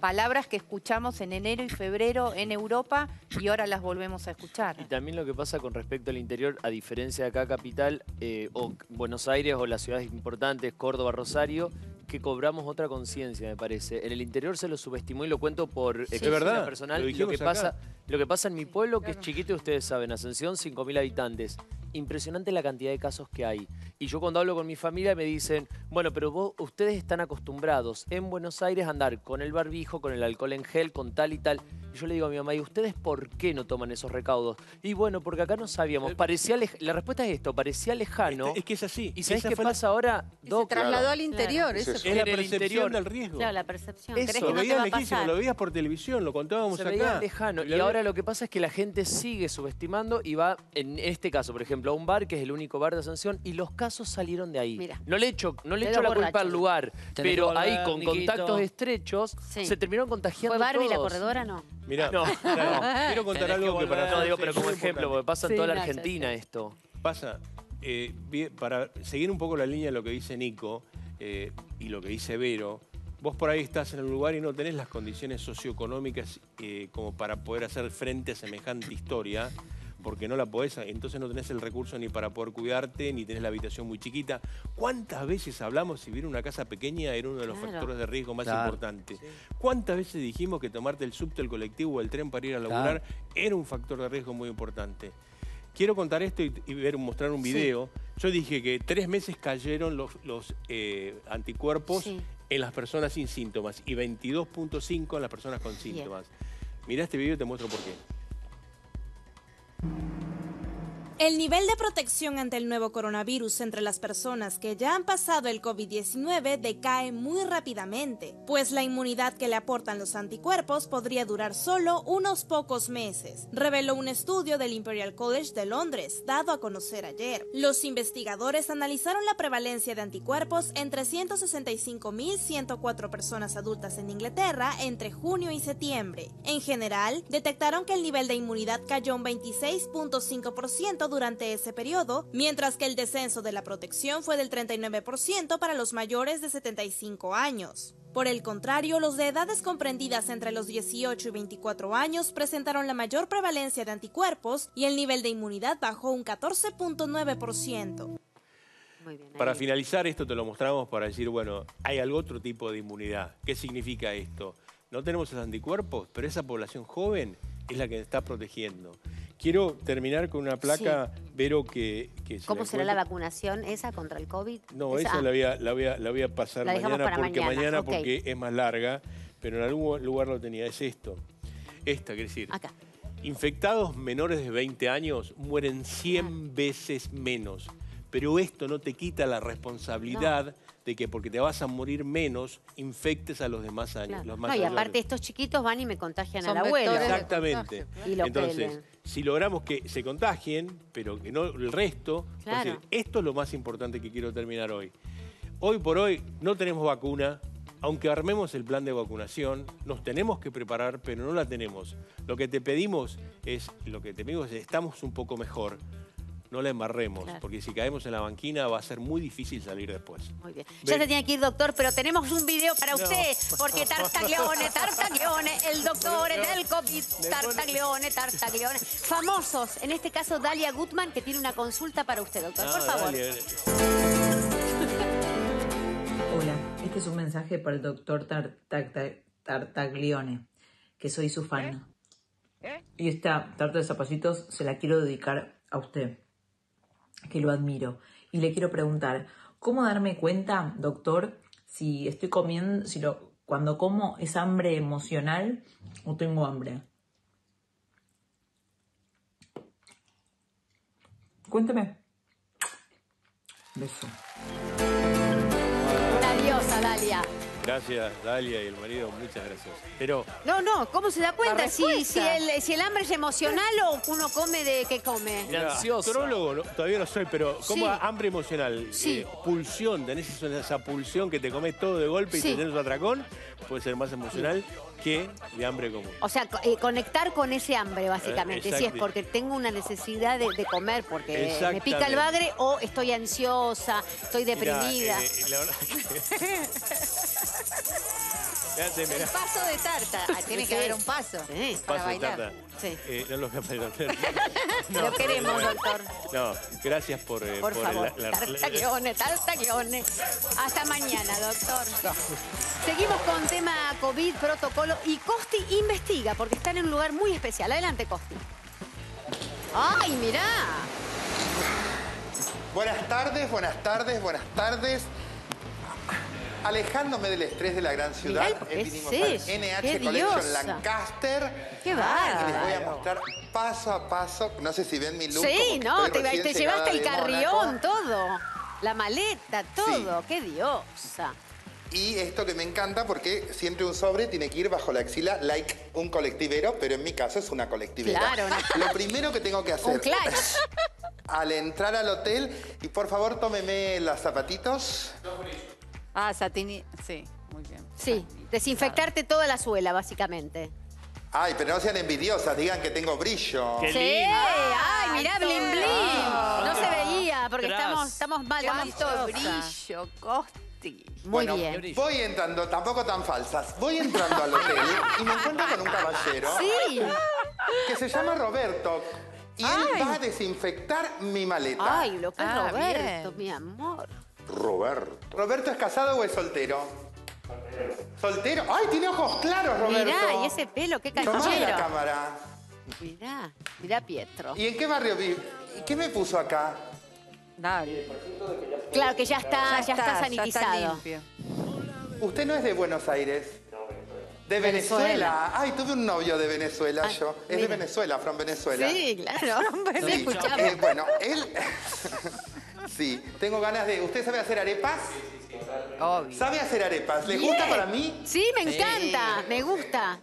S2: Palabras que escuchamos en enero y febrero en Europa y ahora las volvemos a escuchar.
S24: Y también lo que pasa con respecto al interior, a diferencia de acá capital, eh, o Buenos Aires o las ciudades importantes, Córdoba, Rosario, que cobramos otra conciencia, me parece. En el interior se lo subestimó y lo cuento por
S3: Sí.
S24: experiencia
S3: Es verdad,
S24: personal.
S3: lo
S24: Lo, que pasa, lo que pasa en mi pueblo, que es chiquito, ustedes saben, Ascensión, 5.000 habitantes. Impresionante la cantidad de casos que hay. Y yo cuando hablo con mi familia me dicen, bueno, pero vos, ustedes están acostumbrados en Buenos Aires a andar con el barbijo, con el alcohol en gel, con tal y tal. Y yo le digo a mi mamá, ¿y ustedes por qué no toman esos recaudos? Y bueno, porque acá no sabíamos. Parecía lej- la respuesta es esto, parecía lejano.
S3: Es que es así.
S24: ¿Y sabes
S3: Esa
S24: qué
S3: la-
S24: pasa ahora?
S5: se trasladó al interior, eso
S3: Es la percepción
S24: interior.
S3: del riesgo.
S1: Claro, la percepción.
S24: Eso.
S1: ¿Crees
S3: Lo
S1: que no te
S3: veías lejísimo, lo veías por televisión, lo contábamos
S24: se
S3: acá.
S24: veía lejano. Y ahora lo que pasa es que la gente sigue subestimando y va, en este caso, por ejemplo, a un bar, que es el único bar de Ascensión, y los casos salieron de ahí. No le echo, no le echo la culpa al lugar,
S7: Tenés
S24: pero
S7: que
S24: ahí con
S7: Niquito.
S24: contactos estrechos
S1: Sí.
S24: se terminaron contagiando
S1: ¿Fue Barbie la
S24: todos.
S1: corredora no?
S3: Mirá,
S24: No, [laughs]
S3: claro, quiero contar
S24: Tenés
S3: algo que,
S24: volver.
S3: para
S24: No, digo, pero como ejemplo, porque pasa en
S1: Sí,
S24: toda la Argentina esto.
S3: Pasa, eh, para seguir un poco la línea de lo que dice Nico eh, y lo que dice Vero, vos por ahí estás en el lugar y no tenés las condiciones socioeconómicas eh, como para poder hacer frente a semejante historia, porque no la podés, entonces no tenés el recurso ni para poder cuidarte, ni tenés la habitación muy chiquita. ¿Cuántas veces hablamos si vivir en una casa pequeña era uno de los factores de riesgo más importantes? ¿Cuántas veces dijimos que tomarte el subte, el colectivo o el tren para ir a laburar era un factor de riesgo muy importante? Quiero contar esto y, ver, mostrar un video. Yo dije que tres meses cayeron los, eh, anticuerpos en las personas sin síntomas y 22.5 en las personas con síntomas. Mira este video y te muestro por qué.
S25: you El nivel de protección ante el nuevo coronavirus entre las personas que ya han pasado el COVID-19 decae muy rápidamente, pues la inmunidad que le aportan los anticuerpos podría durar solo unos pocos meses, reveló un estudio del Imperial College de Londres, dado a conocer ayer. Los investigadores analizaron la prevalencia de anticuerpos en 365.104 personas adultas en Inglaterra entre junio y septiembre. En general, detectaron que el nivel de inmunidad cayó un 26.5% durante ese periodo, mientras que el descenso de la protección fue del 39% para los mayores de 75 años. Por el contrario, los de edades comprendidas entre los 18 y 24 años presentaron la mayor prevalencia de anticuerpos y el nivel de inmunidad bajó un 14.9%.
S3: Para finalizar esto te lo mostramos para decir, bueno, hay algún otro tipo de inmunidad. ¿Qué significa esto? No tenemos esos anticuerpos, pero esa población joven es la que está protegiendo. Quiero terminar con una placa, Vero, que...
S1: ¿Cómo será la vacunación esa contra el COVID?
S3: No, esa, la, voy a, pasar mañana, porque mañana, porque es más larga, pero en algún lugar lo tenía. Es esto. Esta, quiere decir...
S1: Acá.
S3: Infectados menores de 20 años mueren 100 veces menos. Pero esto no te quita la responsabilidad de que porque te vas a morir menos, infectes a los demás años. Los más
S1: no, y aparte estos chiquitos van y me contagian al abuelo.
S3: Exactamente. Entonces, si logramos que se contagien, pero que no el resto, esto es lo más importante que quiero terminar hoy. Hoy por hoy no tenemos vacuna, aunque armemos el plan de vacunación, nos tenemos que preparar, pero no la tenemos. Lo que te pedimos es, lo que te pedimos es, estamos un poco mejor no la embarremos, porque si caemos en la banquina va a ser muy difícil salir después.
S1: Muy bien. Ya se tiene que ir, doctor, pero tenemos un video para usted, porque Tartaglione, Tartaglione, el doctor del COVID, Tartaglione, Tartaglione. Famosos, en este caso Dalia Gutman, que tiene una consulta para usted, doctor, por favor. [laughs]
S23: Hola, este es un mensaje para el doctor Tartaglione, que soy su fan. ¿Eh? Y esta tarta de zapacitos se la quiero dedicar a usted que lo admiro. Y le quiero preguntar, ¿cómo darme cuenta, doctor, si estoy comiendo, si lo, cuando como es hambre emocional o tengo hambre? Cuénteme. Beso.
S1: Una diosa.
S3: Gracias, Dalia y el marido, muchas gracias. Pero...
S1: No, no, ¿cómo se da cuenta? Si, el, si el hambre es emocional o uno come de qué come.
S3: Ansioso. todavía no soy, pero como hambre emocional, sí. Eh, pulsión, tenés esa, pulsión que te comes todo de golpe y tenés un atracón, puede ser más emocional que de hambre común.
S1: O sea, eh, conectar con ese hambre, básicamente. si es porque tengo una necesidad de, comer, porque me pica el bagre o estoy ansiosa, estoy deprimida. Eh, la verdad
S5: El [laughs] paso de tarta. Ah, tiene que haber un paso para bailar.
S3: Sí. Eh, no lo voy a
S1: poder [laughs] lo queremos, doctor.
S3: No, gracias por...
S1: Eh, por, favor, la, tartaglione, Hasta mañana, doctor. Seguimos con tema COVID, protocolo y Costi investiga, porque está en un lugar muy especial. Adelante, Costi. ¡Ay, mirá!
S9: Buenas tardes, buenas tardes, buenas tardes alejándome del estrés de la gran ciudad, vinimos al NH Collection Lancaster.
S1: ¡Qué va!
S9: Y les voy a mostrar paso a paso, no sé si ven mi look.
S1: Sí, no, te, llevaste el carrión, todo. La maleta, todo. ¡Qué diosa!
S9: Y esto que me encanta porque siempre un sobre tiene que ir bajo la axila like un colectivero, pero en mi caso es una colectivera.
S1: Claro.
S9: Lo primero que tengo que hacer...
S1: Un [laughs]
S9: al entrar al hotel, y por favor tómeme los zapatitos.
S5: Ah, satini, sí, muy bien.
S1: Sí, desinfectarte toda la suela, básicamente.
S9: Ay, pero no sean envidiosas, digan que tengo brillo.
S1: sí, ay, mirá, blin blin. No se veía, porque estamos, estamos mal.
S5: ¿Cuánto brillo, Costa?
S1: Muy
S9: bueno,
S1: bien.
S9: voy entrando, tampoco tan falsas, voy entrando al hotel y me encuentro con un caballero
S1: Sí.
S9: que se llama Roberto. Y él va a desinfectar mi maleta.
S1: Ay, lo que es
S2: Ah,
S1: Roberto, mi amor.
S9: Roberto. ¿Roberto es casado o es soltero? Soltero. ¡Ay, tiene ojos claros, Roberto!
S1: Mirá, y ese pelo, qué
S9: Tomá la
S1: canchero.
S9: cámara.
S1: Mirá, mirá Pietro.
S9: ¿Y en qué barrio vive? ¿Y qué me puso acá?
S5: Dale.
S1: Claro que ya está, ya, está, sanitizado.
S9: Usted no es de Buenos Aires. De Venezuela.
S1: Venezuela.
S9: Ay, tuve un novio de Venezuela yo. Es de. Venezuela, from Venezuela.
S1: Sí, claro. Sí,
S9: eh, bueno, él... [laughs] sí, tengo ganas de... ¿Usted sabe hacer arepas?
S2: Obvio.
S9: ¿Sabe hacer arepas? ¿Le gusta para mí?
S1: Sí, me encanta, me gusta.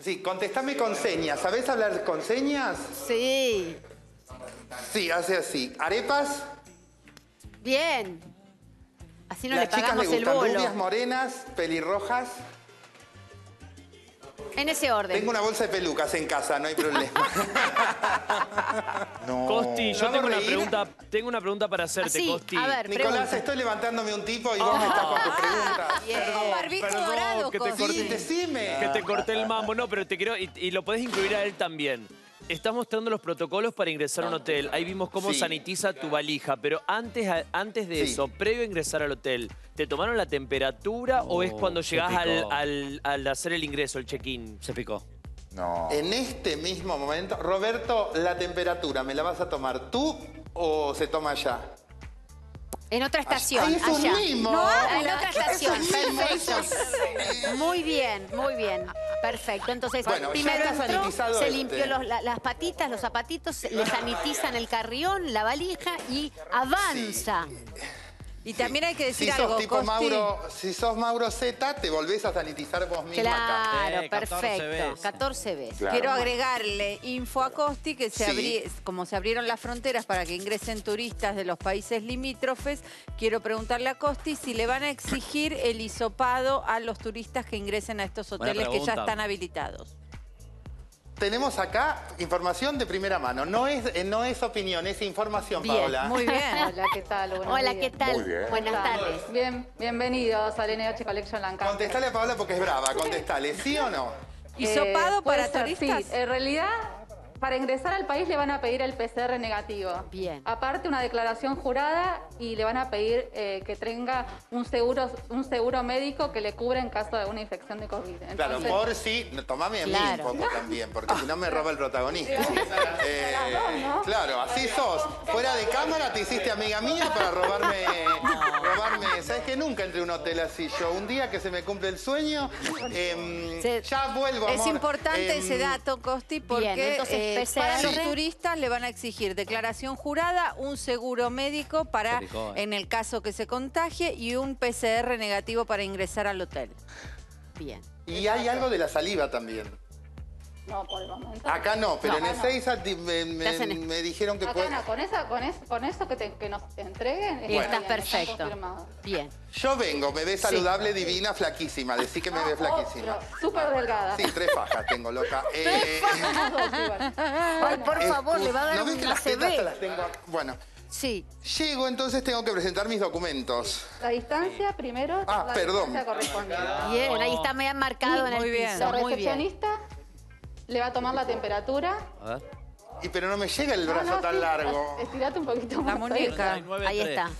S9: Sí, contestame con señas. ¿Sabés hablar con señas?
S1: Sí,
S9: Sí, hace así. ¿Arepas?
S1: bien. Así no
S9: Las
S1: le
S9: chicas
S1: pagamos
S9: le
S1: el
S9: gustan
S1: bolo.
S9: rubias, morenas, pelirrojas.
S1: En ese orden.
S9: Tengo una bolsa de pelucas en casa, no hay problema. [laughs] no.
S24: Costi, yo
S9: ¿Vamos
S24: tengo una pregunta, tengo una pregunta para hacerte,
S1: Así,
S24: Costi.
S1: a ver,
S9: Nicolás,
S1: pregunta.
S9: estoy levantándome un tipo y vos me estás con tus preguntas.
S5: Con barbijo
S24: Perdón,
S5: dorado,
S24: que te
S5: Costi.
S24: corté.
S9: Sí, decime.
S24: Que te corté el mambo, no, pero te quiero, y, y lo podés incluir a él también. Estás mostrando los protocolos para ingresar a un hotel. Ahí vimos cómo
S9: Sí.
S24: sanitiza tu valija, pero antes, antes de
S9: Sí.
S24: eso, previo a ingresar al hotel, ¿te tomaron la temperatura o es
S7: Oh,
S24: cuando llegás al, al- al hacer el ingreso, el check-in?
S7: Se picó.
S22: No.
S9: En este mismo momento, Roberto, la temperatura, ¿me la vas a tomar tú o se toma allá?
S1: En otra estación,
S9: Ay, es un
S1: allá.
S9: mimo.
S1: No, en otra estación,
S9: Es un mimo,
S1: perfecto.
S9: eso
S1: Muy bien, muy bien. Perfecto. Entonces,
S9: Bueno,
S1: primero entró, se
S9: este.
S1: limpió los- la- las patitas, los zapatitos, le sanitizan el carrión, la valija y avanza.
S5: Y también hay que
S9: Si
S5: decir
S9: sos
S5: algo,
S9: tipo
S5: Costi.
S9: Mauro, si sos Mauro Z, te volvés a sanitizar vos mismo acá.
S1: Claro,
S7: 14
S1: perfecto.
S7: veces.
S1: 14 veces.
S9: Claro.
S5: Quiero agregarle info a Costi que se
S9: Sí.
S5: abrí- como se abrieron las fronteras para que ingresen turistas de los países limítrofes, quiero preguntarle a Costi si le van a exigir el hisopado a los turistas que ingresen a estos hoteles que ya están habilitados.
S9: Tenemos acá información de primera mano. No es, eh, no es opinión, es información,
S1: Bien,
S9: Paola.
S5: Muy bien. [laughs]
S26: Hola, ¿qué tal? Buenos
S1: Hola,
S26: días.
S1: ¿qué tal?
S22: Muy bien.
S1: Buenas tardes.
S26: Bien, bienvenidos al NH Collection Lancaster.
S9: Contestale a Paola porque es brava, contestale, ¿sí o no?
S5: ¿Hisopado
S26: Eh, puede
S5: para
S26: ser,
S5: turistas?
S26: Sí, en realidad, para ingresar al país le van a pedir el PCR negativo.
S1: Bien.
S26: Aparte, una declaración jurada y le van a pedir eh, que tenga un seguro, un seguro médico que le cubra en caso de una infección de COVID.
S9: Claro,
S26: Entonces,
S9: por si, tomame a mí
S1: Claro.
S9: un poco también, porque si no me roba el protagonista. Eh,
S26: ¿no?
S9: claro, así sos. Fuera de cámara te hiciste amiga mía para robarme, robarme. ¿Sabes que nunca entré a un hotel así yo? Un día que se me cumple el sueño, em,
S1: Se-
S9: ya vuelvo,
S5: Es
S9: amor.
S5: importante
S9: Em,
S5: ese dato, Costi, porque
S1: Bien, entonces,
S5: eh,
S1: PCR.
S5: para los turistas le van a exigir declaración jurada, un seguro médico para,
S7: eh.
S5: en el caso que se contagie, y un PCR negativo para ingresar al hotel.
S1: Bien.
S9: Y hay algo de la saliva también.
S26: No, por el momento.
S9: Acá no, pero
S26: No,
S9: en el
S26: no.
S9: 6 me, dijeron que
S26: Acá
S9: puede...
S26: no, con, esa, con, es- con eso que, te- que nos entreguen.
S1: Y
S26: está
S1: estás
S26: bien,
S1: perfecto.
S26: confirmado.
S1: Bien.
S9: Yo vengo, me ves saludable, divina, flaquísima. Decí que me ves flaquísima.
S26: Oh, pero Súper delgada.
S9: Sí, tres fajas tengo, loca. [laughs] Eh. [laughs]
S1: Ay, por favor, le va a dar
S9: ¿No ves que las tetas las tengo? Bueno,
S1: Sí.
S9: llego entonces tengo que presentar mis documentos.
S26: La distancia primero.
S9: Ah,
S26: la
S9: perdón.
S26: distancia correspondiente.
S1: Bien, ahí está me han marcado en el
S5: Muy bien.
S1: piso.
S26: La
S1: Muy bien.
S26: Le va a tomar la temperatura.
S7: A ver.
S9: Y pero no me llega el brazo
S26: No, no,
S9: tan
S26: sí,
S9: largo.
S26: Estirate un poquito más.
S5: La muñeca.
S1: Ahí está.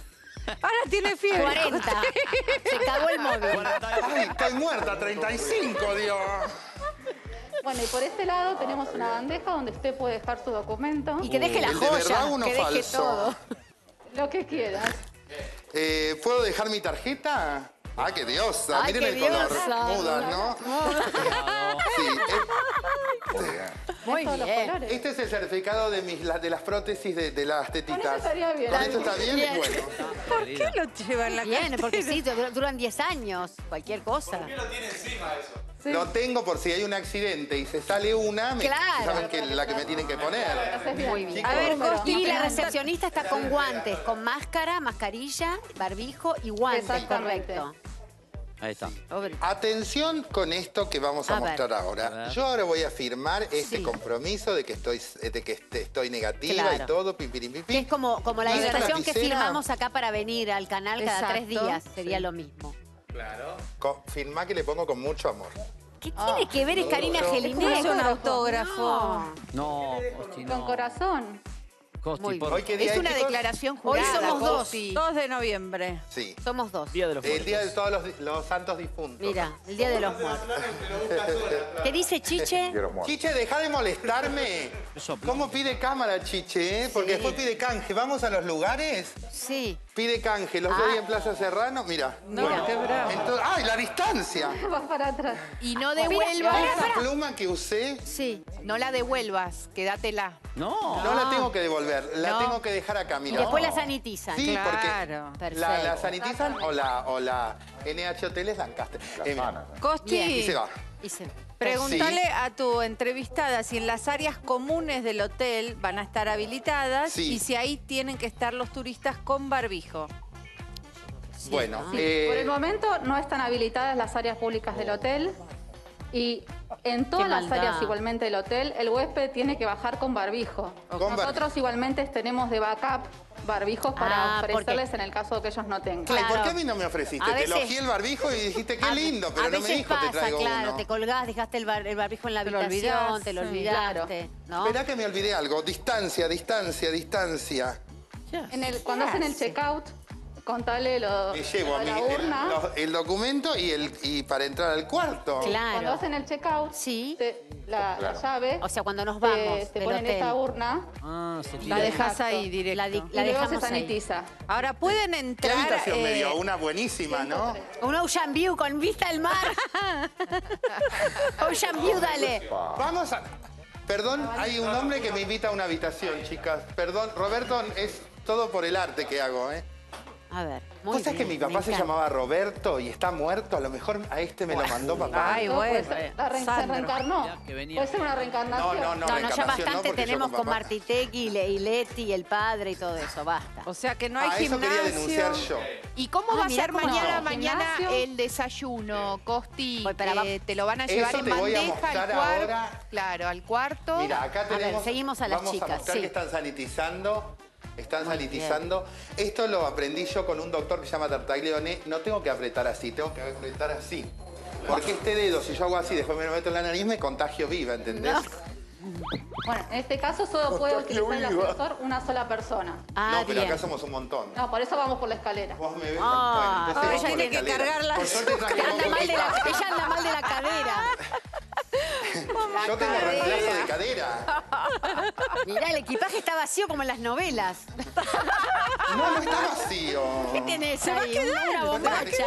S5: Ahora tiene fiebre.
S1: 40. Se cagó el móvil.
S9: Ay, estoy muerta, 35, Dios.
S26: Bueno, y por este lado tenemos una bandeja donde usted puede dejar su documento.
S1: Y que deje la
S9: ¿El de
S1: joya,
S9: verdad uno
S1: que deje
S9: falso?
S1: todo.
S26: Lo que quiera.
S9: Eh, ¿Puedo dejar mi tarjeta? Ah, qué diosa.
S1: Ay,
S9: Miren
S1: qué
S9: el color.
S1: diosa.
S9: Mudas, ¿no? Sí,
S26: Todos los
S1: bien.
S26: colores.
S9: Este es el certificado de, mis, la- de las prótesis de, de las tetitas.
S26: Con eso estaría bien.
S9: ¿Con esto está bien?
S1: Bien.
S9: Bueno.
S5: ¿Por qué lo lleva en la
S1: Bien, porque sí, dur- duran 10 años. Cualquier cosa.
S26: Sí.
S9: Lo tengo por si hay un accidente y se sale una, me,
S1: Claro.
S9: saben que la que me tienen que poner.
S26: Bien.
S1: Muy bien.
S5: A ver,
S1: Y la recepcionista está con guantes, con máscara, mascarilla, barbijo y guantes, correcto.
S7: Ahí está.
S9: Atención con esto que vamos a,
S1: A ver.
S9: mostrar
S7: A
S9: ahora.
S7: ver.
S9: Yo ahora voy a firmar este
S1: Sí.
S9: compromiso de que estoy, de que estoy negativa
S1: Claro.
S9: y todo, pim, pim, pim,
S1: Que
S9: pim.
S1: es como, como la
S9: Y
S1: invitación que
S9: lapicera-
S1: firmamos acá para venir al canal cada tres
S5: Exacto.
S1: días. Sería lo mismo.
S9: Claro. Co- Firmá que le pongo con mucho amor.
S1: ¿Qué tiene que ver es Karina. Geliné?
S5: Es un autógrafo.
S1: No.
S26: Con
S7: no.
S26: corazón.
S7: Costi,
S1: Muy
S7: por-
S9: ¿Hoy qué día
S2: Es
S9: es,
S2: una
S9: chicos?
S2: declaración
S1: Hoy
S2: jurada.
S1: somos dos.
S2: Costi.
S5: 2 de noviembre.
S9: Sí.
S1: Somos dos.
S24: Día de los
S9: El día de todos los, los santos difuntos.
S1: Mira, el Día de los Muertos. ¿Qué dice Chiche?
S9: Chiche, deja de molestarme. ¿Cómo pide cámara, Chiche? eh? Porque
S1: Sí.
S9: después pide canje. ¿Vamos a los lugares?
S1: Sí.
S9: Pide canje. Los
S1: Ah.
S9: doy en Plaza Serrano. Mira.
S5: No, qué bravo.
S9: Entonces- ¡Ay, la distancia! [laughs]
S26: Vas para atrás.
S2: Y no
S9: ¿Ves
S2: devuelvas.
S9: esa pluma que usé?
S1: Sí.
S2: No la devuelvas, quédatela.
S7: No.
S9: No la tengo que devolver, la
S2: No.
S9: tengo que dejar acá,
S1: Y
S9: mira.
S1: después la sanitizan.
S9: Sí,
S5: Claro.
S9: porque la,
S1: Perfecto.
S9: la sanitizan o la, o la NH Hoteles Lancaster. Eh.
S5: Costi,
S9: Y se va.
S1: Y se-
S5: pregúntale a tu entrevistada si en las áreas comunes del hotel van a estar habilitadas
S9: Sí.
S5: y si ahí tienen que estar los turistas con barbijo.
S9: Bueno,
S26: Sí,
S9: eh,
S26: Por el momento no están habilitadas las áreas públicas del hotel y en todas las
S1: maldad.
S26: áreas igualmente del hotel el huésped tiene que bajar con barbijo.
S9: Con bar-
S26: Nosotros igualmente tenemos de backup barbijos para
S1: Ah, porque-
S26: ofrecerles en el caso de que ellos no tengan.
S9: Ay, ¿por
S1: claro.
S9: qué a mí no me ofreciste?
S1: A
S9: Te
S1: veces-
S9: elogié el barbijo y dijiste qué lindo, pero
S1: a
S9: no me
S1: veces
S9: dijo
S1: pasa,
S9: te traigo
S1: claro,
S9: uno.
S1: te colgás, dejaste el, bar- el barbijo en la
S5: Te lo
S1: habitación,
S5: olvidás,
S1: te lo
S5: sí,
S1: olvidaste, ¿no?
S9: Esperá que me olvidé algo. Distancia, distancia, distancia.
S26: En el, cuando hacen el checkout, contale lo,
S9: Me llevo
S26: lo
S9: a
S26: de
S9: mí
S26: la
S9: el,
S26: urna.
S9: los- el documento y, el, y para entrar al cuarto.
S26: Cuando
S1: Claro.
S26: hacen el checkout,
S1: Sí.
S26: te- la, la llave
S1: O sea, cuando nos
S26: te-
S1: vamos
S26: te,
S1: del
S26: ponen
S1: hotel.
S26: esta urna
S7: Ah, se
S5: La
S7: tira.
S5: dejas ahí directo.
S1: La, di-
S26: y
S1: la
S26: luego se
S1: dejamos ahí.
S26: sanitiza.
S5: Ahora pueden
S9: ¿Qué
S5: entrar.
S9: habitación me
S5: eh,
S9: dio? Una buenísima, ¿no?
S1: Un Ocean View con vista al mar. [laughs] Ocean View, dale.
S9: Vamos a... Perdón, hay un hombre que me invita a una habitación, chicas. Perdón, Roberto, es todo por el arte que hago, ¿eh?
S1: A ver, muy
S9: ¿Vos sabés que
S1: bien,
S9: mi papá se llamaba Roberto y está muerto? A lo mejor a este me lo mandó papá.
S5: Ay,
S26: No,
S5: bueno.
S26: pues, re- se reencarnó. Puede ser una reencarnación.
S9: No, no, no,
S1: No, no, ya bastante tenemos con Martitegui y, Le- y Leti y el padre y todo eso, basta.
S5: O sea que no hay
S9: Ah, eso quería
S5: gimnasio.
S9: denunciar yo.
S2: ¿Y cómo
S1: Ah,
S2: va a ser mañana,
S26: no.
S2: mañana el desayuno, Costi? Eh, ¿Te lo van a llevar
S9: Eso
S2: en
S9: te voy a
S2: bandeja al cuarto?
S9: ahora.
S2: Claro, al cuarto.
S9: Mira, acá
S1: ver,
S9: tenemos...
S1: seguimos a las
S9: vamos
S1: chicas,
S9: a mostrar
S1: sí.
S9: que están sanitizando. Están
S1: Muy
S9: sanitizando. Esto lo aprendí yo con un doctor que se llama Tartaglione. No tengo que apretar así, tengo que apretar así. Porque este dedo, si yo hago así, después me lo meto en la nariz, me contagio viva, ¿entendés?
S26: Bueno, en este caso solo puede utilizar el ascensor una sola persona.
S1: Ah,
S9: no, pero
S1: bien.
S9: acá somos un montón.
S26: No, por eso vamos por la escalera.
S9: Vos me ves.
S1: Ah,
S9: bueno,
S5: ella tiene que
S9: escalera.
S5: cargar la
S9: Por suerte [laughs] traje
S1: Anda
S9: un
S1: mal de la-
S9: poquito.
S1: ella anda mal de la cadera. [laughs]
S9: Yo tengo reemplazo de cadera. [laughs]
S1: Mirá, el equipaje está vacío como en las novelas.
S9: No, no está vacío.
S1: ¿Qué tenés
S5: Se va a
S1: ahí?
S5: quedar,
S1: Una
S5: va a
S1: bombacha.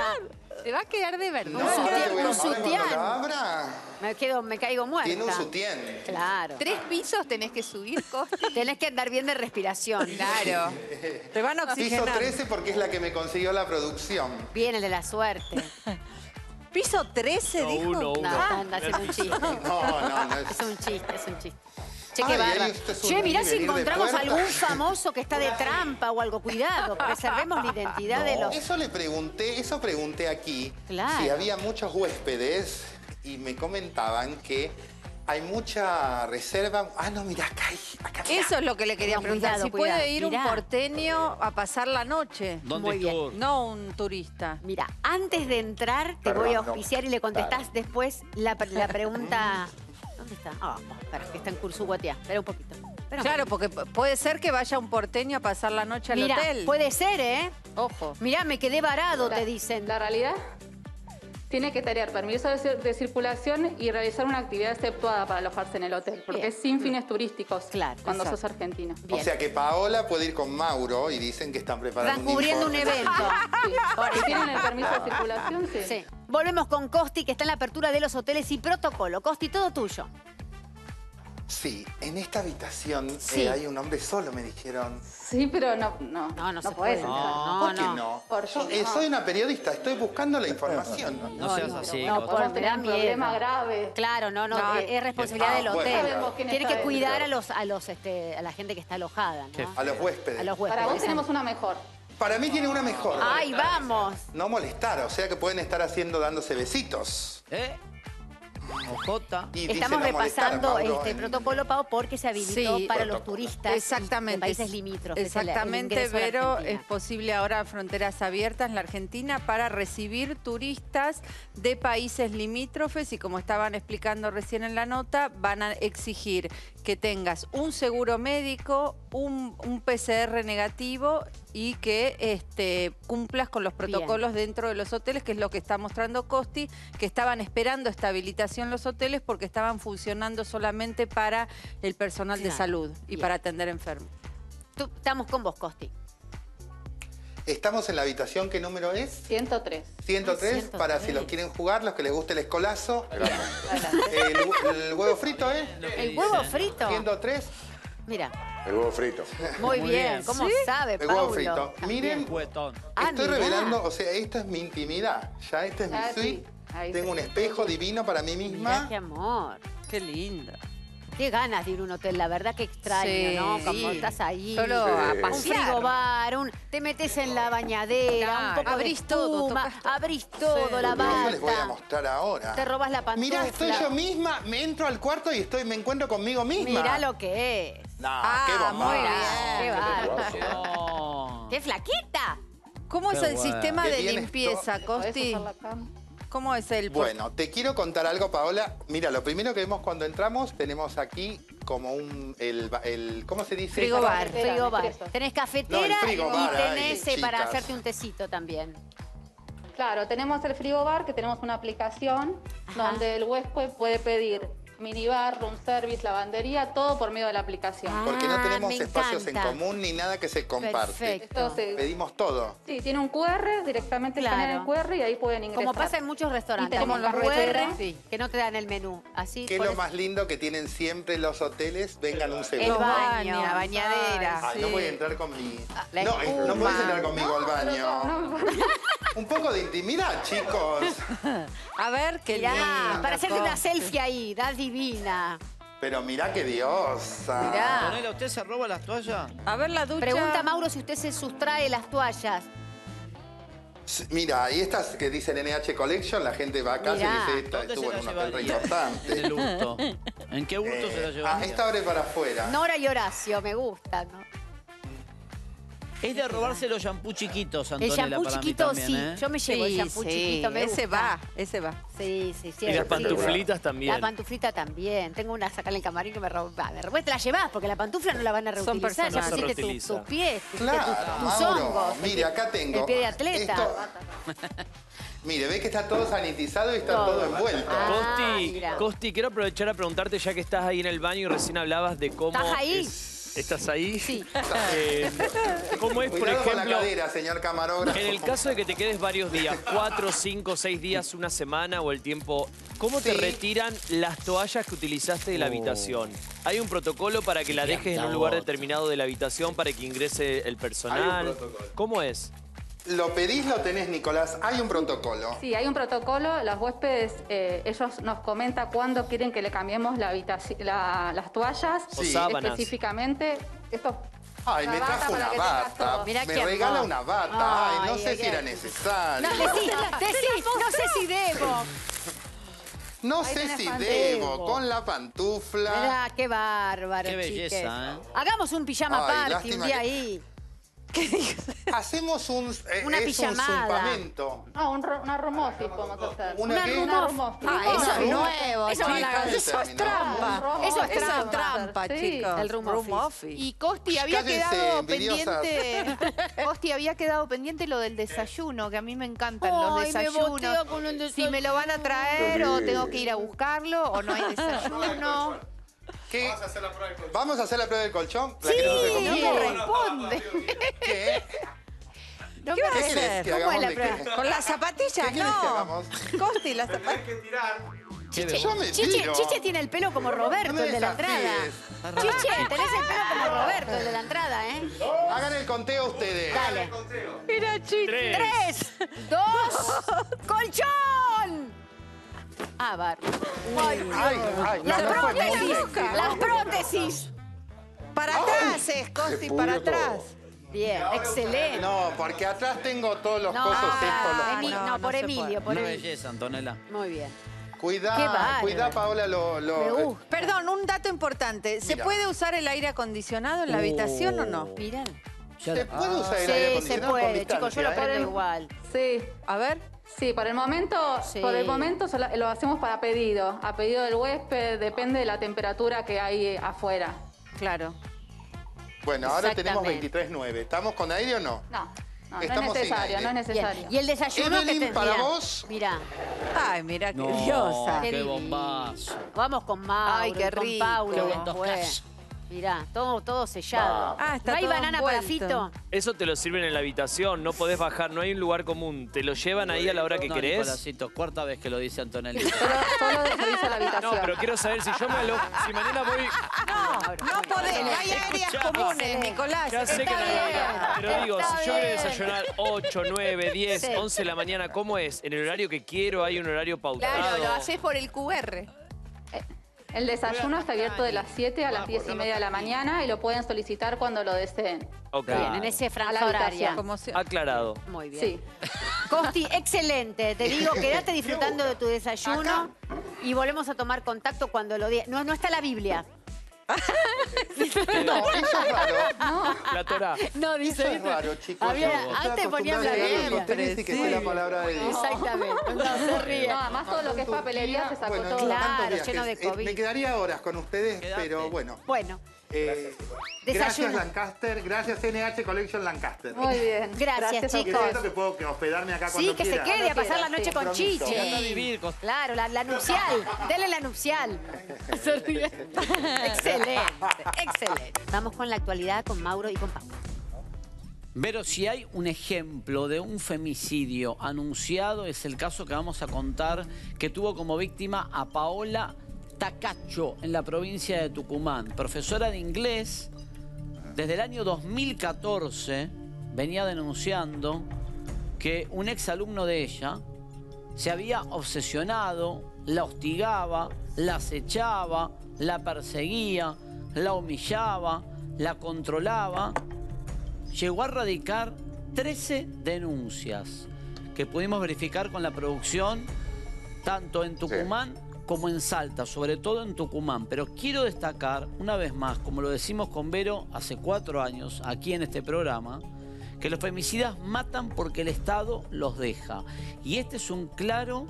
S2: Te va a quedar de verdad.
S9: No,
S1: sutián,
S9: te voy a
S1: un
S9: cuando
S1: sutián.
S9: la abra.
S1: Me, quedo, me caigo muerta.
S9: Tiene un sutién.
S1: Claro.
S2: Tres pisos tenés que subir, Costi. [laughs]
S1: Tenés que andar bien de respiración.
S2: Claro. [laughs]
S5: Te van a
S9: Piso
S5: oxigenar.
S9: 13 porque es la que me consiguió la producción.
S1: Bien, el de la suerte. [laughs]
S5: Piso 13,
S24: No,
S5: dijo.
S24: uno, uno.
S1: No, anda haciendo un chiste.
S9: No, no, no es...
S1: Es un chiste, es un chiste. Che,
S9: Ay,
S1: qué
S9: ahí
S1: bárbaro.
S9: esto es un
S1: Che, mirá si
S9: venir de
S1: encontramos
S9: puerta.
S1: algún famoso que está de trampa o algo. Cuidado, preservemos la identidad de los...
S9: Eso le pregunté, eso pregunté aquí.
S1: Claro.
S9: Si había muchos huéspedes y me comentaban que hay mucha reserva. Ah, no, mira, acá hay, acá.
S5: Eso es lo que le quería
S1: No,
S5: preguntar.
S1: cuidado,
S5: si
S1: cuidado.
S5: puede ir
S1: Mirá.
S5: un porteño a pasar la noche.
S7: ¿Dónde
S1: Muy bien.
S7: estuvo?
S5: No un turista.
S1: Mira, antes de entrar te voy a
S22: no.
S1: auspiciar y le contestás después la, la pregunta... [laughs] ¿Dónde está? Ah, espera, que está en Cursuguatea. Espera un poquito. Espera un
S5: Claro, porque puede ser que vaya un porteño a pasar la noche al
S1: Mira,
S5: hotel.
S1: puede ser, ¿eh?
S5: Ojo.
S1: Mirá, me quedé varado,
S26: La-
S1: te dicen.
S26: La realidad tiene que tener permiso de, cir- de circulación y realizar una actividad exceptuada para alojarse en el hotel, porque
S1: Bien.
S26: es sin fines turísticos
S1: Claro,
S26: cuando
S1: exacto.
S26: sos argentino.
S1: Bien.
S9: O sea que Paola puede ir con Mauro y dicen que están preparando
S1: Están cubriendo un evento. [laughs]
S26: Sí. Si tienen el permiso de circulación, sí.
S1: Sí. Volvemos con Costi, que está en la apertura de los hoteles y protocolo. Costi, todo tuyo.
S9: Sí, en esta habitación
S1: Sí.
S9: eh, hay un hombre solo, me dijeron.
S26: Sí, pero no, no,
S1: No, no, se
S26: puedes
S1: puede.
S26: entrar.
S1: No,
S9: ¿Por qué
S1: no.
S9: no?
S26: Por
S9: Yo,
S26: qué
S9: eh,
S26: no?
S9: soy una periodista, estoy buscando la información.
S7: No seas así.
S1: no,
S26: Podemos tener un problema grave.
S1: Claro, no, no,
S5: No,
S1: es, es responsabilidad
S9: ah,
S1: del
S9: bueno.
S1: hotel.
S26: Sabemos quién
S1: Tiene que cuidar
S26: dentro.
S1: a los, a los, este, a la gente que está alojada, ¿no?
S9: A los huéspedes.
S1: A los huéspedes.
S26: Para vos tenemos una mejor.
S9: Para mí tiene una mejor.
S1: ¡Ay, vamos!
S9: No molestar, o sea que pueden estar haciendo, dándose besitos.
S7: ¿Eh? Ojota.
S9: Y dice
S1: Estamos
S9: molestar,
S1: repasando
S9: Mauro,
S1: este protocolo, Pau, porque se habilitó
S5: Sí.
S1: para los turistas
S5: Exactamente.
S1: de países limítrofes. el- el
S5: Exactamente.
S1: Argentina.
S5: Es posible ahora fronteras abiertas en la Argentina para recibir turistas de países limítrofes y como estaban explicando recién en la nota, van a exigir que tengas un seguro médico, un, un PCR negativo y que este, cumplas con los protocolos dentro de los hoteles, que es lo que está mostrando Costi, que estaban esperando esta habilitación los hoteles porque estaban funcionando solamente para el personal de salud y
S1: Bien.
S5: para atender enfermos.
S1: Tú- estamos con vos, Costi.
S9: Estamos en la habitación, ¿qué número es?
S26: 103.
S9: 103,
S1: 103.
S9: para si los quieren jugar, los que les guste el escolazo. El, hu- el huevo frito, ¿eh?
S1: El huevo frito.
S9: 103.
S1: Mira,
S22: El huevo frito.
S1: muy, bien. ¿Cómo sabe,
S9: El huevo frito. Miren,
S1: Ah,
S9: estoy
S1: mirá.
S9: revelando, o sea, esta es mi intimidad. Ya esta es mi
S1: Ah, sí.
S9: suite. Tengo un espejo divino para mí
S1: Mirá
S9: misma.
S1: qué amor.
S5: Qué lindo.
S1: Qué ganas de ir a un hotel, la verdad que extraño,
S5: Sí.
S1: ¿no? Como
S5: Sí.
S1: estás ahí.
S5: Solo a
S1: Un
S5: pasear.
S1: frigobar, un, te metes en la bañadera,
S5: Claro.
S1: un poco
S5: Abrís
S1: de
S5: todo,
S1: espuma,
S5: tocas todo.
S1: abrís todo, la
S9: Pero yo les voy a
S1: bata,
S9: mostrar ahora.
S1: te robas la pantufla.
S9: Mirá, estoy yo misma, me entro al cuarto y estoy, me encuentro conmigo misma.
S1: Mirá lo que es.
S9: No,
S5: Ah,
S9: qué bomba.
S5: muy bien.
S1: Qué. ¡Qué flaquita!
S5: ¿Cómo es el
S7: bueno.
S5: sistema de limpieza,
S9: esto.
S5: Costi? ¿Cómo es el...?
S9: Bueno, te quiero contar algo, Paola. Mira, lo primero que vemos cuando entramos, tenemos aquí como un, el, el ¿cómo se dice?
S5: Frigobar.
S1: Frigobar. Tenés cafetera
S9: No, el frigobar,
S1: y tenés
S9: ay,
S1: eh, para
S9: chicas.
S1: hacerte un tecito también.
S26: Claro, tenemos el frigobar, que tenemos una aplicación donde el huésped puede pedir minibar, room service, lavandería, todo por medio de la aplicación.
S9: Porque no
S1: Ah,
S9: tenemos espacios en
S1: encanta.
S9: común ni nada que se comparte.
S1: Perfecto.
S26: Esto se-
S9: Pedimos todo.
S26: sí, tiene un QR, directamente
S1: Claro.
S26: escanean el QR y ahí pueden ingresar.
S1: Como pasa en muchos restaurantes.
S26: tenemos
S1: como
S26: los
S1: QR,
S26: carreteras.
S1: que no te dan el menú. Así
S9: ¿Qué es lo más lindo que tienen siempre los hoteles? Vengan un segundo.
S1: el baño.
S5: la bañadera.
S9: Ay, no voy a entrar con mi...
S1: La
S9: no, no puedes entrar conmigo al baño. [laughs] Un poco de intimidad, chicos.
S5: A ver, qué lindo.
S1: para hacerte una selfie ahí, da divina.
S9: Pero mirá qué diosa.
S1: Mirá.
S7: Ponela, ¿usted se roba las toallas?
S5: A ver la ducha.
S1: Pregunta Mauro si usted se sustrae las toallas.
S9: Mira, y estas que dicen NH Collection, la gente va acá y
S1: Mirá.
S9: dice, esta
S7: ¿Dónde
S9: estuvo en un hotel re importante.
S7: En el hurto. ¿En qué hurto se la
S9: Ah,
S7: llevaría?
S9: esta abre para afuera.
S1: Nora y Horacio, me gusta, ¿no?
S7: Es de robarse los shampoos chiquitos,
S1: El
S7: Antonella,
S1: shampoo
S7: para mí
S1: chiquito
S7: también,
S1: sí,
S7: ¿eh?
S1: yo me llevo el
S5: Sí,
S1: shampoo
S5: sí,
S1: chiquito, me
S5: ese
S1: gusta.
S5: va, ese va.
S1: Sí, sí, sí.
S24: Y las
S1: sí.
S24: pantuflitas también.
S1: La pantuflita también. Tengo una sacar en el camarín que me robó. Después te la llevás porque la pantufla no la van a
S5: Son
S1: reutilizar. Ya
S5: personales.
S24: No se
S1: pusiste tu-
S24: reutiliza.
S1: tus pies, pusiste
S9: Claro,
S1: tus, tus
S9: Mauro.
S1: hongos.
S9: Mire, acá tengo.
S1: El pie de atleta.
S9: Esto- [laughs] Mire, ve que está todo sanitizado y está todo,
S1: Todo.
S9: envuelto.
S1: Ah,
S24: Costi,
S1: mira.
S24: Costi, quiero aprovechar a preguntarte, ya que estás ahí en el baño y recién hablabas de cómo...
S1: ¿Estás ahí?
S24: es- ¿Estás ahí?
S1: Sí. [laughs]
S24: Eh, ¿Cómo es, por
S9: con la
S24: ejemplo,
S9: cadera, señor camarógrafo.
S24: en el caso de que te quedes varios días, cuatro, cinco, seis días, una semana o el tiempo, ¿cómo te
S9: Sí.
S24: retiran las toallas que utilizaste de la habitación? ¿Hay un protocolo para que la dejes en un lugar determinado de la habitación para que ingrese el personal? ¿Cómo es?
S9: Lo pedís, lo tenés, Nicolás. Hay un protocolo.
S26: Sí, hay un protocolo. Los huéspedes, eh, ellos nos comentan cuándo quieren que le cambiemos la la- las toallas.
S24: O sábanas.
S26: Específicamente. Esto,
S9: Ay, me trajo una bata. me regala
S1: amor.
S9: una bata. Ay, no
S1: Ay,
S9: sé
S1: ay,
S9: si
S1: ay.
S9: era necesario.
S1: No, decí, decí, no sé si debo.
S9: No
S26: Ahí
S9: sé si debo. Con la pantufla.
S1: Mirá, qué bárbaro,
S7: Qué belleza,
S1: chiques.
S7: ¿eh?
S1: Hagamos un pijama
S9: Ay,
S1: party un día
S9: que-
S1: ahí.
S9: Hacemos un, eh,
S1: Una
S9: es
S1: pijamada.
S9: un zumpamento.
S26: no, un ro- una podemos hacer.
S9: ¿Una
S1: Una
S9: qué?
S5: Ah, eso es nuevo,
S1: Eso cabeza.
S5: Eso es trampa.
S1: Eso es
S5: Eso es
S1: trampa.
S5: trampa,
S26: Sí,
S5: chicos.
S1: el room office.
S27: Y Costi había
S9: Cállense,
S27: quedado
S9: envidiosas.
S27: pendiente. [laughs] Costi había quedado pendiente lo del desayuno, que a mí me encantan los
S1: Ay, me
S27: desayunos.
S1: boteo con un
S27: Si me lo van a traer o tengo que ir a buscarlo o no hay [laughs] desayuno.
S9: ¿Qué? Vamos a hacer la prueba del colchón. ¿La
S1: Sí, no
S9: conmigo?
S1: me responde.
S9: ¿Qué?
S1: No
S5: ¿Qué
S1: me
S5: vas a
S9: ¿Qué querés
S5: hacer?
S9: que
S1: ¿Cómo
S9: hagamos
S1: es la prueba?
S9: qué?
S5: ¿Con las zapatillas?
S9: ¿Qué querés que
S5: No.
S9: hagamos?
S5: Costi, las zapatillas.
S1: Chiche,
S9: Yo me
S1: Chiche,
S9: tiro.
S1: Chiche tiene el pelo como Roberto,
S9: No
S1: el de la entrada. Chiche, tenés el pelo como Roberto, el de la entrada, ¿eh?
S9: Hagan el conteo ustedes.
S1: Dale.
S5: Mira, Chiche.
S1: Tres, dos, [laughs] colchón. Ah, bar. Ay,
S9: Ay, ay, no,
S1: las
S9: no
S1: prótesis, las prótesis.
S5: Para atrás es, Costi, para atrás.
S1: Bien, excelente.
S9: No, porque atrás tengo todos los
S1: No,
S9: cosos estos. los-
S1: Emi- no, por Emilio, por
S7: Una
S1: Emilio.
S7: belleza, Antonella.
S1: Muy bien.
S9: Cuidá, cuidá, Paola, lo... lo-
S5: Perdón, un dato importante. ¿Se
S9: Mira.
S5: puede usar el aire acondicionado en la habitación o no?
S1: Mira.
S9: ¿Se puede usar el
S1: Sí,
S9: aire
S1: se
S9: acondicionado con
S1: puede, chicos, yo lo prendo
S9: eh?
S1: igual.
S26: Sí.
S5: A ver.
S26: Sí, por el momento,
S1: Sí.
S26: por el momento lo hacemos para pedido, a pedido del huésped, depende de la temperatura que hay afuera.
S5: Claro.
S9: Bueno, ahora tenemos
S1: Exactamente.
S9: 23.9. ¿Estamos con aire o no?
S26: No, no, no es necesario, no es necesario.
S1: Bien. Y el desayuno
S9: Evelyn,
S1: que te
S9: para
S1: mira,
S9: vos.
S1: Mira,
S5: Ay, mira qué
S7: No,
S5: diosa.
S1: Qué
S7: qué bombazo.
S1: vamos con Mauro,
S5: Ay, qué
S1: con
S5: rico.
S1: Paulo
S7: Qué
S1: después.
S7: toscas.
S1: Mirá, todo, todo sellado.
S5: Ah, está
S1: ¿No hay
S5: todo
S1: banana para
S5: envuelto.
S1: Fito?
S24: Eso te lo sirven en la habitación, no podés bajar, no hay un lugar común. Te lo llevan ahí a la hora que
S7: No,
S24: querés.
S7: Nicolásito, cuarta vez que lo dice Antonella.
S26: Solo, a la habitación.
S24: No, pero quiero saber si yo me alojo, si mañana voy...
S5: No podés, hay áreas
S24: Escuchá,
S5: comunes, Nicolás.
S24: Ya sé que no
S5: bien.
S24: pero digo,
S1: está
S24: si yo quiero desayunar 8, 9, 10,
S1: Sí.
S24: 11 de la mañana, ¿cómo es? ¿En el horario que quiero hay un horario pautado?
S27: Claro, lo haces por el QR.
S26: El desayuno está abierto de las 7 a las 10 y media de la mañana y lo pueden solicitar cuando lo deseen.
S24: Ok,
S1: Bien, en ese franja horaria.
S26: habitación.
S5: Como si-
S24: aclarado.
S1: Muy bien.
S26: Sí.
S1: Costi, excelente. Te [laughs] digo, quédate disfrutando de tu desayuno y volvemos a tomar contacto cuando lo diga. No, no está la Biblia.
S9: No, [laughs] eso es raro.
S24: La Torah.
S1: No, dice.
S9: Eso es raro, chicos.
S1: Había-
S9: Yo estoy
S1: antes ponían la
S9: acostumbrado a leer
S1: Biblia.
S9: los tenis y que sea la palabra de Dios.
S1: Exactamente. No, se ríe.
S26: No, además todo lo que es papelería se sacó
S9: Bueno,
S26: todo.
S1: Claro,
S9: viajes.
S1: lleno de
S9: Eh,
S1: COVID.
S9: me quedaría horas con ustedes, pero bueno.
S1: Bueno,
S9: Eh, gracias Lancaster, gracias NH Collection Lancaster.
S26: Muy bien.
S1: Gracias,
S26: a
S1: chicos.
S9: ¿Qué es esto que puedo que hospedarme acá cuando
S1: sí, que se quede a pasar la noche
S26: Sí,
S1: con. Chichi.
S7: Anda a vivir con-
S1: Claro, la, la nupcial. Dele la nupcial. [laughs] Excelente, excelente. Vamos con la actualidad con Mauro y con Pablo.
S7: Pero si hay un ejemplo de un femicidio anunciado, es el caso que vamos a contar que tuvo como víctima a Paola Tacacho en la provincia de Tucumán. Profesora de inglés, desde el año 2014 venía denunciando que un exalumno de ella se había obsesionado, la hostigaba, la acechaba, la perseguía, la humillaba, la controlaba llegó a radicar 13 denuncias que pudimos verificar con la producción tanto en Tucumán como en Salta, sobre todo en Tucumán. Pero quiero destacar, una vez más, como lo decimos con Vero hace cuatro años aquí en este programa, que los femicidas matan porque el Estado los deja. Y este es un claro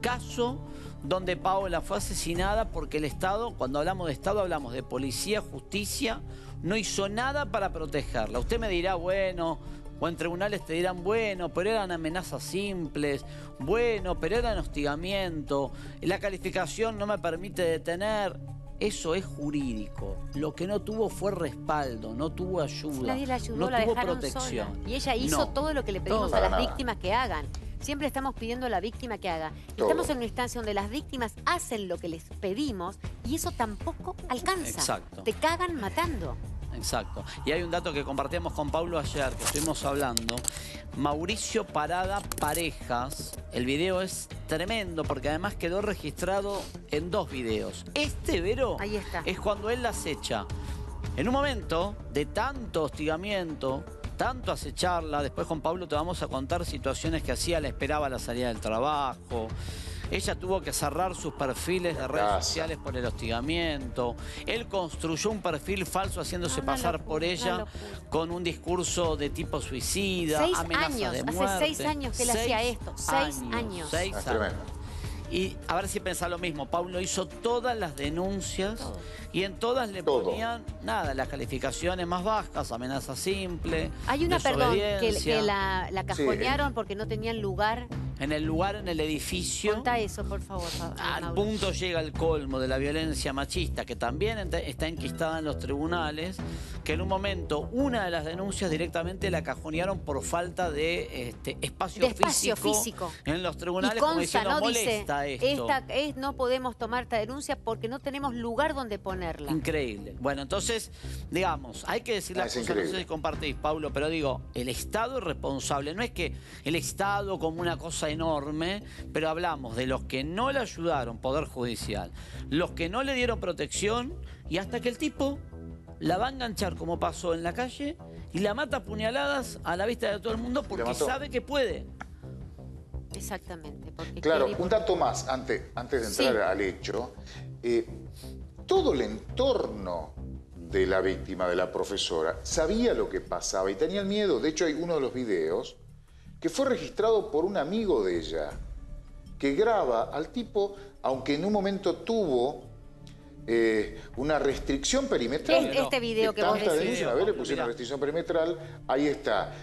S7: caso donde Paola fue asesinada porque el Estado, cuando hablamos de Estado, hablamos de policía, justicia, no hizo nada para protegerla. Usted me dirá, bueno, o en tribunales te dirán, bueno, pero eran amenazas simples, bueno, pero eran hostigamiento, la calificación no me permite detener. Eso es jurídico. Lo que no tuvo fue respaldo, no tuvo ayuda,
S1: Nadie la ayudó,
S7: no
S1: la
S7: tuvo protección.
S1: sola. Y ella hizo
S7: No.
S1: todo lo que le pedimos
S7: Todo.
S1: a las víctimas que hagan. Siempre estamos pidiendo a la víctima que haga.
S7: Todo.
S1: Estamos en una instancia donde las víctimas hacen lo que les pedimos y eso tampoco alcanza.
S7: Exacto.
S1: Te cagan matando.
S7: Exacto. Y hay un dato que compartíamos con Pablo ayer, que estuvimos hablando. Mauricio Parada Parejas. El video es tremendo porque además quedó registrado en dos videos. Este, Vero,
S1: Ahí está.
S7: es cuando él las echa. En un momento de tanto hostigamiento, tanto acecharla, después con Pablo te vamos a contar situaciones que hacía, le esperaba la salida del trabajo. Ella tuvo que cerrar sus perfiles de redes sociales por el hostigamiento. Él construyó un perfil falso haciéndose pasar por ella con un discurso de tipo suicida,
S1: Seis
S7: amenaza
S1: años,
S7: de
S1: hace
S7: muerte.
S1: seis años que él hacía esto, seis años.
S7: Seis años.
S1: tremendo.
S7: Y a ver si pensás lo mismo. Pablo hizo todas las denuncias y en todas le ponían, nada, las calificaciones más bajas, amenaza simple.
S1: Hay una, perdón, que, la, la cajonearon porque no tenían lugar.
S7: En el lugar, en el edificio.
S1: Conta eso, por favor. Pa-
S7: Al
S1: Mauro.
S7: punto llega el colmo de la violencia machista, que también está enquistada en los tribunales, que en un momento una de las denuncias directamente la cajonearon por falta de este, espacio,
S1: De espacio
S7: físico,
S1: físico.
S7: en los
S1: Y
S7: tribunales, como diciendo,
S1: ¿no? Dice,
S7: molesta esto.
S1: esta es, no podemos tomar esta denuncia porque no tenemos lugar donde
S7: Increíble. Bueno, entonces, digamos, hay que decir las
S1: es
S7: cosas, no sé si compartís, Pablo, pero digo, el Estado es responsable. No es que el Estado como una cosa enorme, pero hablamos de los que no le ayudaron, Poder Judicial, los que no le dieron protección y hasta que el tipo la va a enganchar como pasó en la calle y la mata a puñaladas a la vista de todo el mundo porque sabe que puede.
S1: Exactamente. Porque
S22: Claro,
S1: quiere-
S22: un dato más antes, antes de entrar
S1: Sí.
S22: al hecho. Eh, todo el entorno de la víctima, de la profesora, sabía lo que pasaba y tenían miedo. De hecho, hay uno de los videos que fue registrado por un amigo de ella, que graba al tipo, aunque en un momento tuvo eh, una restricción perimetral.
S1: Es- este video
S22: de
S1: que vos decís.
S22: denuncia, a ver, le pusieron una restricción perimetral, ahí está.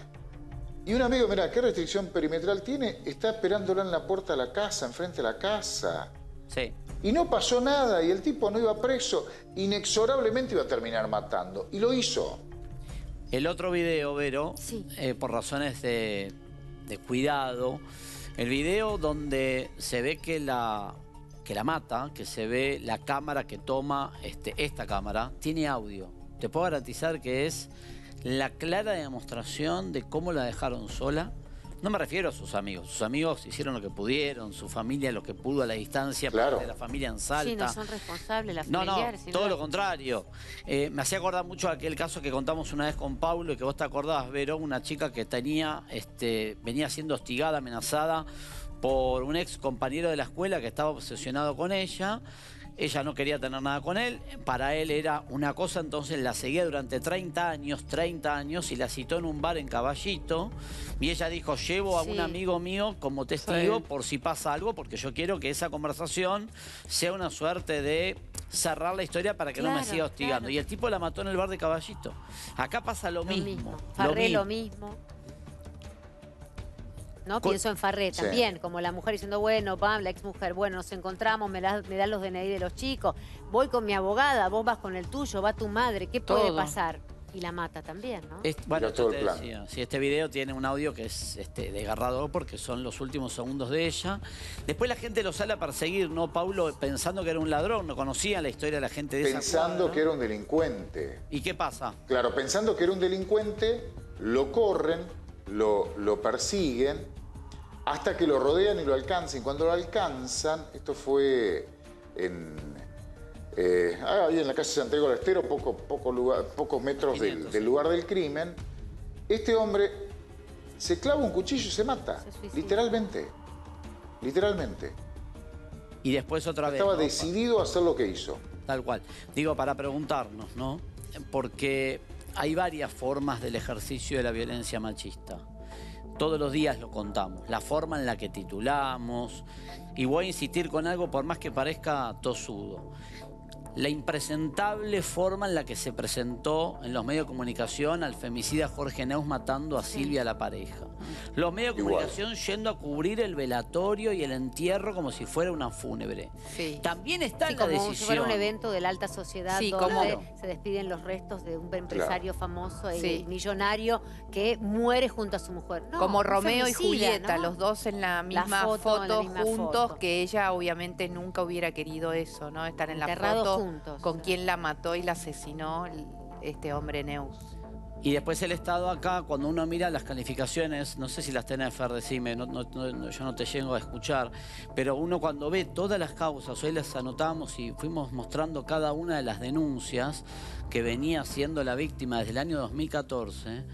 S22: Y un amigo, mira, ¿qué restricción perimetral tiene? Está esperándola en la puerta de la casa, enfrente de la casa.
S7: Sí.
S22: Y no pasó nada, y el tipo no iba preso. Inexorablemente iba a terminar matando. Y lo hizo.
S7: El otro video, Vero, eh, por razones de, de cuidado, el video donde se ve que la, que la mata, que se ve la cámara que toma este, esta cámara, tiene audio. Te puedo garantizar que es la clara demostración de cómo la dejaron sola. No me refiero a sus amigos. Sus amigos hicieron lo que pudieron, su familia lo que pudo a la distancia, de la familia en Salta.
S1: Sí, no son responsables las
S7: No, no, todo lo contrario. Eh, me hacía acordar mucho aquel caso que contamos una vez con Paulo y que vos te acordabas, Vero, una chica que tenía, este, venía siendo hostigada, amenazada por un ex compañero de la escuela que estaba obsesionado con ella. Ella no quería tener nada con él, para él era una cosa, entonces la seguía durante 30 años, 30 años, y la citó en un bar en Caballito, y ella dijo, llevo a un amigo mío como testigo
S1: Sí.
S7: por si pasa algo, porque yo quiero que esa conversación sea una suerte de cerrar la historia para que no me siga hostigando.
S1: claro.
S7: Y el tipo la mató en el bar de Caballito. Acá pasa lo, mismo.
S1: Lo
S7: mismo.
S1: mismo. ¿No?
S7: Con-
S1: Pienso en Farré
S7: Sí.
S1: también, como la mujer diciendo, bueno, pam, la ex mujer, bueno, nos encontramos, me, da- me dan los DNI de los chicos, voy con mi abogada, vos vas con el tuyo, va tu madre, ¿qué puede pasar? Y la mata también, ¿no?
S7: Es- bueno,
S22: todo el
S7: te
S22: plan.
S7: decía, sí, este video tiene un audio que es este, desgarrador porque son los últimos segundos de ella. Después la gente lo sale a perseguir, ¿no, Paulo? Pensando que era un ladrón, no conocían la historia de la gente de esa
S22: Pensando que era un delincuente.
S7: ¿Y qué pasa?
S22: Claro, pensando que era un delincuente, lo corren, lo, lo persiguen, hasta que lo rodean y lo alcanzan. Cuando lo alcanzan, esto fue en, eh, ahí en la calle Santiago del Estero, poco, poco lugar- pocos metros del, del lugar del crimen, este hombre se clava un cuchillo y se mata. literalmente. Literalmente.
S7: Y después otra vez.
S22: Estaba
S7: ¿no?
S22: decidido a hacer lo que hizo.
S7: Tal cual. Digo, para preguntarnos, ¿no? Porque hay varias formas del ejercicio de la violencia machista. Todos los días lo contamos. La forma en la que titulamos. Y voy a insistir con algo por más que parezca tosudo. La impresentable forma en la que se presentó en los medios de comunicación al femicida Jorge Neus matando a Silvia la pareja. Los medios de
S22: Igual.
S7: comunicación yendo a cubrir el velatorio y el entierro como si fuera una fúnebre. También está
S1: Sí,
S7: en la
S1: como
S7: decisión.
S1: si fuera un evento de la alta sociedad
S7: Sí,
S1: donde
S7: como-
S1: se despiden los restos de un empresario famoso y
S2: Sí.
S1: millonario que muere junto a su mujer. No,
S2: Como Romeo y
S1: femicida,
S2: Julieta,
S1: ¿no?
S2: los dos en la misma
S1: foto,
S2: foto,
S1: en la misma
S2: juntos,
S1: foto.
S2: que ella obviamente nunca hubiera querido eso, ¿no? Estar en la
S1: Enterrados
S2: foto
S1: juntos.
S2: con quien la mató y la asesinó este hombre Neus.
S7: Y después el Estado acá, cuando uno mira las calificaciones, no sé si las tenés, Fer, decime, no, no- no- yo no te llego a escuchar, pero uno cuando ve todas las causas, hoy las anotamos y fuimos mostrando cada una de las denuncias que venía siendo la víctima desde el año 2014,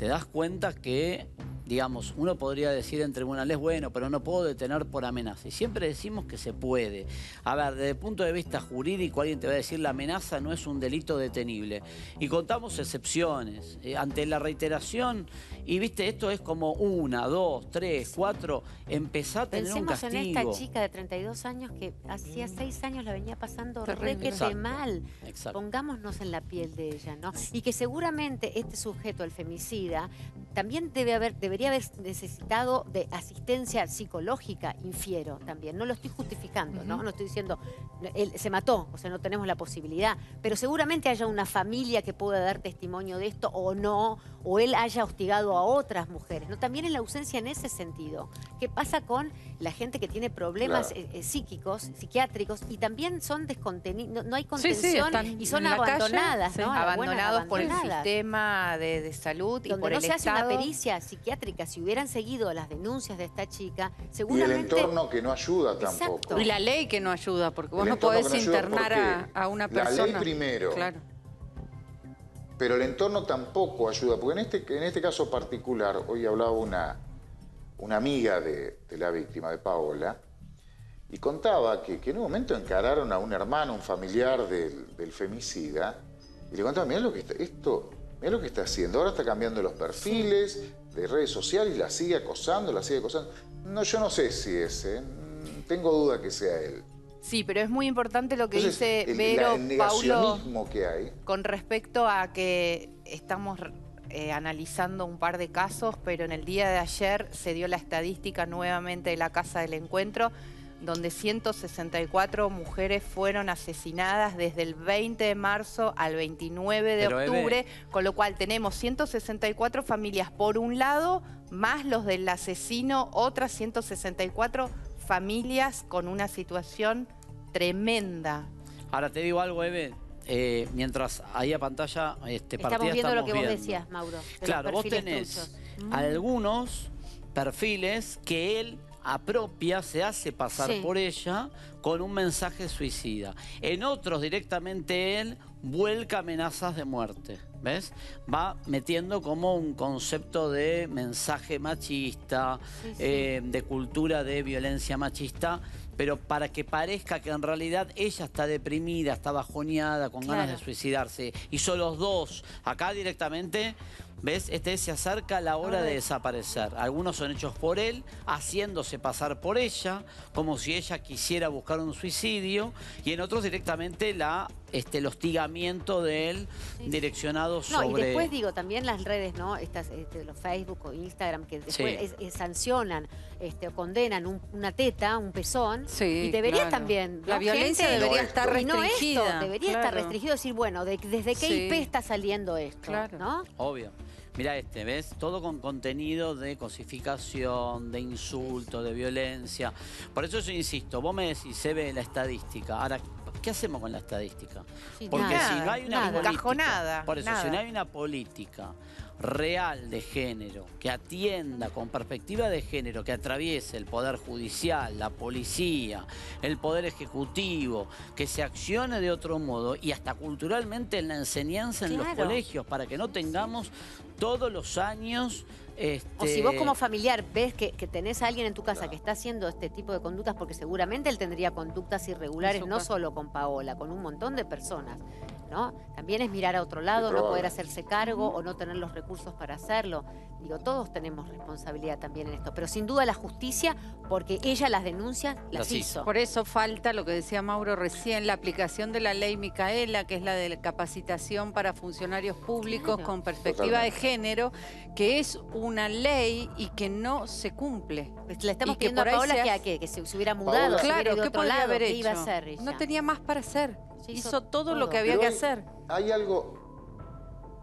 S7: te das cuenta que, digamos, uno podría decir en tribunales, bueno, pero no puedo detener por amenaza. Y siempre decimos que se puede. A ver, desde el punto de vista jurídico, alguien te va a decir la amenaza no es un delito detenible. Y contamos excepciones. Eh, ante la reiteración, y viste, esto es como una, dos, tres, cuatro, empezá a tener un
S1: Pensemos en
S7: castigo.
S1: esta chica de 32 años que hacía 6 años la venía pasando requete mal.
S7: Exacto.
S1: Pongámonos en la piel de ella, ¿no? Y que seguramente este sujeto, el también debe haber, debería haber necesitado de asistencia psicológica, infiero también. No lo estoy justificando, ¿no? No estoy diciendo, él se mató, o sea, no tenemos la posibilidad, pero seguramente haya una familia que pueda dar testimonio de esto o no, o él haya hostigado a otras mujeres, ¿no? También en la ausencia en ese sentido. ¿Qué pasa con la gente que tiene problemas
S5: Claro.
S1: eh, eh, psíquicos, psiquiátricos, y también son descontenidos, no, no hay
S2: Sí, sí,
S1: contención
S2: están
S1: y son
S2: calle,
S1: abandonadas,
S2: sí.
S1: ¿no?
S2: Abandonados por el sistema de, de salud y
S1: Donde
S2: por
S1: no
S2: el
S1: se hace una pericia psiquiátrica, si hubieran seguido las denuncias de esta chica,
S22: Y el
S1: seguramente...
S22: entorno que no ayuda tampoco.
S5: Y la ley que no ayuda, porque vos
S22: El
S5: no podés
S22: no
S5: internar
S22: ¿por
S5: a, a una
S22: La ley
S5: persona.
S22: primero.
S5: Claro.
S22: pero el entorno tampoco ayuda, porque en este, en este caso particular, hoy hablaba una, una amiga de, la víctima, de Paola, y contaba que, en un momento encararon a un hermano, un familiar del, femicida, y le contaba, mira lo que está, esto, mira lo que está haciendo, ahora está cambiando los perfiles de redes sociales, y la sigue acosando, la sigue acosando. No, yo no sé si es, ¿eh? tengo duda que sea él.
S2: Sí, pero es muy importante lo que dice Vero, Paulo,
S22: que hay.
S2: con respecto a que estamos eh, analizando un par de casos, pero en el día de ayer se dio la estadística nuevamente de la Casa del Encuentro, donde 164 mujeres fueron asesinadas desde el 20 de marzo al 29 de octubre, con lo cual tenemos 164 familias por un lado, más los del asesino, otras 164 familias con una situación tremenda.
S7: Ahora te digo algo, Eve. Eh, mientras ahí a pantalla este,
S1: estamos viendo lo que vos decías, Mauro.
S7: Claro, vos tenés mm. algunos perfiles que él apropia, se hace pasar por ella con un mensaje suicida. En otros directamente él vuelca amenazas de muerte. ¿Ves? Va metiendo como un concepto de mensaje machista, eh, de cultura de violencia machista, pero para que parezca que en realidad ella está deprimida, está bajoneada, con ganas de suicidarse. Y son los dos. Acá directamente ¿Ves? Este se acerca a la hora de desaparecer. Algunos son hechos por él, haciéndose pasar por ella, como si ella quisiera buscar un suicidio, y en otros directamente la, este, el hostigamiento de él direccionado sobre...
S1: No, y después digo, también las redes, ¿no? Estas, este, los Facebook o Instagram, que después sancionan este, o condenan una teta, un pezón, y debería también...
S5: La violencia debería estar restringida.
S1: debería estar restringido, decir, bueno, ¿desde qué IP está saliendo esto? ¿no?
S7: Obvio. Mira este, ¿ves? Todo con contenido de cosificación, de insulto, de violencia. Por eso yo insisto, vos me decís, se ve la estadística. Ahora, ¿qué hacemos con la estadística? Porque si no hay una política... Por eso, si no hay una política real de género, que atienda con perspectiva de género, que atraviese el Poder Judicial, la Policía, el Poder Ejecutivo, que se accione de otro modo y hasta culturalmente en la enseñanza en los colegios, para que no tengamos todos los años
S1: o si vos como familiar ves que, tenés a alguien en tu casa que está haciendo este tipo de conductas, porque seguramente él tendría conductas irregulares, no solo con Paola, con un montón de personas. ¿No? También es mirar a otro lado, no poder hacerse cargo o no tener los recursos para hacerlo. Digo, todos tenemos responsabilidad también en esto, pero sin duda la justicia, porque ella las denuncias, las, hizo.
S5: Por eso falta, lo que decía Mauro recién, la aplicación de la ley Micaela, que es la de capacitación para funcionarios públicos con perspectiva de género, que es una ley y que no se cumple.
S1: Pues le estamos pidiendo a Paola que, que, se, hubiera mudado, claro, ¿qué otro lado, haber iba a hacer
S5: No tenía más para hacer. Hizo, todo, lo que había que hacer.
S22: Hay algo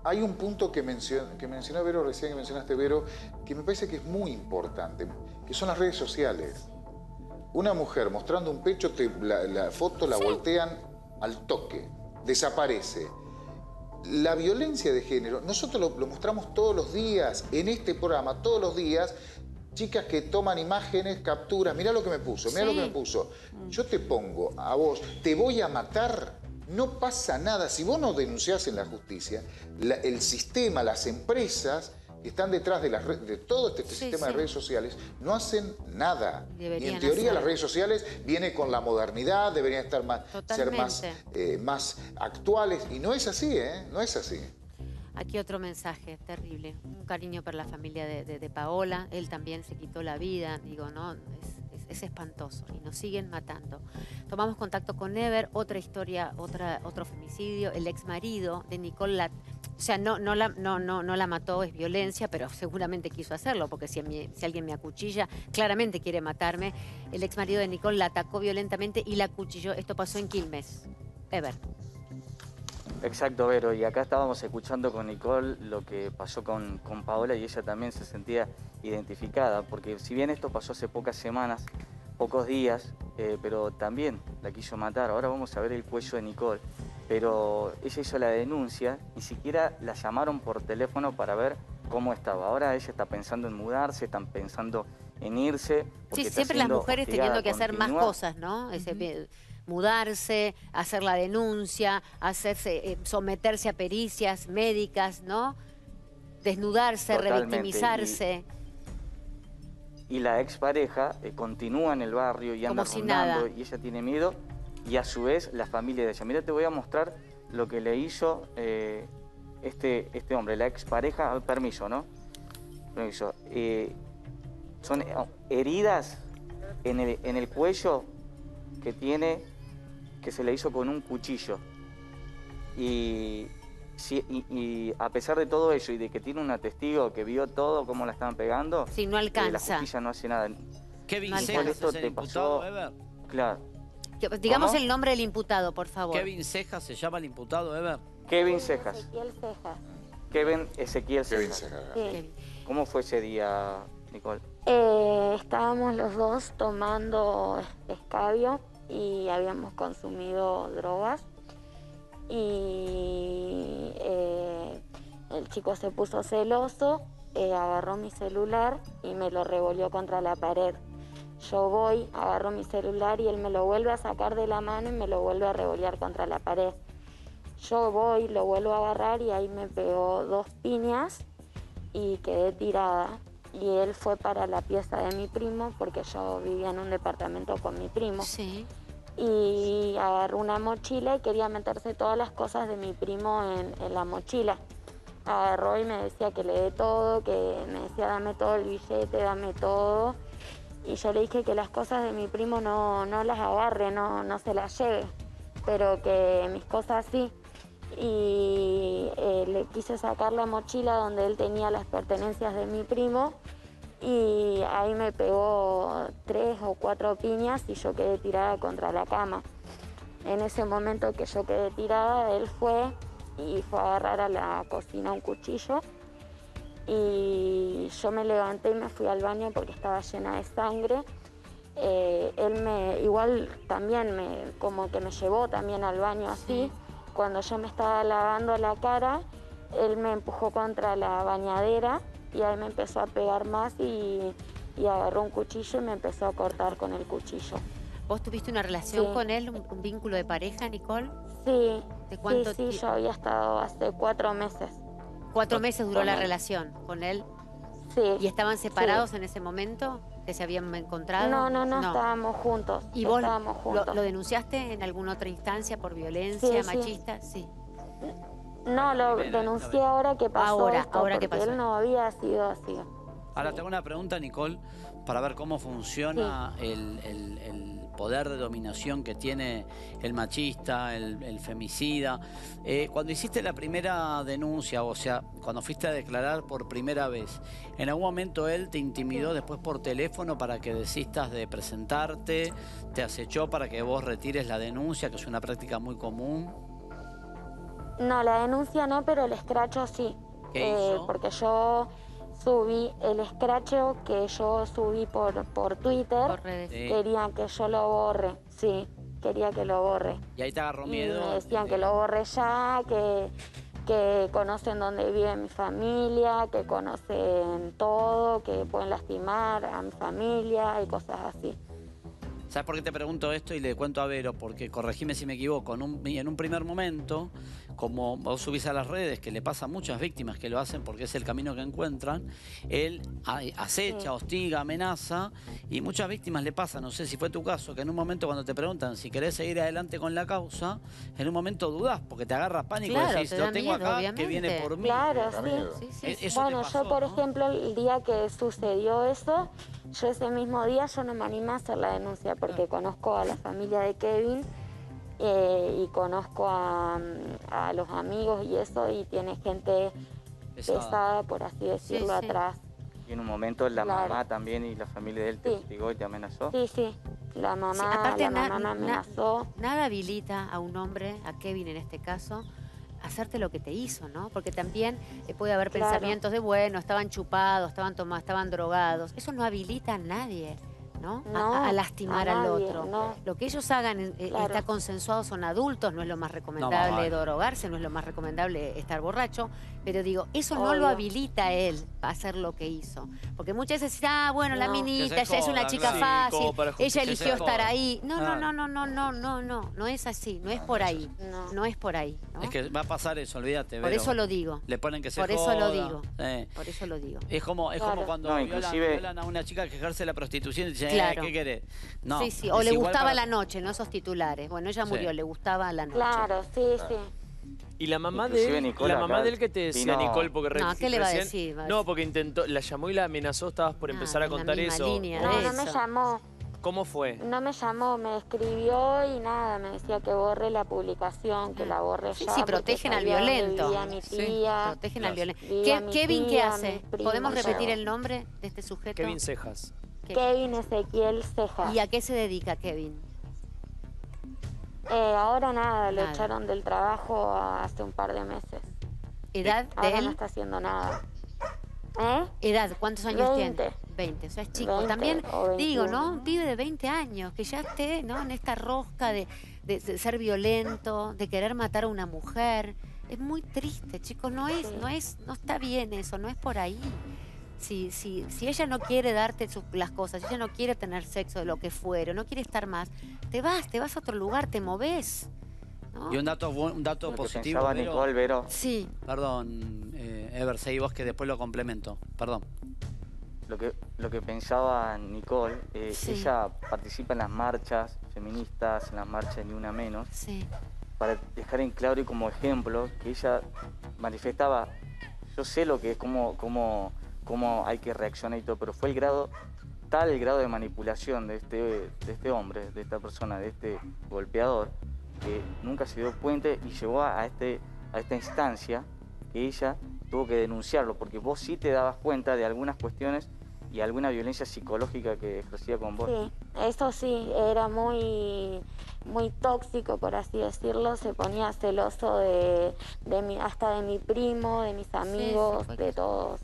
S22: hay un punto que, menciona, que mencionó Vero recién, que mencionaste Vero, que me parece que es muy importante, que son las redes sociales. Una mujer mostrando un pecho, la, foto la voltean al toque, desaparece. La violencia de género, nosotros lo, mostramos todos los días, en este programa, todos los días, chicas que toman imágenes, capturas, mirá lo que me puso, mirá lo que me puso. Yo te pongo a vos, te voy a matar no pasa nada. Si vos no denunciás en la justicia, el sistema, las empresas que están detrás de, de todo este, sistema de redes sociales no hacen nada. y en teoría las redes sociales vienen con la modernidad, deberían estar más, ser más, eh, más actuales. Y no es así, ¿eh? No es así.
S1: Aquí otro mensaje terrible. Un cariño para la familia de, Paola. Él también se quitó la vida. Digo, ¿no? es espantoso y nos siguen matando. Tomamos contacto con Ever, otra historia, otra, otro femicidio, el ex marido de Nicole o sea, no, no, la, no, no, no la mató, es violencia, pero seguramente quiso hacerlo, porque si, si alguien me acuchilla, claramente quiere matarme. El ex marido de Nicole la atacó violentamente y la acuchilló. Esto pasó en Quilmes. Ever.
S28: Exacto, Vero. Y acá estábamos escuchando con Nicole lo que pasó con, con Paola y ella también se sentía identificada, porque si bien esto pasó hace pocas semanas, pocos días, eh, pero también la quiso matar. Ahora vamos a ver el cuello de Nicole. Pero ella hizo la denuncia, ni siquiera la llamaron por teléfono para ver cómo estaba. Ahora ella está pensando en mudarse, están pensando en irse.
S1: Sí, siempre las mujeres teniendo que hacer más cosas, ¿no? Mudarse, hacer la denuncia, hacerse, eh, someterse a pericias médicas, ¿no? Desnudarse, revictimizarse.
S28: Y la expareja eh, continúa en el barrio y anda
S1: si
S28: rondando y ella tiene miedo. Y a su vez la familia de ella. Mira, te voy a mostrar lo que le hizo eh, este, este hombre, la expareja. Ah, Permiso, ¿no? Permiso. Eh, son heridas en el, en el cuello que tiene, que se le hizo con un cuchillo. Y, sí, y- y a pesar de todo ello y de que tiene una testigo que vio todo, cómo la estaban pegando,
S1: Sí, no
S28: eh, la
S1: alcanza.
S28: justicia no hace nada.
S7: Kevin
S1: No alcanza.
S28: esto
S7: es el
S28: te
S7: imputado,
S28: pasó.
S7: Ever.
S28: Claro.
S1: Digamos
S28: ¿Cómo?
S1: el nombre del imputado, por favor.
S7: Kevin Cejas se llama el imputado, Ever.
S28: Kevin Cejas.
S29: Ezequiel Cejas.
S28: Kevin Ezequiel
S22: Kevin
S28: Cejas.
S29: Sí.
S28: ¿Cómo fue ese día, Nicole?
S29: Eh, estábamos los dos tomando escabio y habíamos consumido drogas y eh, el chico se puso celoso, eh, agarró mi celular y me lo revolvió contra la pared. Yo voy, agarro mi celular y él me lo vuelve a sacar de la mano y me lo vuelve a revolver contra la pared. Yo voy, lo vuelvo a agarrar y ahí me pegó dos piñas y quedé tirada. Y él fue para la pieza de mi primo porque yo vivía en un departamento con mi primo. Y agarró una mochila y quería meterse todas las cosas de mi primo en, en la mochila. Agarró y me decía que le dé todo, que me decía dame todo el billete, dame todo. Y yo le dije que las cosas de mi primo no, no las agarre, no, no se las lleve, pero que mis cosas sí y eh, le quise sacar la mochila donde él tenía las pertenencias de mi primo y ahí me pegó tres o cuatro piñas y yo quedé tirada contra la cama. En ese momento que yo quedé tirada, él fue y fue a agarrar a la cocina un cuchillo y yo me levanté y me fui al baño porque estaba llena de sangre. Eh, él me, igual también me, como que me llevó también al baño así. Cuando yo me estaba lavando la cara, él me empujó contra la bañadera y ahí me empezó a pegar más y, y agarró un cuchillo y me empezó a cortar con el cuchillo.
S1: ¿Vos tuviste una relación
S29: Sí.
S1: con él, un, un vínculo de pareja, Nicole?
S29: Sí,
S1: ¿De cuánto
S29: sí, sí, yo había estado hace cuatro meses.
S1: Cuatro meses duró la
S29: él.
S1: relación con él.
S29: Sí.
S1: ¿Y estaban separados en ese momento? ¿Que se habían encontrado?
S29: No, no, no, estábamos juntos.
S1: ¿Y vos
S29: estábamos
S1: lo,
S29: juntos.
S1: lo denunciaste en alguna otra instancia por violencia
S29: Sí,
S1: machista? Sí.
S29: No, lo denuncié ahora que pasó
S1: Ahora,
S29: esto,
S1: ahora que
S29: porque
S1: pasó.
S29: él no había sido así.
S7: Ahora tengo una pregunta, Nicole, para ver cómo funciona el, el- el poder de dominación que tiene el machista, el, el femicida. Eh, cuando hiciste la primera denuncia, o sea, cuando fuiste a declarar por primera vez, ¿en algún momento él te intimidó después por teléfono para que desistas de presentarte? ¿Te acechó para que vos retires la denuncia, que es una práctica muy común?
S29: No, la denuncia no, pero el escracho sí.
S7: ¿Qué
S29: Eh,
S7: hizo?
S29: porque yo subí el escracho que yo subí por, por Twitter.
S1: Por redes.
S7: Sí.
S29: Querían que yo lo borre, sí, quería que lo borre.
S7: Y ahí te agarró
S29: Y
S7: miedo.
S29: me decían que lo borre ya, que, que conocen dónde vive mi familia, que conocen todo, que pueden lastimar a mi familia y cosas así.
S7: ¿Sabes por qué te pregunto esto y le cuento a Vero? Porque corregime si me equivoco, en un, en un primer momento, como vos subís a las redes, que le pasa a muchas víctimas que lo hacen porque es el camino que encuentran, él acecha, hostiga, amenaza, y muchas víctimas le pasa, no sé si fue tu caso, que en un momento cuando te preguntan si querés seguir adelante con la causa, en un momento dudás porque te agarras pánico
S29: Claro,
S7: y decís,
S29: te
S7: lo tengo
S29: miedo,
S7: acá, que viene por mí.
S29: Claro, sí. Sí, Bueno,
S7: pasó,
S29: yo por
S7: ¿no?
S29: ejemplo, el día que sucedió eso, yo ese mismo día yo no me animé a hacer la denuncia porque conozco a la familia de Kevin eh, y conozco a, mm, a los amigos y eso y tiene gente
S28: Pesada.
S29: pesada, por así decirlo,
S1: sí.
S29: atrás.
S28: Y en un momento la
S29: Claro.
S28: mamá también y la familia de él te
S29: Sí.
S28: hostigó y te amenazó.
S29: Sí, sí, la mamá,
S1: Sí, aparte,
S29: la
S1: na-
S29: mamá me
S1: na-
S29: amenazó.
S1: nada habilita a un hombre, a Kevin en este caso, hacerte lo que te hizo, ¿no? Porque también eh, puede haber
S29: Claro.
S1: pensamientos de, bueno, estaban chupados, estaban tomados, estaban drogados. Eso no habilita a nadie. ¿No? A-
S29: No,
S1: a, lastimar
S29: a
S1: al otro.
S29: no.
S1: Lo que ellos hagan eh,
S29: Claro.
S1: está consensuado, son adultos, no es lo más recomendable
S29: No,
S1: drogarse, no es lo más recomendable estar borracho, pero digo, eso no lo habilita a él a hacer lo que hizo. Porque muchas veces dicen, ah, bueno, la
S29: No.
S1: minita ya es una chica.
S29: Sí,
S1: fácil,
S29: para
S1: ella eligió estar ahí. No,
S7: Claro.
S1: no, no, no, no, no, no, no es así, no es por ahí, no, es por ahí. ¿no?
S7: Es que va a pasar eso, olvídate.
S1: Por
S7: Vero.
S1: eso lo digo.
S7: Le ponen que se
S1: Por eso lo digo.
S7: Eh.
S1: Por eso lo digo.
S7: Es como, es como cuando
S28: No,
S7: violan,
S28: inclusive-
S7: violan a una chica que ejerce la prostitución y dicen,
S1: Claro.
S7: ¿qué querés? No,
S1: sí, sí, o le gustaba
S7: para-
S1: la noche, no esos titulares. Bueno, ella
S7: Sí.
S1: murió, le gustaba la noche.
S29: Claro, sí, sí.
S24: Y la mamá de él,
S28: Nicole
S24: la mamá de él que te decía
S28: vino-
S24: Nicole, porque
S1: No, ¿qué le va a decir? Va a
S24: No, porque intentó, la llamó y la amenazó, estabas por empezar a contar eso.
S1: línea
S29: No, no me llamó.
S24: ¿Cómo fue?
S29: No me llamó, me escribió y nada, me decía que borre la publicación, que la borre
S1: Sí,
S29: ya.
S1: sí, protegen al violento.
S29: vivía mi
S1: Sí, protegen al violento. ¿Qué- Kevin, ¿qué
S29: tía,
S1: hace?
S29: mis primos,
S1: ¿Podemos repetir el nombre de este sujeto?
S24: Kevin Cejas.
S1: ¿Qué-
S29: Kevin Ezequiel Ceja.
S1: ¿Y a qué se dedica Kevin?
S29: Eh, ahora nada, lo
S1: Nada.
S29: echaron del trabajo hace un par de meses.
S1: ¿Edad de
S29: Ahora no está haciendo nada. ¿Eh?
S1: ¿Edad? ¿Cuántos años
S29: 20.
S1: tiene? 20, o sea, es chico.
S29: 20
S1: También digo,
S29: 21.
S1: ¿no? Un pibe de 20 años que ya esté, ¿no? En esta rosca de, de- de ser violento, de querer matar a una mujer. Es muy triste, chicos. No es, no es, no está bien eso, no es por ahí. Si, si, si ella no quiere darte sus- las cosas, si ella no quiere tener sexo de lo que fuere, no quiere estar más, te vas, te vas a otro lugar, te moves. ¿no?
S7: Y un dato, un dato
S28: Lo que
S7: positivo.
S28: pensaba
S7: Vero.
S28: Nicole, Vero.
S1: Sí.
S7: Perdón, eh, Ever, seguí vos que después lo complemento. Perdón.
S28: Lo que, lo que pensaba Nicole, eh,
S1: Sí.
S28: ella participa en las marchas feministas, en las marchas Ni Una Menos,
S1: Sí.
S28: para dejar en claro y como ejemplo que ella manifestaba, yo sé lo que es, cómo, cómo, cómo hay que reaccionar y todo, pero fue el grado, tal el grado de manipulación de este, de este hombre, de esta persona, de este golpeador, que nunca se dio cuenta y llegó a, este, a esta instancia que ella tuvo que denunciarlo, porque vos sí te dabas cuenta de algunas cuestiones y alguna violencia psicológica que ejercía con vos.
S29: Sí, eso sí, era muy, muy tóxico, por así decirlo. Se ponía celoso de, de mi, hasta de mi primo, de mis amigos, de todos.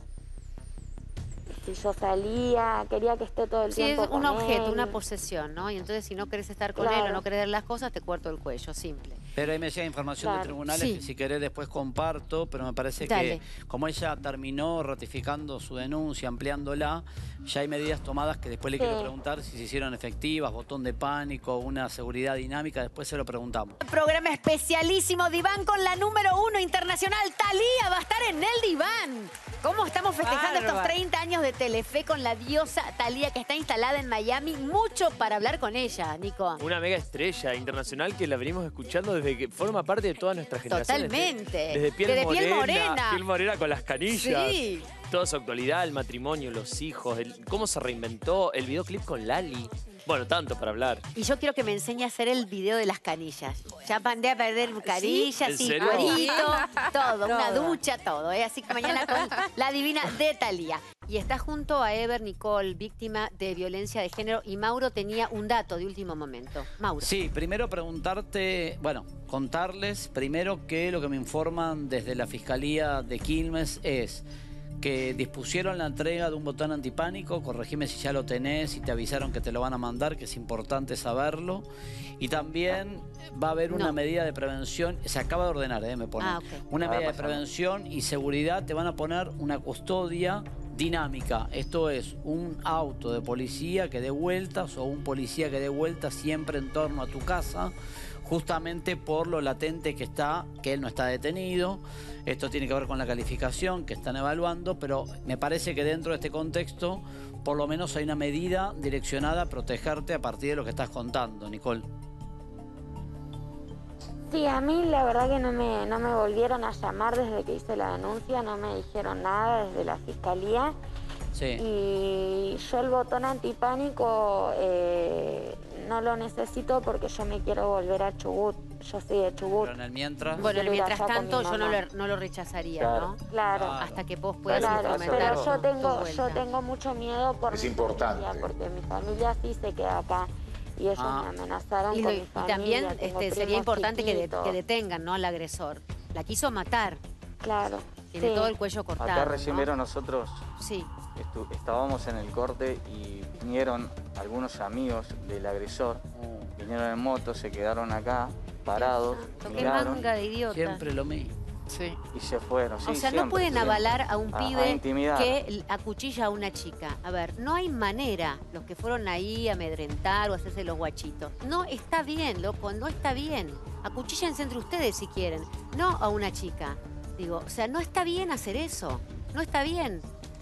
S29: Si yo salía, quería que esté todo el
S1: Sí, es
S29: tiempo
S1: un
S29: con
S1: objeto,
S29: él.
S1: una posesión, ¿no? Y entonces si no querés estar con él o no querés ver las cosas, te corto el cuello, simple.
S7: Pero ahí me llega información de tribunales
S1: Sí.
S7: que si querés después comparto, pero me parece
S1: Dale.
S7: que como ella terminó ratificando su denuncia, ampliándola, ya hay medidas tomadas que después le
S1: Sí.
S7: quiero preguntar si se hicieron efectivas, botón de pánico, una seguridad dinámica, después se lo preguntamos.
S1: Programa especialísimo Diván con la número uno internacional. Talía va a estar en el Diván. ¿Cómo estamos festejando estos
S2: Bárbaro.
S1: 30 años de Telefe con la diosa Talía que está instalada en Miami? Mucho para hablar con ella, Nico.
S24: Una mega estrella internacional que la venimos escuchando desde que forma parte de toda nuestra generación.
S1: Totalmente.
S24: Desde, desde piel,
S1: Desde
S24: morena,
S1: piel morena.
S24: Piel morena con las canillas.
S1: Sí.
S24: Toda su actualidad, el matrimonio, los hijos, el- cómo se reinventó, el videoclip con Lali. Bueno, tanto para hablar.
S1: Y yo quiero que me enseñe a hacer el video de las canillas. Ya mandé a perder carillas
S24: ¿En
S1: y
S24: serio?
S1: cuerito, todo, una ducha, todo. ¿eh? Así que mañana con la divina de Talía. Y está junto a Ever Nicole, víctima de violencia de género. Y Mauro tenía un dato de último momento. Mauro.
S7: Sí, primero preguntarte, bueno, contarles primero que lo que me informan desde la Fiscalía de Quilmes es que dispusieron la entrega de un botón antipánico, corregime si ya lo tenés y te avisaron que te lo van a mandar, que es importante saberlo. Y también va a haber una
S1: No.
S7: medida de prevención, se acaba de ordenar, eh, me pone.
S1: Ah, ok.
S7: Una
S28: Ah,
S7: medida de prevención y seguridad, te van a poner una custodia dinámica. Esto es un auto de policía que dé vueltas o un policía que dé vueltas siempre en torno a tu casa, justamente por lo latente que está, que él no está detenido. Esto tiene que ver con la calificación que están evaluando, pero me parece que dentro de este contexto, por lo menos hay una medida direccionada a protegerte a partir de lo que estás contando, Nicole.
S29: Sí, a mí la verdad que no me, no me volvieron a llamar desde que hice la denuncia, no me dijeron nada desde la fiscalía.
S7: Sí.
S29: Y yo el botón antipánico eh, no lo necesito porque yo me quiero volver a Chubut. Yo soy de Chubut.
S7: Pero en el mientras...
S1: Bueno, mientras tanto
S29: mi
S1: yo no lo, no lo rechazaría,
S28: Claro.
S1: ¿no?
S29: Claro.
S1: Hasta que vos puedas
S29: Claro, pero yo tengo, yo tengo mucho miedo por
S22: Es
S29: mi
S22: importante.
S29: familia, porque mi familia sí se queda acá y ellos
S7: Ah.
S29: me amenazaron
S1: Y,
S29: con mi
S1: y
S29: familia.
S1: también este, sería importante que, de- que detengan ¿no? al agresor. La quiso matar.
S29: Claro.
S1: Tiene
S28: Sí.
S1: todo el cuello cortado.
S28: Acá recién
S1: ¿no?
S28: vieron nosotros
S1: Sí.
S28: estu- estábamos en el corte y vinieron algunos amigos del agresor, vinieron en moto, se quedaron acá, parados,
S1: Qué
S28: miraron
S1: manga de idiota.
S7: Siempre lo mismo.
S2: Sí.
S28: y se fueron. sí,
S1: o sea, no pueden
S28: siempre.
S1: avalar a un
S28: A- a
S1: pibe
S28: intimidar.
S1: que acuchilla a una chica. A ver, no hay manera, los que fueron ahí a amedrentar o a hacerse los guachitos. No está bien, loco, no está bien. Acuchíllense entre ustedes si quieren, no a una chica. Digo, o sea, no está bien hacer eso, no está bien.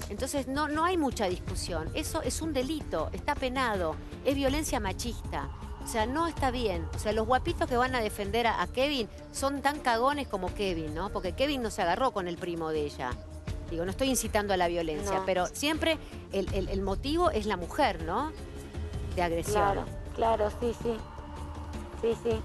S1: Entonces no, no hay mucha discusión. Eso es un delito, está penado, es violencia machista. O sea, no está bien. O sea, los guapitos que van a defender a, a Kevin son tan cagones como Kevin, ¿no? Porque Kevin no se agarró con el primo de ella. Digo, no estoy incitando a la violencia,
S29: No.
S1: pero siempre el, el- el motivo es la mujer, ¿no? De agresión.
S29: Claro, claro, sí, sí. Sí, sí.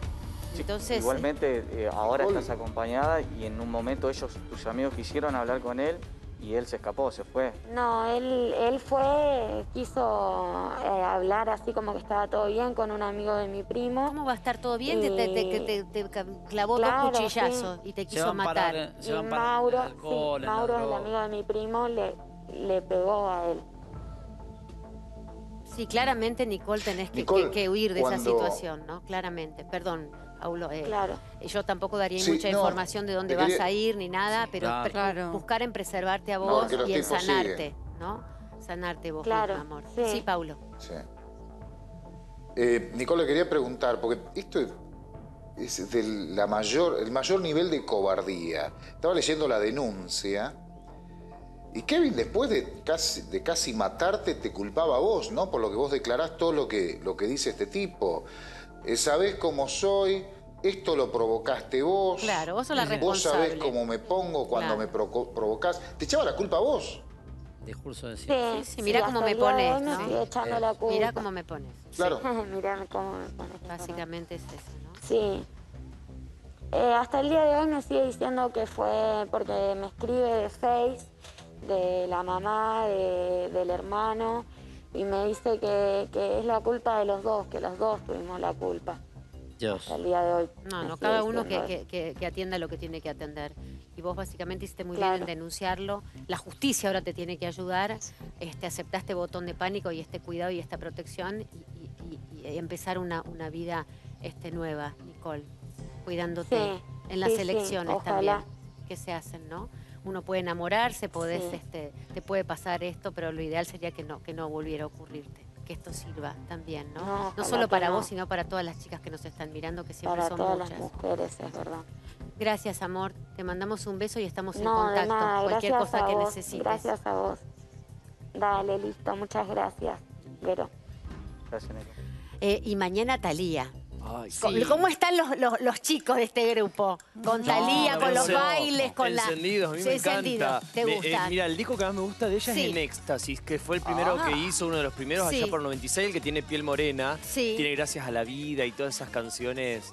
S1: Entonces,
S28: Igualmente, eh, ahora estás acompañada y en un momento ellos, tus amigos, quisieron hablar con él y él se escapó, se fue.
S29: No, él, él fue, quiso eh, hablar así como que estaba todo bien con un amigo de mi primo.
S1: ¿Cómo va a estar todo bien? Te, te- te- clavó
S29: Claro,
S1: dos cuchillazos
S29: sí.
S1: y te quiso matar.
S7: parar,
S29: Y Mauro,
S7: el alcohol,
S29: sí, Mauro, el
S7: droga.
S29: amigo de mi primo, le, le pegó a él.
S1: Sí, claramente, Nicole, tenés que,
S22: Nicole,
S1: que- que huir de esa situación, ¿no? Claramente. Perdón, Paulo. eh,
S29: Claro.
S1: Yo tampoco daría
S22: Sí,
S1: mucha
S22: no,
S1: información de dónde vas
S22: quería-
S1: a ir ni nada, pero
S7: claro.
S1: pre-
S5: Claro.
S1: buscar en preservarte a vos y en sanarte,
S22: siguen.
S1: ¿no? Sanarte vos
S29: Claro,
S1: amor.
S29: sí.
S1: Sí, Paulo.
S22: Sí. Eh, Nicole, quería preguntar, porque esto es, es de la mayor, el mayor nivel de cobardía. Estaba leyendo la denuncia y Kevin, después de casi, de casi matarte, te culpaba a vos, ¿no? Por lo que vos declarás todo lo que, lo que dice este tipo. Eh, sabés cómo soy, esto lo provocaste vos.
S1: Claro, vos sos la
S22: Vos sabés
S1: responsable.
S22: cómo me pongo cuando
S1: Claro.
S22: me provocás. Te echaba la culpa a vos.
S7: Discurso de
S29: Sí,
S7: cierre.
S1: Sí, mira
S29: hasta
S1: cómo pones, ¿no?
S29: la culpa.
S1: Mira cómo me pones.
S22: Claro. [laughs]
S29: Mirá cómo me pones.
S1: Básicamente es eso, ¿no?
S29: Sí. Eh, hasta el día de hoy me sigue diciendo que fue porque me escribe de Face, de la mamá, de- del hermano, y me dice que, que es la culpa de los dos, que los dos tuvimos la culpa.
S7: Dios.
S29: Hasta el día de hoy.
S1: No, no, cada uno que, que- que- que atienda lo que tiene que atender. Y vos básicamente hiciste muy
S29: Claro.
S1: bien en denunciarlo. La justicia ahora te tiene que ayudar. Este, aceptaste botón de pánico y este cuidado y esta protección y, y- y- empezar una, una vida este, nueva, Nicole, cuidándote
S29: Sí,
S1: en las
S29: sí, sí,
S1: elecciones
S29: ojalá.
S1: también que se hacen, ¿no? Uno puede enamorarse, podés,
S29: Sí.
S1: este, te puede pasar esto, pero lo ideal sería que no, que no volviera a ocurrirte. Que esto sirva también, ¿no?
S29: No,
S1: solo para
S29: no.
S1: vos, sino para todas las chicas que nos están mirando, que siempre
S29: Para
S1: son
S29: todas
S1: muchas.
S29: las mujeres, es verdad.
S1: Gracias, amor. Te mandamos un beso y estamos en
S29: No, de
S1: contacto.
S29: nada,
S1: Cualquier
S29: gracias
S1: cosa
S29: a
S1: que
S29: vos,
S1: necesites.
S29: Gracias a vos. Dale, listo, muchas gracias. Vero.
S28: Gracias, Nico.
S1: Eh, y mañana Talía.
S24: Ay, sí.
S1: ¿Cómo están los, los- los chicos de este grupo? Con Talía,
S24: No,
S1: con los bailes, con la.
S24: Encendidos, a mí
S1: Sí,
S24: me encanta.
S1: ¿Te
S24: Me- eh, mira, el disco que más me gusta de ella
S1: Sí.
S24: es En Éxtasis, que fue el primero
S1: Ah.
S24: que hizo, uno de los primeros allá por 96, el que tiene piel morena.
S1: Sí.
S24: Tiene Gracias a la Vida y todas esas canciones.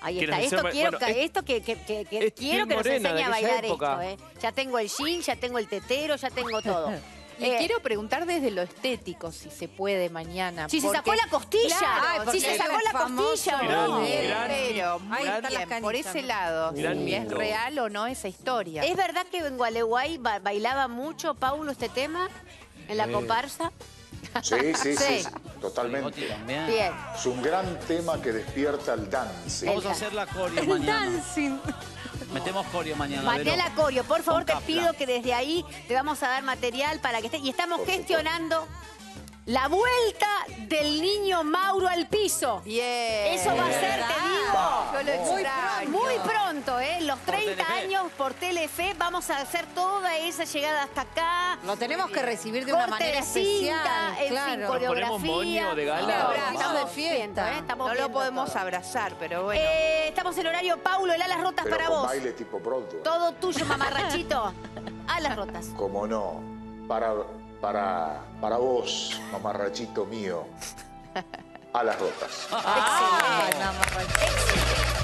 S1: Ahí está. Esto quiero,
S24: bueno,
S1: que,
S24: es-
S1: esto que, que- que- que
S24: es
S1: quiero que nos enseñe a bailar
S24: época.
S1: esto. ¿eh? Ya tengo el jean, ya tengo el tetero, ya tengo todo. [laughs]
S27: Le
S1: Eh,
S27: quiero preguntar desde lo estético, si se puede mañana.
S1: Si se sacó la costilla.
S27: Claro,
S1: si se sacó la costilla o no.
S24: Gran-
S27: pero muy por ese lado, si es real o no esa historia.
S1: ¿Es verdad que en Gualeguay ba- bailaba mucho, Paulo, este tema? En la
S22: Eh,
S1: comparsa.
S22: Sí, sí, sí, [laughs] totalmente.
S1: Bien.
S22: Es un gran tema que despierta el dance.
S7: Vamos a hacer la coreo mañana. Metemos coreo mañana.
S1: La coreo. Por favor, te pido que desde ahí te vamos a dar material para que esté. Y estamos gestionando la vuelta del niño Mauro al piso.
S27: Bien.
S1: Eso va a ser, te digo.
S27: Yo lo
S1: Muy pronto, muy pronto, ¿eh? Los 30
S7: Telefe.
S1: años por Telefe. Vamos a hacer toda esa llegada hasta acá.
S5: Lo tenemos que recibir de una manera
S1: de cinta,
S5: especial.
S1: en
S5: claro.
S1: fin, coreografía.
S24: moño de gala.
S1: Un abrazo.
S5: Estamos de fiesta.
S1: viendo, ¿eh? Estamos
S27: No lo podemos
S1: todo.
S27: abrazar, pero bueno.
S1: Eh, estamos en horario Paulo, el alas rotas
S22: Pero
S1: para
S22: con
S1: vos.
S22: baile tipo Broadway.
S1: Todo tuyo, mamarrachito. [laughs] Alas rotas.
S22: Como no. Para, para, para vos, mamarrachito mío. A las rotas.
S5: Ay, mamarrachito.